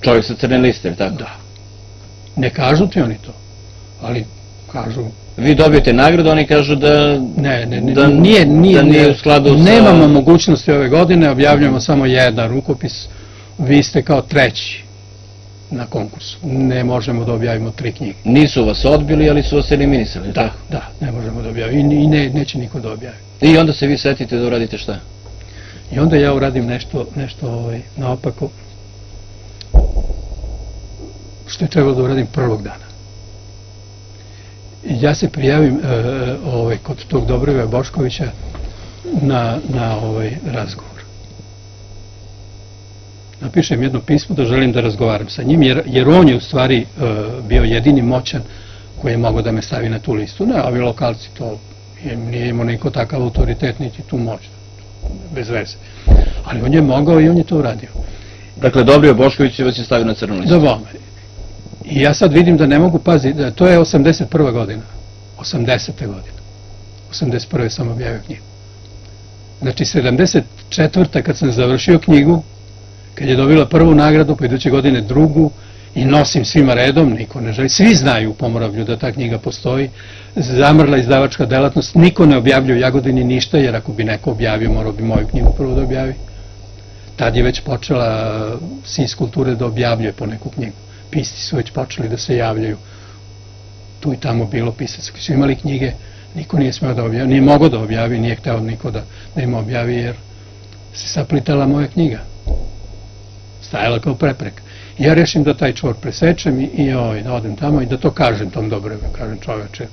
čovjek sa crne liste, tako? Da. Ne kažu ti oni to, ali kažu Vi dobijete nagradu, oni kažu da... Ne, ne, ne, da, nije, nije, da nije u skladu sa... Nemamo mogućnosti ove godine, objavljamo samo jedan rukopis, vi ste kao treći na konkursu. Ne možemo da objavimo tri knjige. Nisu vas odbili, ali su vas eliminisali, Da, da, ne možemo da objavimo. I, i ne, neće niko da objavi. I onda se vi setite da uradite šta? I onda ja uradim nešto, nešto ovaj, naopako, što je trebalo da uradim prvog dana. Ja se prijavim e, ovaj, kod tog Dobroga Boškovića na, na ovaj razgovor. Napišem jedno pismo da želim da razgovaram sa njim, jer, jer on je u stvari e, bio jedini moćan koji je mogao da me stavi na tu listu. Ne, ovi lokalci to je- nije imao niko takav autoritet, niti tu moć, bez veze. Ali on je mogao i on je to uradio. Dakle, Dobrio Bošković vas je stavio na crnu listu. Da vome. I ja sad vidim da ne mogu paziti, da to je 81. godina. 80. godina. 81. sam objavio knjigu. Znači, 74. kad sam završio knjigu, kad je dobila prvu nagradu, pa iduće godine drugu, i nosim svima redom, niko ne želi, svi znaju u Pomoravlju da ta knjiga postoji, zamrla izdavačka delatnost, niko ne objavljuje u Jagodini ništa, jer ako bi neko objavio, morao bi moju knjigu prvo da objavi. Tad je već počela SIS kulture da objavljuje po neku knjigu. Pisci su već počeli da se javljaju. Tu i tamo bilo pisaca koji su imali knjige, niko nije smeo da objavi, nije mogao da objavi, nije hteo niko da, da im objavi, jer se saplitala moja knjiga. Stajala kao prepreka. Ja rešim da taj čvor presečem i, i ovaj, da odem tamo i da to kažem tom dobro, kažem čoveče,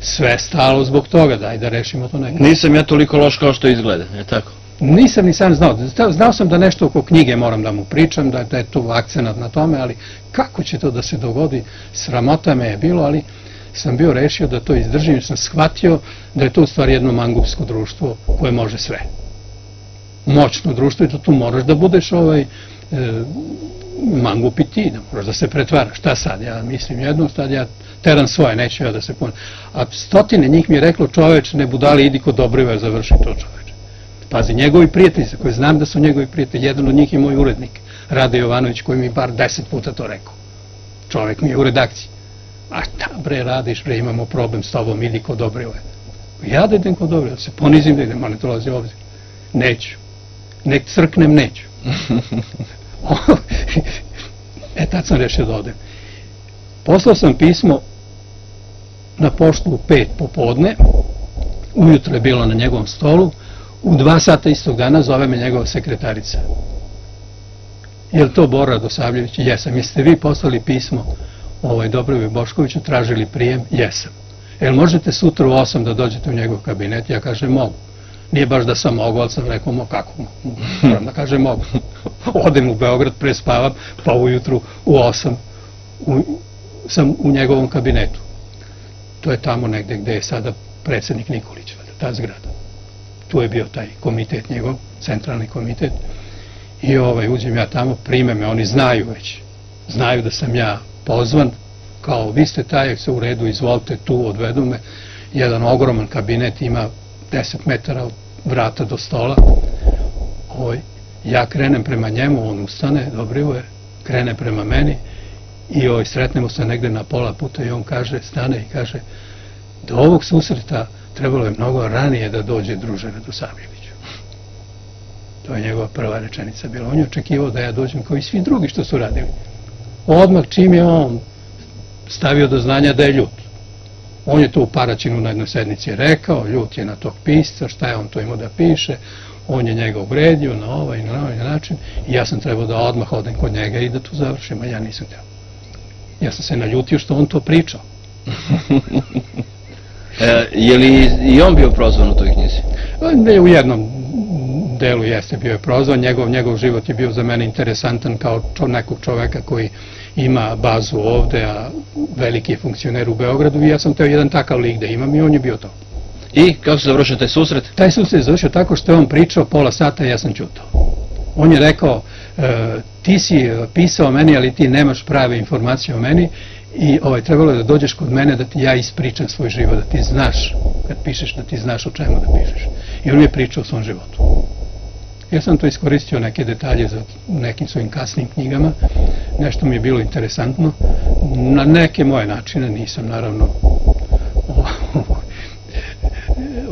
sve stalo zbog toga, daj da rešimo to nekako. Nisam ja toliko loš kao što izgleda, je tako? Nisam ni sam znao. Znao- sam da nešto oko knjige moram da mu pričam, da, da je tu akcenat na tome, ali kako će to da se dogodi, sramota me je bilo, ali sam bio rešio da to izdržim, sam shvatio da je to u stvari jedno mangupsko društvo koje može sve. Moćno društvo i da tu moraš da budeš ovaj, e, mangup i ti, da moraš da se pretvaraš. Šta sad? Ja mislim jedno, sad ja teram svoje, neću ja da se punim. A stotine njih mi je reklo čoveč, ne budali, idi kod Dobriva, završi to čoveče. Pazi, njegovi prijatelji, za koje znam da su njegovi prijatelji, jedan od njih je moj urednik, Rade Jovanović, koji mi bar deset puta to rekao. Čovek mi je u redakciji. A šta bre radiš, bre, imamo problem s tobom, idi kod Dobriva. Ja da idem kod Dobriva, da se ponizim da idem, ali ne dolazi ovdje. Neću. Nek crknem, neću. [LAUGHS] e, tad sam rešio da odem. Poslao sam pismo na poštu u pet popodne, ujutro je bilo na njegovom stolu, u dva sata istog dana zove me njegova sekretarica. Je li to Bora Dosavljević? Jesam. Jeste vi poslali pismo ovaj, Dobrovi Boškoviću, tražili prijem? Jesam. Jel možete sutra u 8 da dođete u njegov kabinet? Ja kažem mogu. Nije baš da sam mogu, ali sam rekao, mo, kako? Moram da kažem mogu. [LAUGHS] Odem u Beograd, prespavam, pa ujutru u 8 u, sam u njegovom kabinetu. To je tamo negde gde je sada predsednik Nikolić, ta zgrada. Tu je bio taj komitet njegov, centralni komitet. I ovaj, uđem ja tamo, prime me, oni znaju već. Znaju da sam ja pozvan, kao vi ste taj, se u redu, izvolite tu, odvedu me. Jedan ogroman kabinet ima 10 metara od vrata do stola. Ovaj, ja krenem prema njemu, on ustane, dobro je, krene prema meni i ovaj, sretnemo se negde na pola puta i on kaže, stane i kaže, do ovog susreta trebalo je mnogo ranije da dođe druže Radosavljeviću. To je njegova prva rečenica bila. On je očekivao da ja dođem kao i svi drugi što su radili. Odmah čim je on stavio do znanja da je ljut. On je to u Paraćinu na jednoj sednici rekao, ljut je na tog pisca, šta je on to imao da piše, on je njega uvredio na ovaj i na ovaj način i ja sam trebao da odmah odem kod njega i da tu završim, a ja nisam htio. Ja sam se naljutio što on to pričao. [LAUGHS] E, je li i on bio prozvan u toj knjizi? Ne, u jednom delu jeste bio je prozvan, njegov, njegov život je bio za mene interesantan kao čo, nekog čoveka koji ima bazu ovde, a veliki je funkcioner u Beogradu i ja sam teo jedan takav lik da imam i on je bio to. I kako se završio taj susret? Taj susret je završio tako što je on pričao pola sata i ja sam čutao. On je rekao, e, ti si e, pisao meni, ali ti nemaš prave informacije o meni i ovaj, trebalo je da dođeš kod mene da ti ja ispričam svoj život, da ti znaš, kad pišeš, da ti znaš o čemu da pišeš. I on mi je pričao o svom životu. Ja sam to iskoristio neke detalje za nekim svojim kasnim knjigama, nešto mi je bilo interesantno, na neke moje načine, nisam naravno [LAUGHS]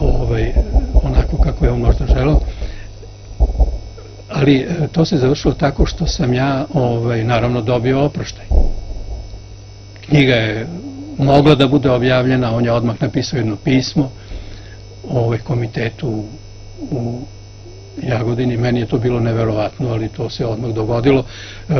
ovaj, onako kako je on možda želao, ali e, to se završilo tako što sam ja ovaj, naravno dobio oproštaj. Knjiga je mogla da bude objavljena, on je odmah napisao jedno pismo ovaj, komitetu u Jagodini, meni je to bilo neverovatno, ali to se odmah dogodilo. E,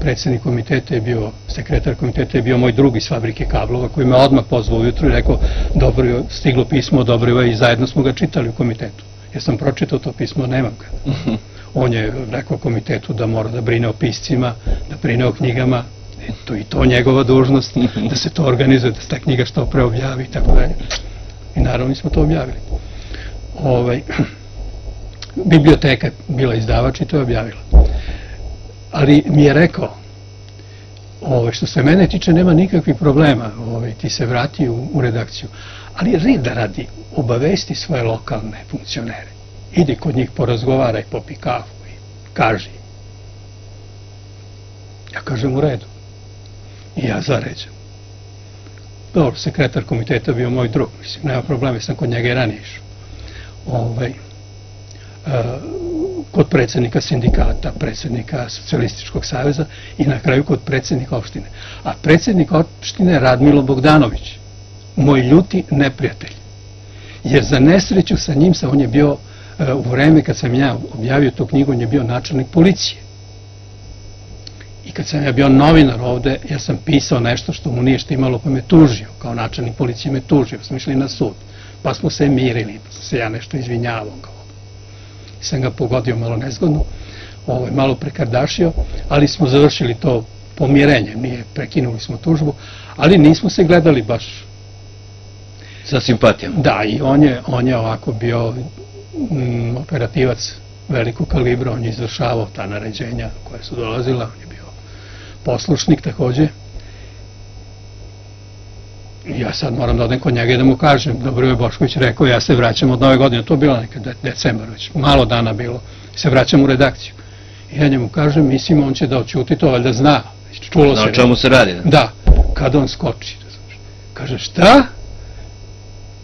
predsednik komiteta je bio, sekretar komiteta je bio moj drugi iz fabrike kablova, koji me odmah pozvao ujutru i rekao, dobro je stiglo pismo, dobro je i zajedno smo ga čitali u komitetu. Ja sam pročitao to pismo, nemam ga. [LAUGHS] On je rekao komitetu da mora da brine o piscima, da brine o knjigama, to i to njegova dužnost, da se to organizuje, da se ta knjiga što pre objavi i tako dalje. I naravno mi smo to objavili. Ovaj, [CLEARS THROAT] biblioteka bila izdavač i to je objavila. Ali mi je rekao, ovaj, što se mene tiče, nema nikakvih problema, ovaj, ti se vrati u, u redakciju. Ali reda radi, obavesti svoje lokalne funkcionere. Idi kod njih, porazgovaraj, popi kafu i kaži. Ja kažem u redu. I ja zaređam. Dobro, sekretar komiteta bio moj drug, mislim, nema problema, sam kod njega i ranije išao. Ovaj, kod predsednika sindikata, predsednika Socialističkog saveza i na kraju kod predsednika opštine. A predsednik opštine je Radmilo Bogdanović, moj ljuti neprijatelj. Jer za nesreću sa njim sam, on je bio, e, u vreme kad sam ja objavio tu knjigu, on je bio načelnik policije. Kad sam ja bio novinar ovde, ja sam pisao nešto što mu nije što imalo, pa me tužio, kao načelnik policije me tužio, smo išli na sud. Pa smo se mirili, pa sam se ja nešto izvinjavao, kao sam ga pogodio malo nezgodno, ovaj, malo prekardašio, ali smo završili to pomirenje, nije, prekinuli smo tužbu, ali nismo se gledali baš. Sa simpatijom? Da, i on je, on je ovako bio mm, operativac velikog kalibra, on je izvršavao ta naređenja koja su dolazila, on je poslušnik takođe, ja sad moram da odem kod njega i da mu kažem, dobro je Bošković rekao, ja se vraćam od nove godine, to je bilo nekad decembar već, malo dana bilo, se vraćam u redakciju. I ja njemu kažem, mislim, on će da očuti to, valjda zna, čulo se. Na čemu se radi? Da, kad on skoči, kaže, šta?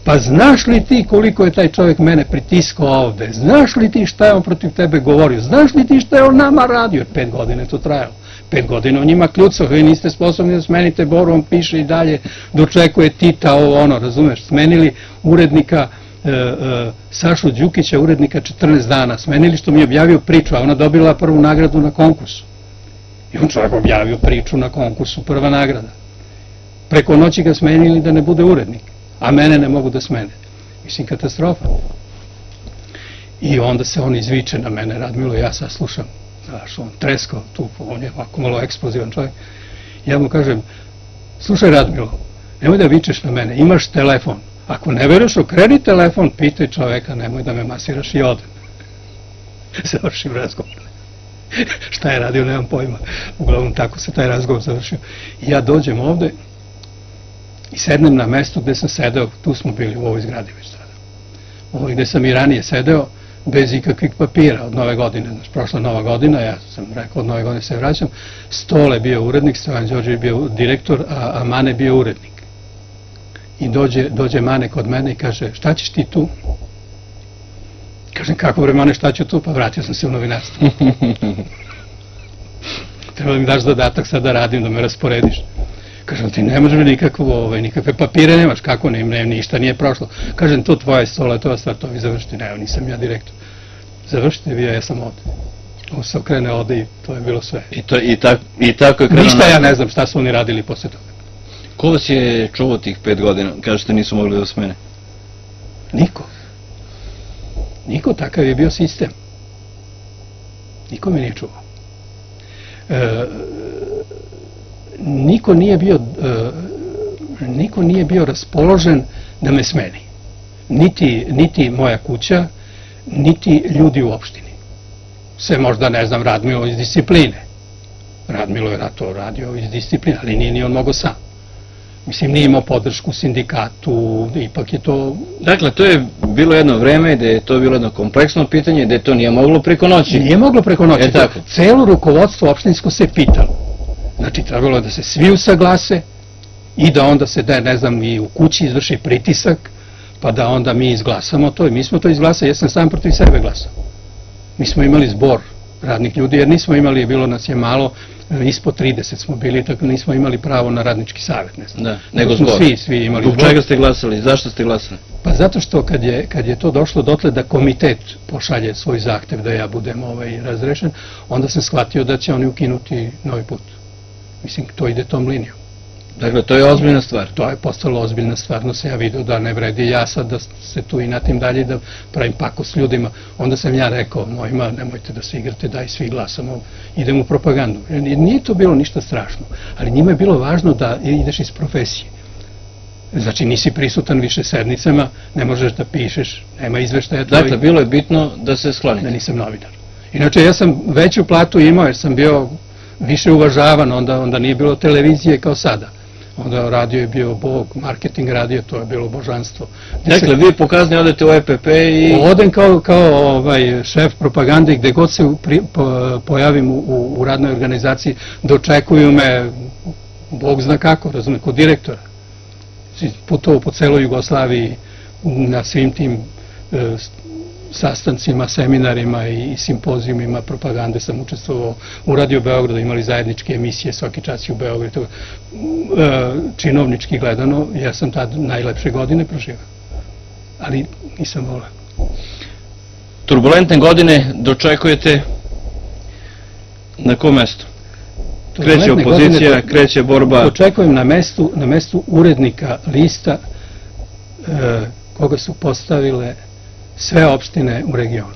Pa znaš li ti koliko je taj čovjek mene pritiskao ovde? Znaš li ti šta je on protiv tebe govorio? Znaš li ti šta je on nama radio? Pet godine to trajalo pet godina on njima kljucao, vi niste sposobni da smenite Boru, on piše i dalje, dočekuje Tita, ovo ono, razumeš, smenili urednika e, e, Sašu Đukića, urednika 14 dana, smenili što mi je objavio priču, a ona dobila prvu nagradu na konkursu. I on čovjek objavio priču na konkursu, prva nagrada. Preko noći ga smenili da ne bude urednik, a mene ne mogu da smene. Mislim, katastrofa. I onda se on izviče na mene, Radmilo, ja sad slušam znaš, on treskao tu, on je ovako malo eksplozivan čovjek. Ja mu kažem, slušaj Radmilo, nemoj da vičeš na mene, imaš telefon. Ako ne veruješ, okreni telefon, pitaj čoveka, nemoj da me masiraš i odem. [LAUGHS] Završim razgovor. [LAUGHS] Šta je radio, nemam pojma. Uglavnom, tako se taj razgovor završio. I ja dođem ovde i sednem na mesto gde sam sedeo, tu smo bili u ovoj zgradi već tada. Ovo gde sam i ranije sedeo, bez ikakvih papira od nove godine. Znači, prošla nova godina, ja sam rekao od nove godine se vraćam, Stole bio urednik, Stojan Đorđević bio direktor, a, a Mane bio urednik. I dođe, dođe Mane kod mene i kaže, šta ćeš ti tu? Kažem, kako bre Mane, šta ću tu? Pa vratio sam se u novinarstvo. [LAUGHS] Treba da mi daš zadatak sad da radim, da me rasporediš. Kažem, ti ne možeš nikakvo, ovaj, nikakve papire nemaš, kako ne, ne, ništa nije prošlo. Kažem, to tvoje stole, to je stvar, to vi završite. Ne, nisam ja direktor. Završite vi, ja sam ovde. On se okrene ovde i to je bilo sve. I, to, i, tak, i tako je krenuo... Ništa ja ne znam šta su oni radili posle toga. Ko vas je čuvao tih pet godina? Kažete nisu mogli da smene. Niko. Niko, takav je bio sistem. Niko me nije čuvao. E, niko nije bio e, niko nije bio raspoložen da me smeni. niti, niti moja kuća, niti ljudi u opštini. Sve možda, ne znam, Radmilo iz discipline. Radmilo je to radio iz discipline, ali nije ni on mogo sam. Mislim, nije imao podršku sindikatu, ipak je to... Dakle, to je bilo jedno vreme gde je to bilo jedno kompleksno pitanje, gde to nije moglo preko noći. Nije moglo preko noći. E, tako. Celo rukovodstvo opštinsko se pitalo. Znači, trebalo da se svi usaglase i da onda se, da ne znam, i u kući izvrši pritisak, pa da onda mi izglasamo to i mi smo to izglasali, ja sam sam protiv sebe glasao. Mi smo imali zbor radnih ljudi, jer nismo imali, bilo nas je malo, e, ispod 30 smo bili, tako nismo imali pravo na radnički savjet, ne znam. Da, nego zbor. Svi, svi imali zbor. čega ste glasali? Zašto ste glasali? Pa zato što kad je, kad je to došlo dotle da komitet pošalje svoj zahtev da ja budem ovaj razrešen, onda sam shvatio da će oni ukinuti novi put. Mislim, to ide tom linijom. Dakle, to je ozbiljna stvar. To je postalo ozbiljna stvar, no se ja vidio da ne vredi ja sad da se tu i natim dalje da pravim pako s ljudima. Onda sam ja rekao mojima, nemojte da se igrate, daj svi glasamo, idemo u propagandu. Nije to bilo ništa strašno, ali njima je bilo važno da ideš iz profesije. Znači nisi prisutan više sednicama, ne možeš da pišeš, nema izveštaja tvojih. Dakle, bilo je bitno da se da sklonite. nisam novinar. Inače, ja sam veću platu imao jer sam bio više uvažavan, onda, onda nije bilo televizije kao sada. Onda radio je bio Bog, marketing radio, to je bilo božanstvo. Dakle, vi pokazni odete u EPP i... Odem kao, kao ovaj, šef propagande gde god se pri, po, pojavim u, u, radnoj organizaciji, dočekuju me, Bog zna kako, razume, kod direktora. Putovao po celoj Jugoslaviji na svim tim e, sastancima, seminarima i, simpozijumima propagande sam učestvovao u Radio Beogradu, imali zajedničke emisije svaki čas i u Beogradu. E, činovnički gledano, ja sam tad najlepše godine proživao. Ali nisam volao. Turbulentne godine dočekujete na kom mestu? Kreće opozicija, godine kreće borba. Očekujem na mestu, na mestu urednika lista e, koga su postavile sve opštine u regionu.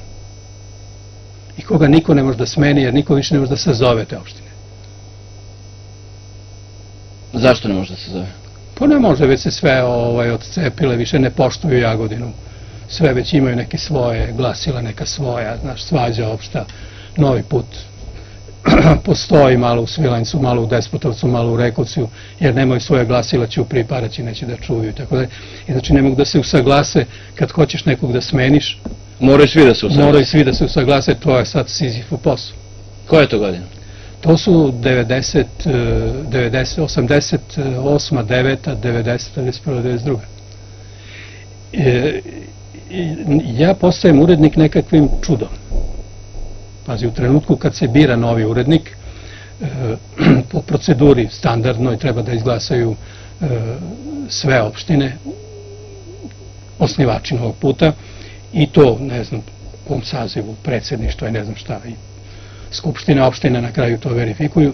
I koga niko ne može da smeni, jer niko više ne može da sazove te opštine. Zašto ne može da se zove? Pa ne može, već se sve ovaj, odcepile, više ne poštuju Jagodinu. Sve već imaju neke svoje, glasila neka svoja, znaš, svađa opšta, novi put [CLEARS THROAT] postoji malo u Svilanjcu, malo u Despotovcu, malo u Rekovcu, jer nemaju svoje glasila, će u priparaći, neće da čuju i tako dalje. I znači ne mogu da se usaglase kad hoćeš nekog da smeniš, Moraju svi da se usaglase. moraju svi da se usaglase, to je sad Sizifu posao. Koja je to godina? To su 90, eh, 90, 88, 9, 90, 91, 92. E, i ja postajem urednik nekakvim čudom. Pazi, u trenutku kad se bira novi urednik, e, [CLEARS THROAT] po proceduri standardnoj treba da izglasaju e, sve opštine, osnivači novog puta, i to, ne znam, u kom sazivu, predsedništva i ne znam šta, i Skupštine opštine na kraju to verifikuju.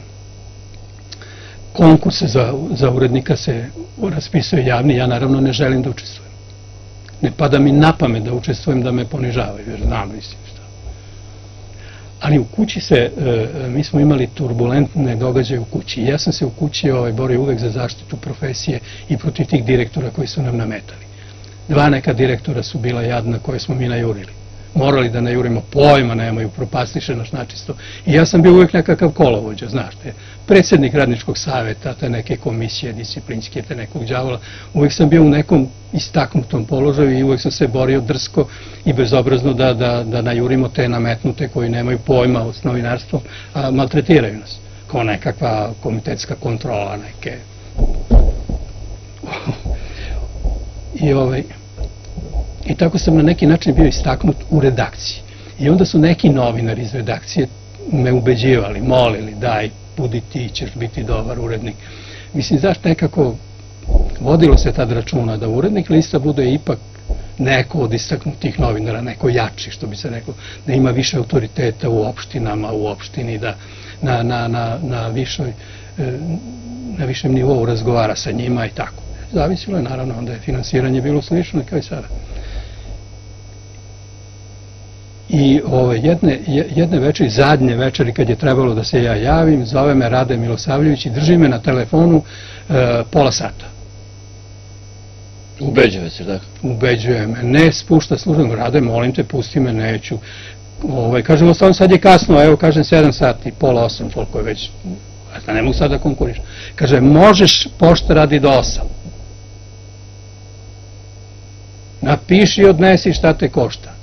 Konkurse za, za urednika se raspisuje javni, ja naravno ne želim da učestvujem. Ne pada mi na pamet da učestvujem da me ponižavaju, jer znam, mislim. Ali u kući se, e, mi smo imali turbulentne događaje u kući. Ja sam se u kući ovaj, borio uvek za zaštitu profesije i protiv tih direktora koji su nam nametali. Dva neka direktora su bila jadna koje smo mi najurili morali da najurimo, pojma nemaju, propastiše naš načisto. I ja sam bio uvijek nekakav kolovođa, znaš, te, predsednik radničkog saveta, te neke komisije disciplinske, te nekog đavola, uvijek sam bio u nekom istaknutom položaju i uvijek sam se borio drsko i bezobrazno da, da, da najurimo te nametnute koji nemaju pojma s novinarstvom, a maltretiraju nas, kao nekakva komitetska kontrola neke. I ovaj, I tako sam na neki način bio istaknut u redakciji. I onda su neki novinari iz redakcije me ubeđivali, molili, daj, budi ti, ćeš biti dobar urednik. Mislim, zašto nekako vodilo se tad računa da urednik lista bude ipak neko od istaknutih novinara, neko jači, što bi se reklo, da ima više autoriteta u opštinama, u opštini, da na, na, na, na, višoj, e, na višem nivou razgovara sa njima i tako. Zavisilo je, naravno, onda je finansiranje bilo slično kao i sada. I ove, jedne, je- jedne večeri, zadnje večeri kad je trebalo da se ja javim, zove me Rade Milosavljević i drži me na telefonu e, pola sata. Ubeđuje se, tako? Ubeđuje me, ne spušta službeno, rade, molim te, pusti me, neću. Ovaj, kažem, ostalo sad je kasno, evo, kažem, 7 sati, pola 8, koliko je već, da ne mogu sad da konkuriš. Kaže, možeš, pošta radi do 8. Napiši i odnesi šta te košta.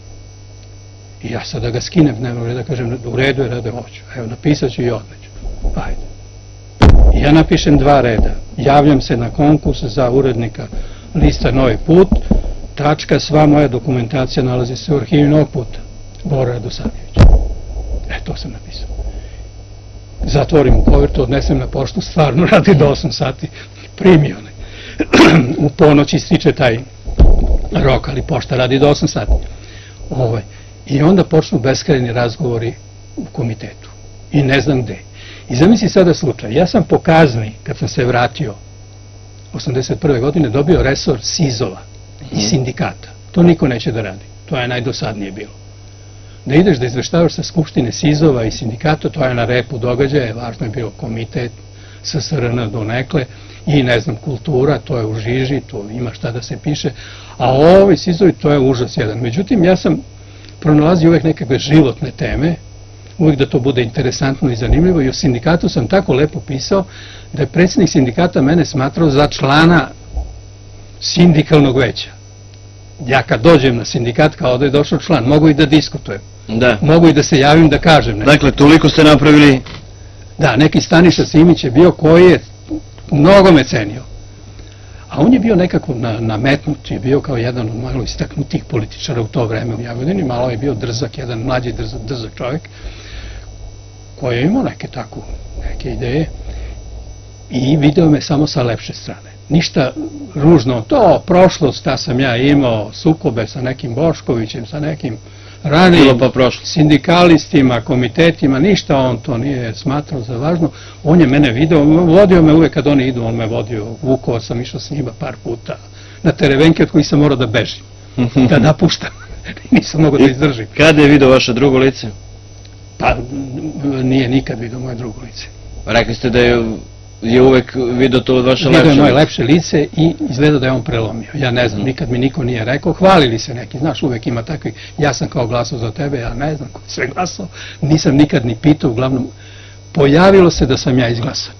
I ja sad da ga skinem dnevnog reda, kažem, u redu je, rade, hoću. Evo, napisat ću i odneću. Ajde. Ja napišem dva reda. Javljam se na konkurs za urednika lista Novi put, tačka, sva moja dokumentacija nalazi se u arhivi Novog puta. Bora Radosavljević. E, to sam napisao. Zatvorim u kovertu, odnesem na poštu, stvarno radi do 8 sati, primio ne. u ponoć ističe taj rok, ali pošta radi do 8 sati. Ovaj. I onda počnu beskrajni razgovori u komitetu. I ne znam gde. I zamisli sada slučaj. Ja sam po kazni, kad sam se vratio 81. godine, dobio resor SIZ-ova i mhm. sindikata. To niko neće da radi. To je najdosadnije bilo. Da ideš da izveštavaš sa Skupštine SIZ-ova i sindikata, to je na repu događaja, važno je bio komitet SSRN do nekle i ne znam, kultura, to je u žiži, to ima šta da se piše, a ovi SIZ-ovi, to je užas jedan. Međutim, ja sam pronalazio uvek nekakve životne teme, uvek da to bude interesantno i zanimljivo i u sindikatu sam tako lepo pisao da je predsjednik sindikata mene smatrao za člana sindikalnog veća. Ja kad dođem na sindikat kao da je došao član, mogu i da diskutujem. Da. Mogu i da se javim da kažem nešto. Dakle, toliko ste napravili... Da, neki Staniša Simić je bio koji je mnogo me cenio. A on je bio nekako na, nametnut, je bio kao jedan od malo istaknutih političara u to vreme u Jagodini, malo je bio drzak, jedan mlađi drzak, drzak čovjek, koji je imao neke tako, neke ideje i video me samo sa lepše strane. Ništa ružno, to prošlost, ta sam ja imao sukobe sa nekim Boškovićem, sa nekim ranijim pa sindikalistima, komitetima, ništa on to nije smatrao za važno. On je mene video, vodio me uvek kad oni idu, on me vodio, vukova sam išao s njima par puta na terevenke od kojih sam morao da bežim, da napuštam. [LAUGHS] Nisam mogo da izdržim. Kada je video vaše drugo lice? Pa nije nikad vidio moje drugo lice. Rekli ste da je je uvek vidio to vaše lepše lice. Vidio je moje lepše lice i izgleda da je on prelomio. Ja ne znam, mhm. nikad mi niko nije rekao, hvalili se neki, znaš, uvek ima takvi, ja sam kao glasao za tebe, ja ne znam ko sve glasao, nisam nikad ni pitao, uglavnom, pojavilo se da sam ja izglasan.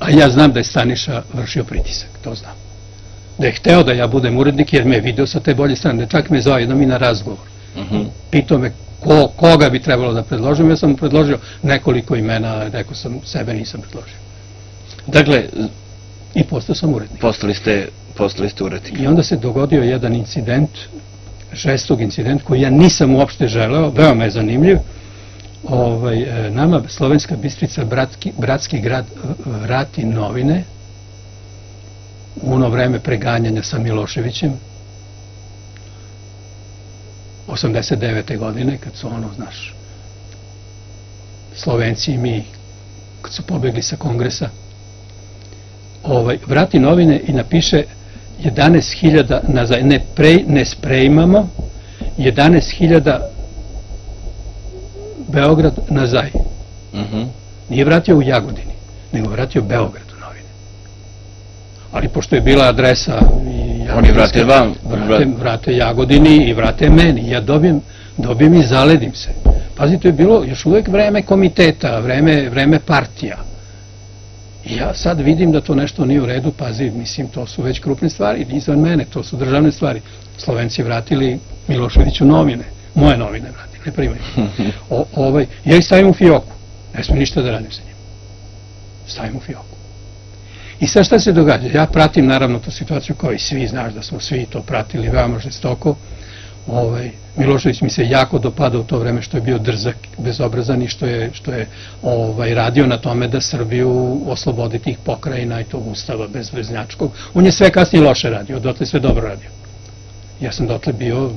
A ja znam da je Staniša vršio pritisak, to znam. Da je hteo da ja budem urednik jer me je video sa te bolje strane, čak me zove jednom i na razgovor. Mhm. Pitao me ko, koga bi trebalo da predložim, ja sam mu predložio nekoliko imena, rekao sam, sebe nisam predložio. Dakle, i postao sam urednik. Postali ste, postali ste urednik. I onda se dogodio jedan incident, žestog incident, koji ja nisam uopšte želeo, veoma je zanimljiv. Ovaj, e, nama Slovenska Bistrica, bratski, bratski grad, vrati novine, u ono vreme preganjanja sa Miloševićem, 89. godine, kad su ono, znaš, Slovenci i mi, kad su pobegli sa kongresa, ovaj, vrati novine i napiše 11.000 nazaj, ne, pre, ne sprejmamo, 11.000 Beograd nazaj. -huh. Nije vratio u Jagodini, nego vratio Beograd u novine. Ali pošto je bila adresa Oni vrate vam. Vrate, vrate Jagodini i vrate meni. Ja dobijem, dobijem i zaledim se. Pazi, to je bilo još uvek vreme komiteta, vreme, vreme partija. I ja sad vidim da to nešto nije u redu, pazi, mislim, to su već krupne stvari, izvan mene, to su državne stvari. Slovenci vratili Miloševiću novine, moje novine vratili, ne primaju. [LAUGHS] O, ovaj, ja ih stavim u fioku, ne smijem ništa da radim sa njim. Stavim u fioku. I sad šta se događa? Ja pratim naravno tu situaciju kao i svi, znaš da smo svi to pratili veoma žestoko. Ovaj, Milošević mi se jako dopada u to vreme što je bio drzak, bezobrazan i što je, što je ovaj, radio na tome da Srbiju oslobodi tih pokrajina i tog ustava bezveznjačkog. On je sve kasnije loše radio, dotle sve dobro radio. Ja sam dotle bio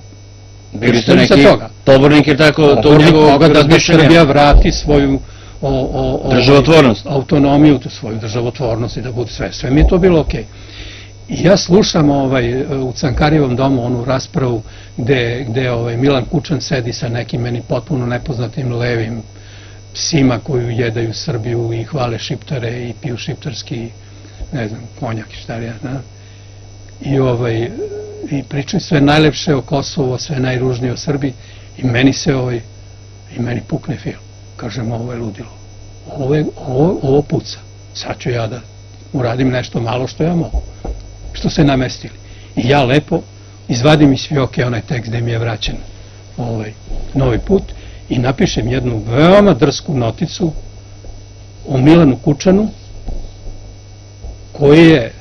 Bili ste neki pobornik je tako to njegovog da, da Srbija vrati svoju o, o, o državotvornost. autonomiju, tu svoju državotvornost i da bude sve. Sve mi je to bilo okej. I ja slušam ovaj, u Cankarijevom domu onu raspravu gde, gde ovaj, Milan Kučan sedi sa nekim meni potpuno nepoznatim levim psima koju jedaju Srbiju i hvale šiptare i piju šiptarski, ne znam, konjak i šta ja, ne? i ovaj i pričaju sve najlepše o Kosovu, sve najružnije o Srbiji i meni se ovaj i meni pukne film. Kažem, ovo je ludilo. Ovo, je, ovo, ovo puca. Sad ću ja da uradim nešto malo što ja mogu. Što se namestili. I ja lepo izvadim iz fioke onaj tekst gde mi je vraćen ovaj, novi put i napišem jednu veoma drsku noticu o Milanu Kučanu koji je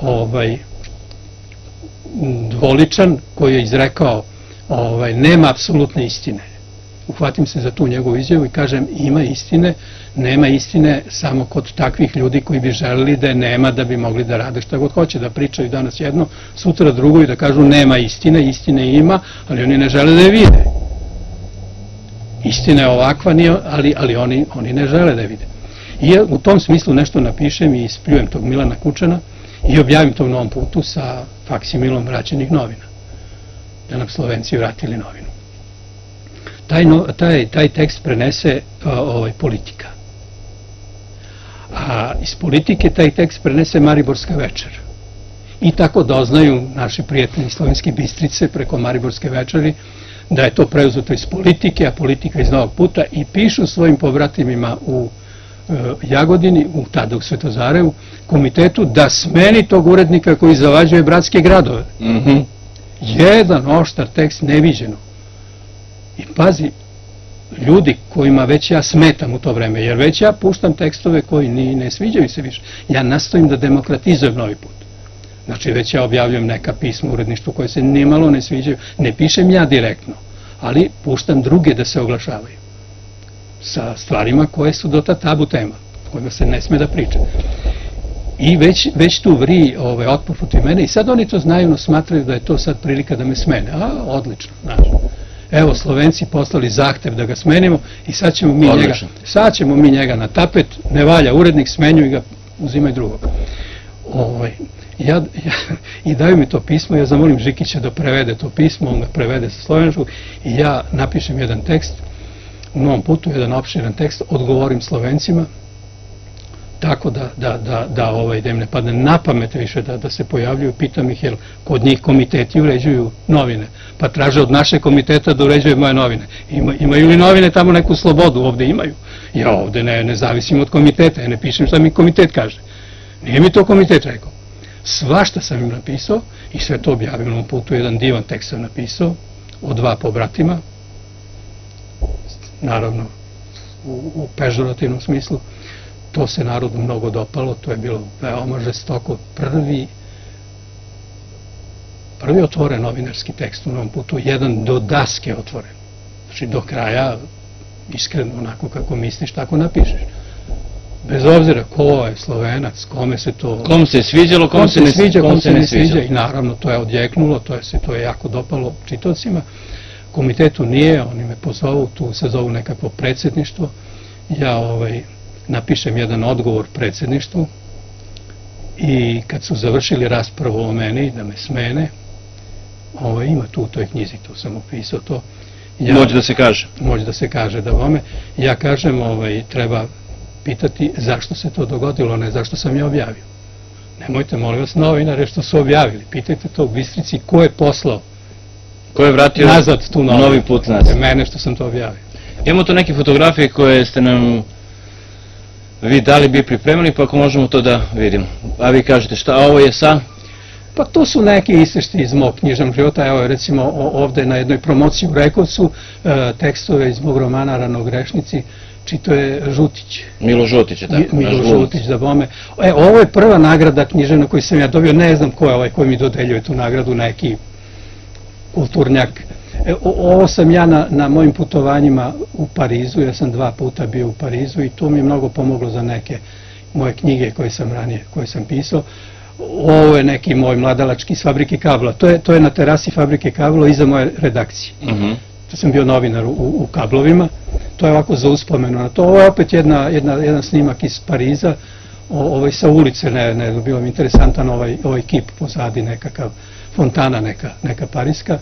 ovaj dvoličan, koji je izrekao ovaj, nema apsolutne istine. Uhvatim se za tu njegovu izjavu i kažem ima istine, nema istine samo kod takvih ljudi koji bi želeli da je nema da bi mogli da rade šta god hoće, da pričaju danas jedno, sutra drugo i da kažu nema istine, istine ima, ali oni ne žele da je vide. Istina je ovakva, ali, ali oni, oni ne žele da je vide. I ja u tom smislu nešto napišem i ispljujem tog Milana Kučana i objavim to u novom putu sa faksimilom vraćenih novina. Da nam Slovenci vratili novinu. Taj, no, taj, taj tekst prenese ovaj, politika. A iz politike taj tekst prenese Mariborska večer. I tako doznaju naši prijatelji slovenske bistrice preko Mariborske večeri da je to preuzeto iz politike, a politika iz Novog puta i pišu svojim povratimima u e, Jagodini, u tada u Svetozarevu, komitetu da smeni tog urednika koji zavađuje bratske gradove. Mm -hmm. Jedan oštar tekst neviđeno. I pazi, ljudi kojima već ja smetam u to vreme, jer već ja puštam tekstove koji ni ne sviđaju se više. Ja nastojim da demokratizujem novi put. Znači, već ja objavljujem neka pisma u uredništvu koje se nimalo ne sviđaju. Ne pišem ja direktno, ali puštam druge da se oglašavaju sa stvarima koje su dota tabu tema, kojima se ne sme da priča. I već, već tu vri ovaj, otpor protiv mene i sad oni to znaju, no smatraju da je to sad prilika da me smene. A, odlično, znači. Evo, Slovenci poslali zahtev da ga smenimo i sad ćemo mi njega, sad ćemo mi njega na tapet, ne valja urednik, smenju i ga uzimaj drugog. Ovaj, ja, ja, [LAUGHS] I daju mi to pismo, ja zamolim Žikića da prevede to pismo, on ga prevede sa slovenskog i ja napišem jedan tekst, u novom putu jedan opširan tekst, odgovorim Slovencima, tako da, da, da, da, ovaj, da im ne padne na pamet više da, da se pojavljuju, pitam ih, jel kod njih komiteti uređuju novine, pa traže od naše komiteta da uređuje moje novine. Ima, imaju li novine tamo neku slobodu? Ovde imaju. Ja ovde ne, ne zavisim od komiteta, ja ne pišem šta mi komitet kaže. Nije mi to komitet rekao. Svašta sam im napisao i sve to objavio na putu, jedan divan tekst sam napisao o dva pobratima, naravno u, u pežorativnom smislu, to se narodu mnogo dopalo, to je bilo veoma žestoko. Prvi prvi otvoren novinarski tekst u novom putu, jedan do daske otvoren. Znači do kraja, iskreno, onako kako misliš, tako napišeš. Bez obzira ko je slovenac, kome se to... Kom se sviđalo, kom, kom se, ne sviđa, kom se ne sviđa. I naravno to je odjeknulo, to je, se, to je jako dopalo čitocima. Komitetu nije, oni me pozovu, tu se zovu nekako predsjedništvo. Ja ovaj, napišem jedan odgovor predsjedništvu i kad su završili raspravu o meni, da me smene, ovaj, ima tu u toj knjizi, tu sam opisao to. Ja, može da se kaže. Može da se kaže da vome. Ja kažem, ovaj, treba pitati zašto se to dogodilo, ne zašto sam je objavio. Nemojte, molim vas, novinare što su objavili. Pitajte to u Bistrici ko je poslao Ko je vratio nazad tu novinu. novi put nazad? Mene što sam to objavio. Imamo tu neke fotografije koje ste nam vi dali bi pripremili, pa ako možemo to da vidimo. A vi kažete šta, a ovo je sa? Pa to su neki isešti iz mog knjižnog života, evo recimo ovde na jednoj promociji u Rekovcu, e, tekstove iz mog romana Ranogrešnici, čito je Žutić. Milo Žutić je tako. Milo Žutić, da bome. E, ovo je prva nagrada književna koju sam ja dobio, ne znam ko je ovaj koji mi dodeljuje tu nagradu, neki kulturnjak. E, ovo sam ja na, na mojim putovanjima u Parizu, ja sam dva puta bio u Parizu i to mi je mnogo pomoglo za neke moje knjige koje sam ranije, koje sam pisao. Ovo je neki moj mladalački iz fabrike kabla. To je, to je na terasi fabrike kabla iza moje redakcije. Uh mhm. -huh. To sam bio novinar u, u kablovima. To je ovako za uspomenu na to. Ovo je opet jedna, jedna, jedan snimak iz Pariza, o, ovaj sa ulice, ne, ne, bilo mi interesantan ovaj, ovaj kip pozadi nekakav, fontana neka, neka pariska.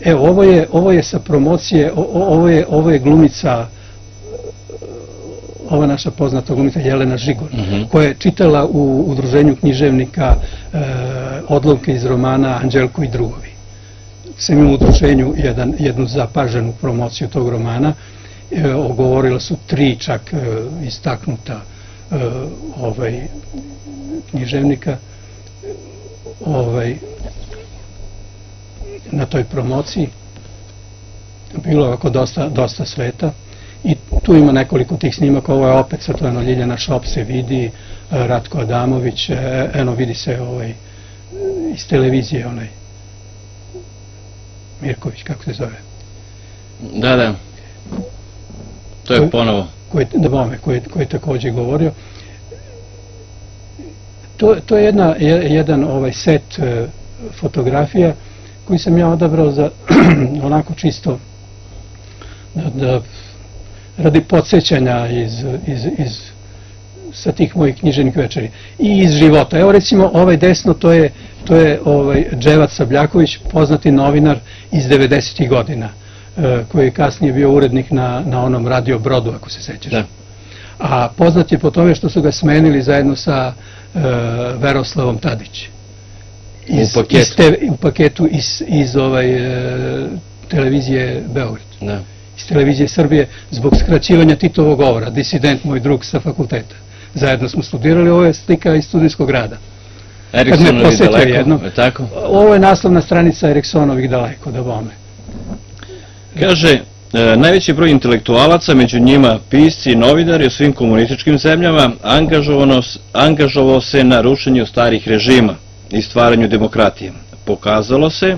E, ovo je, ovo je sa promocije, ovo je, ovo je glumica ova naša poznata glumica Jelena Žigon, Mhm. koja je čitala u udruženju književnika e, odlovke iz romana Anđelko i drugovi. Sam imao u udruženju jedan, jednu zapaženu promociju tog romana, e, ogovorila su tri čak e, istaknuta e, ovaj, književnika ovaj, na toj promociji bilo je ovako dosta, dosta sveta i tu ima nekoliko tih snimaka, ovo je opet Svetlana Ljiljana Šop se vidi, e, Ratko Adamović, e, eno vidi se ovaj, iz televizije onaj Mirković, kako se zove, Da, da. To je ponovo. koji, da bome, koji, koji je takođe govorio. To, to je jedna, je- jedan ovaj set e, fotografija koji sam ja odabrao za [CLEARS THROAT] onako čisto da, da radi podsjećanja iz, iz, iz sa tih mojih književnih večeri i iz života. Evo recimo ovaj desno to je to je ovaj Dževat Sabljaković, poznati novinar iz 90. godina, e, koji je kasnije bio urednik na, na onom radio brodu, ako se sećaš. Da. A poznat je po tome što su ga smenili zajedno sa e, Veroslavom Tadić. U paketu. Iz te, u paketu iz, iz ovaj, e, televizije Beograd Da. Iz televizije Srbije zbog skraćivanja Titovog govora, disident moj drug sa fakulteta. Zajedno smo studirali, ovo je slika iz studijskog rada. Eriksonovi daleko, je tako? Ovo je naslovna stranica Eriksonovih daleko, da bome. Kaže, e, najveći broj intelektualaca, među njima pisci i novinari u svim komunističkim zemljama, angažovao se na rušenju starih režima i stvaranju demokratije. Pokazalo se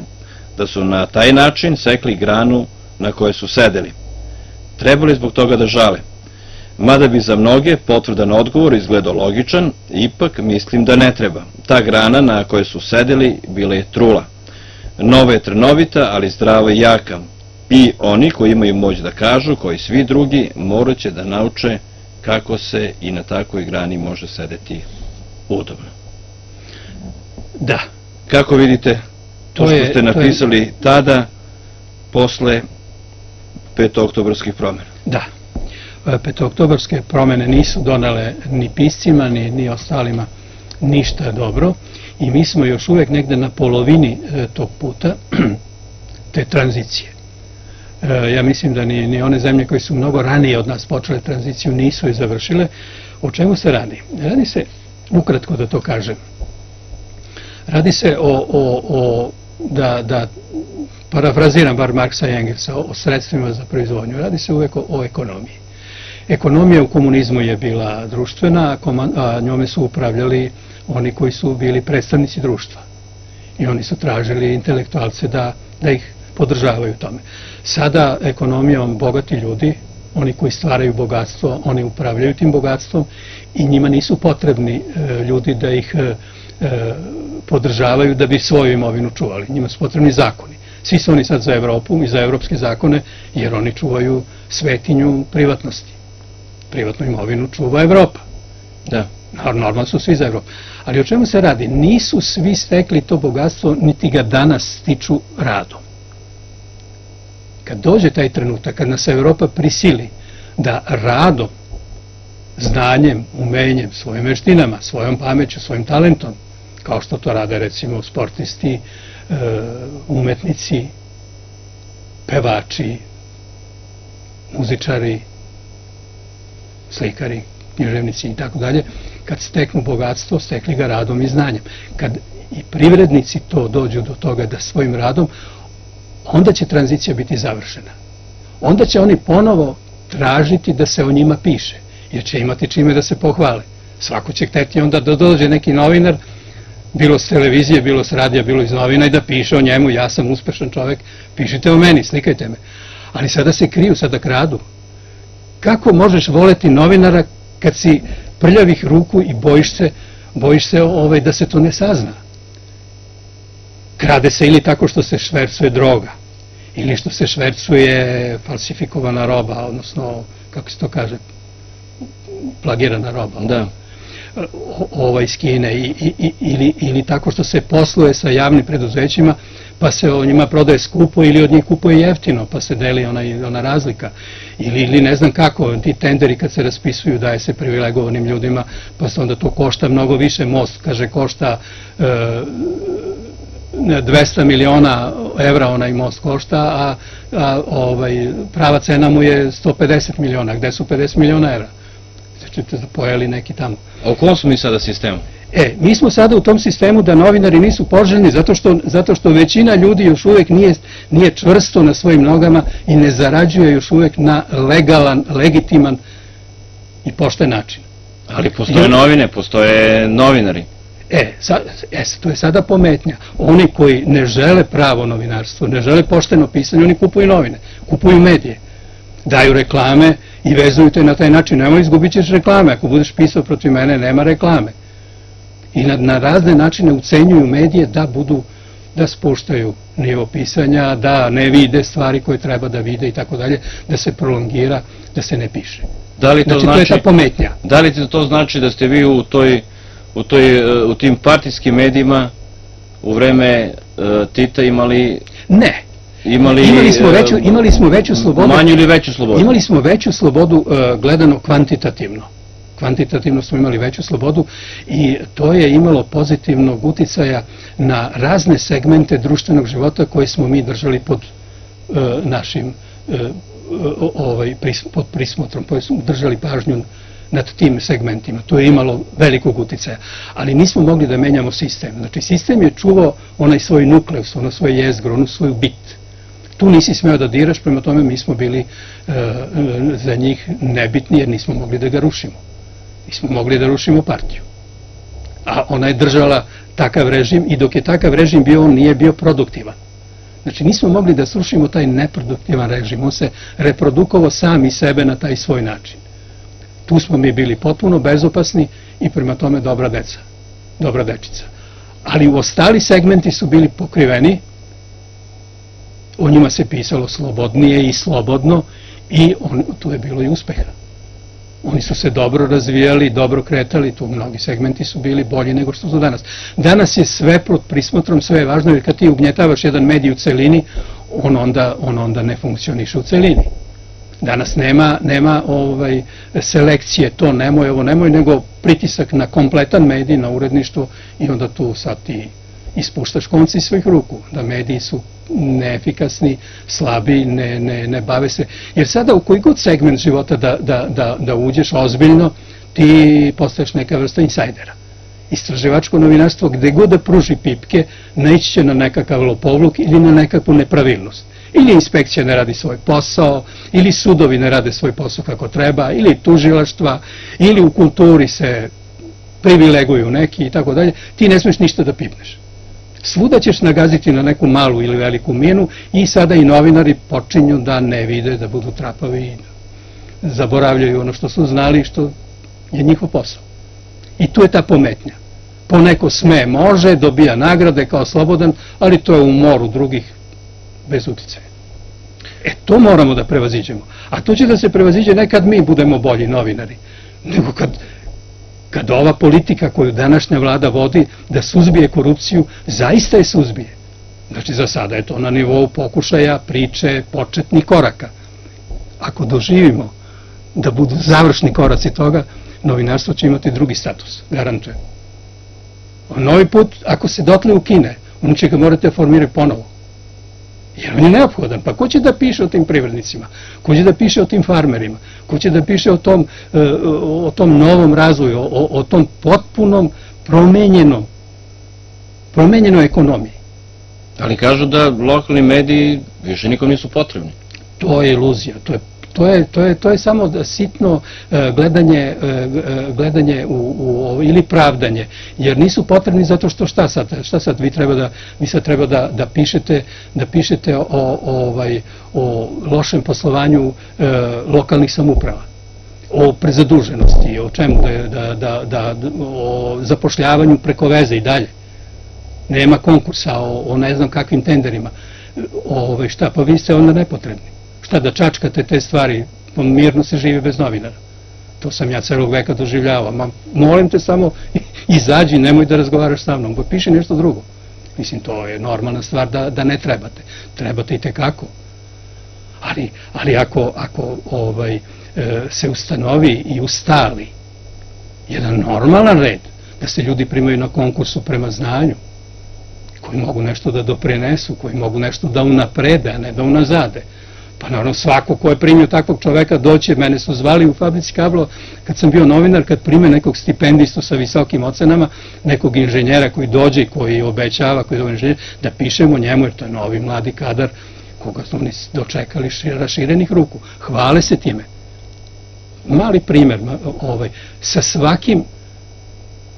da su na taj način sekli granu na kojoj su sedeli. Trebali zbog toga da žale. Mada bi za mnoge potvrdan odgovor izgledao logičan, ipak mislim da ne treba. Ta grana na kojoj su sedeli bila je trula. Nova je trnovita, ali zdrava i jaka. I oni koji imaju moć da kažu, koji svi drugi, morat će da nauče kako se i na takvoj grani može sedeti udobno. Da, Kako vidite to To što ste je- napisali tada, posle 5. oktobarskih promjena? da. E, Petooktobarske promene nisu donele ni piscima, ni, ni ostalima ništa dobro i mi smo još uvek negde na polovini e, tog puta [CLEARS THROAT] te tranzicije. E, ja mislim da ni, ni one zemlje koje su mnogo ranije od nas počele tranziciju nisu je završile. O čemu se radi? Radi se, ukratko da to kažem, radi se o, o, o da, da parafraziram bar Marksa i Engelsa, o, sredstvima za proizvodnju. Radi se uvek o, ekonomiji. Ekonomija u komunizmu je bila društvena, a njome su upravljali oni koji su bili predstavnici društva. I oni su tražili intelektualce da, da ih podržavaju u tome. Sada ekonomijom bogati ljudi, oni koji stvaraju bogatstvo, oni upravljaju tim bogatstvom i njima nisu potrebni e, ljudi da ih e, e, podržavaju da bi svoju imovinu čuvali. Njima su potrebni zakoni. Svi su oni sad za Evropu i za evropske zakone jer oni čuvaju svetinju privatnosti. Privatnu imovinu čuva Evropa. Da. Nor- Normalno su svi za Evropu. Ali o čemu se radi? Nisu svi stekli to bogatstvo, niti ga danas stiču radom. Kad dođe taj trenutak, kad nas Evropa prisili da radom, znanjem, umenjem, svojim veštinama, svojom pameću, svojim talentom, kao što to rade recimo sportisti, umetnici, pevači, muzičari, slikari, književnici i tako dalje, kad steknu bogatstvo, stekli ga radom i znanjem. Kad i privrednici to dođu do toga da svojim radom, onda će tranzicija biti završena. Onda će oni ponovo tražiti da se o njima piše, jer će imati čime da se pohvale. Svako će hteti onda da dođe neki novinar, bilo s televizije, bilo s radija, bilo iz novina i da piše o njemu, ja sam uspešan čovek, pišite o meni, slikajte me. Ali sada se kriju, sada kradu, kako možeš voleti novinara kad si prljavih ruku i bojiš se, bojiš se ovaj, da se to ne sazna? Krade se ili tako što se švercuje droga, ili što se švercuje falsifikovana roba, odnosno, kako se to kaže, plagirana roba Da. Ovaj iz Kine i, i, i, ili, ili tako što se posluje sa javnim preduzećima pa se o njima prodaje skupo ili od njih kupuje jeftino, pa se deli ona, ona razlika. Ili, ili ne znam kako, ti tenderi kad se raspisuju daje se privilegovanim ljudima, pa se onda to košta mnogo više, most, kaže, košta e, 200 miliona evra onaj most košta, a, a ovaj, prava cena mu je 150 miliona. Gde su 50 miliona evra? Znači, pojeli neki tamo. A u kom smo mi sada sistemu? E, mi smo sada u tom sistemu da novinari nisu poželjni zato što, zato što većina ljudi još uvek nije, nije čvrsto na svojim nogama i ne zarađuje još uvek na legalan, legitiman i pošten način. Ali postoje novine, postoje novinari. E, sad, e, to je sada pometnja. Oni koji ne žele pravo novinarstvo, ne žele pošteno pisanje, oni kupuju novine, kupuju medije, daju reklame i vezuju te na taj način. Nemoj izgubit ćeš reklame, ako budeš pisao protiv mene, nema reklame. I na, na razne načine ucenjuju medije da budu da spuštaju nivo pisanja, da ne vide stvari koje treba da vide i tako dalje, da se prolongira, da se ne piše. Da li to znači, znači, to je ta pometnja. Da li to znači da ste vi u toj u, toj, e, u tim partijskim medijima u vreme uh, Tita imali... Ne. Imali, imali, smo veću, imali smo veću slobodu. Manju ili veću slobodu? Imali smo veću slobodu uh, gledano kvantitativno. Kvantitativno smo imali veću slobodu i to je imalo pozitivnog uticaja na razne segmente društvenog života koje smo mi držali pod uh, našim ovaj, pod prismotrom, koje smo držali pažnju nad tim segmentima. To je imalo velikog uticaja. Ali nismo mogli da menjamo sistem. Znači, sistem je čuvao onaj svoj nukleus, ono svoje jezgro, onu svoju bit. Tu nisi smeo da diraš, prema tome mi smo bili e, za njih nebitni jer nismo mogli da ga rušimo. Nismo mogli da rušimo partiju. A ona je držala takav režim i dok je takav režim bio, on nije bio produktivan. Znači nismo mogli da srušimo taj neproduktivan režim, on se reprodukovao sam i sebe na taj svoj način. Tu smo mi bili potpuno bezopasni i prema tome dobra deca, dobra dečica. Ali u ostali segmenti su bili pokriveni, o njima se pisalo slobodnije i slobodno i on, tu je bilo i uspeha. Oni su se dobro razvijali, dobro kretali, tu mnogi segmenti su bili bolji nego što su danas. Danas je sve pod prismotrom, sve je važno, jer kad ti ugnjetavaš jedan medij u celini, on onda, on onda ne funkcioniše u celini. Danas nema, nema ovaj, selekcije, to nemoj, ovo nemoj, nego pritisak na kompletan medij, na uredništvo i onda tu sad ti ispuštaš konci svojih ruku, da mediji su neefikasni, slabi, ne, ne, ne bave se. Jer sada u koji god segment života da, da, da, da uđeš ozbiljno, ti postaješ neka vrsta insajdera. Istraživačko novinarstvo gde god da pruži pipke, naići će na nekakav lopovluk ili na nekakvu nepravilnost ili inspekcija ne radi svoj posao, ili sudovi ne rade svoj posao kako treba, ili tužilaštva, ili u kulturi se privileguju neki i tako dalje, ti ne smeš ništa da pipneš. Svuda ćeš nagaziti na neku malu ili veliku minu i sada i novinari počinju da ne vide, da budu trapavi i zaboravljaju ono što su znali što je njihov posao. I tu je ta pometnja. Poneko sme, može, dobija nagrade kao slobodan, ali to je u moru drugih bez uticaja. E, to moramo da prevaziđemo. A to će da se prevaziđe ne kad mi budemo bolji novinari, nego kad, kad ova politika koju današnja vlada vodi da suzbije korupciju, zaista je suzbije. Znači, za sada je to na nivou pokušaja, priče, početnih koraka. Ako doživimo da budu završni koraci toga, novinarstvo će imati drugi status, garantujem. Novi put, ako se dotle ukine, on će ga morate formirati ponovo. Jer on je neophodan. Pa ko će da piše o tim privrednicima? Ko će da piše o tim farmerima? Ko će da piše o tom, e, o tom novom razvoju, o, o tom potpunom promenjenom, promenjenoj ekonomiji? Ali kažu da lokalni mediji više nikom nisu potrebni. To je iluzija, to je To je, to je, to je samo sitno e, gledanje, e, e, gledanje u, u, ili pravdanje, jer nisu potrebni zato što šta sad, šta sad vi treba da, vi sad treba da, da pišete, da pišete o, o, ovaj, o lošem poslovanju e, lokalnih samuprava o prezaduženosti, o čemu da, da, da, da, o zapošljavanju preko veze i dalje. Nema konkursa o, o ne znam kakvim tenderima. Ove, ovaj, šta, pa vi ste onda nepotrebni šta da čačkate te stvari, mirno se živi bez novinara. To sam ja celog veka doživljavao. Ma, molim te samo, [LAUGHS] izađi, nemoj da razgovaraš sa mnom, piši nešto drugo. Mislim, to je normalna stvar da, da ne trebate. Trebate i tekako. Ali, ali ako, ako ovaj, e, se ustanovi i ustali jedan normalan red, da se ljudi primaju na konkursu prema znanju, koji mogu nešto da doprinesu, koji mogu nešto da unaprede, a ne da unazade. Pa naravno svako ko je primio takvog čoveka doće, mene su zvali u fabrici kablo kad sam bio novinar, kad prime nekog stipendistu sa visokim ocenama, nekog inženjera koji dođe i koji obećava, koji je inženjer, da pišemo njemu, jer to je novi mladi kadar, koga su oni dočekali raširenih ruku. Hvale se time. Mali primer, ovaj, sa svakim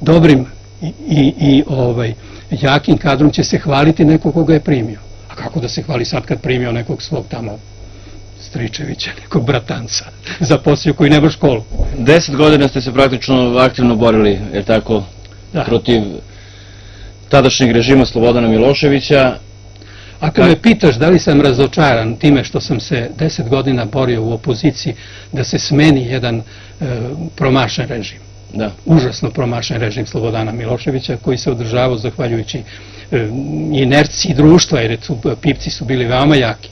dobrim i, i, i ovaj, jakim kadrom će se hvaliti neko koga je primio. A kako da se hvali sad kad primio nekog svog tamo Stričevića, nekog bratanca, zaposlio koji nema školu. Deset godina ste se praktično aktivno borili, je tako, da. protiv tadašnjeg režima Slobodana Miloševića. Ako me pitaš da li sam razočaran time što sam se deset godina borio u opoziciji da se smeni jedan e, promašen režim, da. užasno promašen režim Slobodana Miloševića koji se održavao zahvaljujući e, inerciji društva jer su, pipci su bili veoma jaki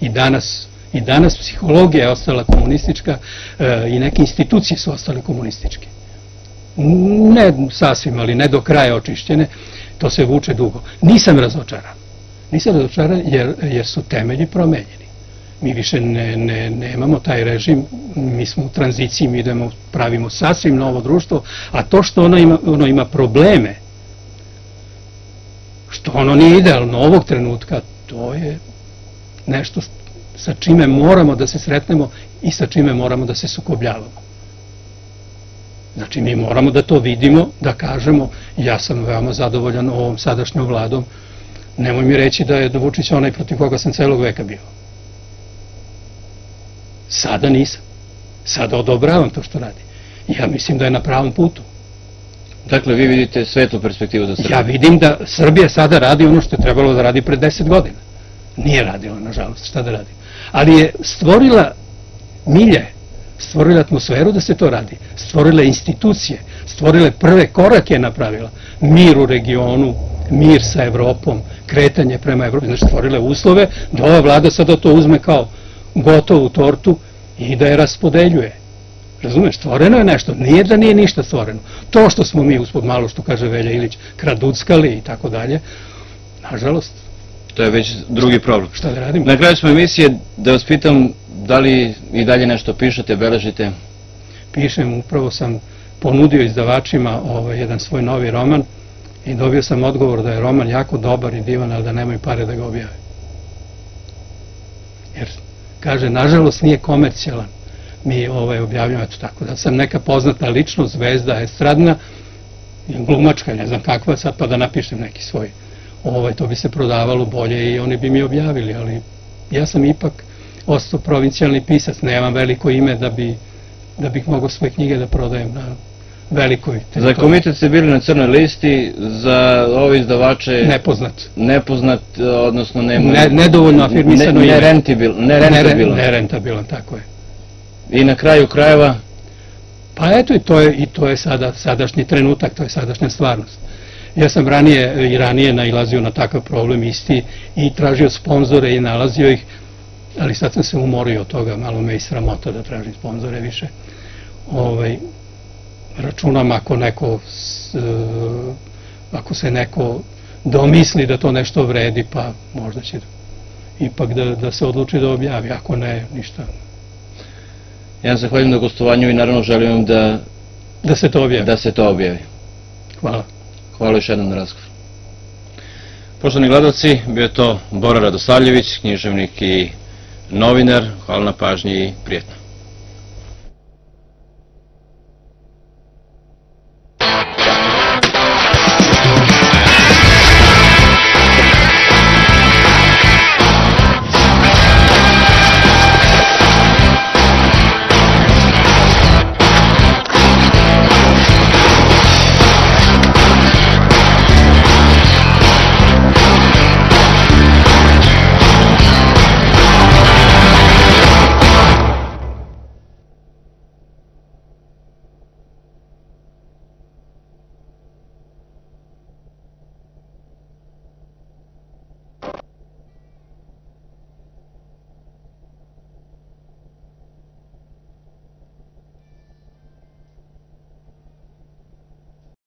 i danas i danas psihologija je ostala komunistička e, i neke institucije su ostale komunističke. Ne sasvim ali ne do kraja očišćene. To se vuče dugo. Nisam razočaran. Nisam razočaran jer, jer su temelji promenjeni. Mi više ne, ne, nemamo taj režim, mi smo u tranziciji, mi idemo, pravimo sasvim novo društvo, a to što ono ima, ono ima probleme, što ono nije idealno ovog trenutka, to je nešto sa čime moramo da se sretnemo i sa čime moramo da se sukobljavamo. Znači, mi moramo da to vidimo, da kažemo, ja sam veoma zadovoljan ovom sadašnjom vladom, nemoj mi reći da je Vučić onaj protiv koga sam celog veka bio. Sada nisam. Sada odobravam to što radi. Ja mislim da je na pravom putu. Dakle, vi vidite svetlu perspektivu za Srbiju? Ja vidim da Srbija sada radi ono što je trebalo da radi pred deset godina. Nije radila, nažalost, šta da radi. Ali je stvorila milje, stvorila atmosferu da se to radi, stvorila institucije, stvorile prve korake napravila, mir u regionu, mir sa Evropom, kretanje prema Evropi, znači stvorile uslove da ova vlada sada to uzme kao gotovu tortu i da je raspodeljuje. Razumeš, stvoreno je nešto, nije da nije ništa stvoreno. To što smo mi uspod malo, što kaže Velja Ilić, kraduckali i tako dalje, nažalost. To je već drugi problem. Šta da radimo? Na kraju smo emisije da vas pitam da li i dalje nešto pišete, beležite? Pišem, upravo sam ponudio izdavačima ovaj, jedan svoj novi roman i dobio sam odgovor da je roman jako dobar i divan, ali da nemaju pare da ga objave. Jer kaže, nažalost nije komercijalan. Mi ovaj, objavljamo, eto tako, da sam neka poznata ličnost, zvezda, estradna, glumačka, ne znam kakva, sad pa da napišem neki svoj. Ovaj, to bi se prodavalo bolje i oni bi mi objavili, ali ja sam ipak ostao provincijalni pisac, nemam veliko ime da bi da bih mogao svoje knjige da prodajem na velikoj teritoriji. Za komitet ste bili na crnoj listi, za ove izdavače... Nepoznat. Nepoznat, odnosno nema... Ne, nedovoljno afirmisano ne, nerentabil, nerentabilan. Nerentabilan, tako je. I na kraju krajeva? Pa eto, i to je, i to je sada, sadašnji trenutak, to je sadašnja stvarnost. Ja sam ranije i ranije nailazio na takav problem isti i tražio sponzore i nalazio ih, ali sad sam se umorio od toga, malo me i sramota da tražim sponzore više. Ovaj, računam ako neko e, ako se neko domisli da to nešto vredi pa možda će ipak da, da se odluči da objavi ako ne, ništa. Ja zahvaljujem na gostovanju i naravno želim vam da da se to objavi. da se to objavi. Hvala hvala još jednom na razgovor Poštovani gledalci, bio je to Bora Radosavljević, književnik i novinar. Hvala na pažnji i prijetno.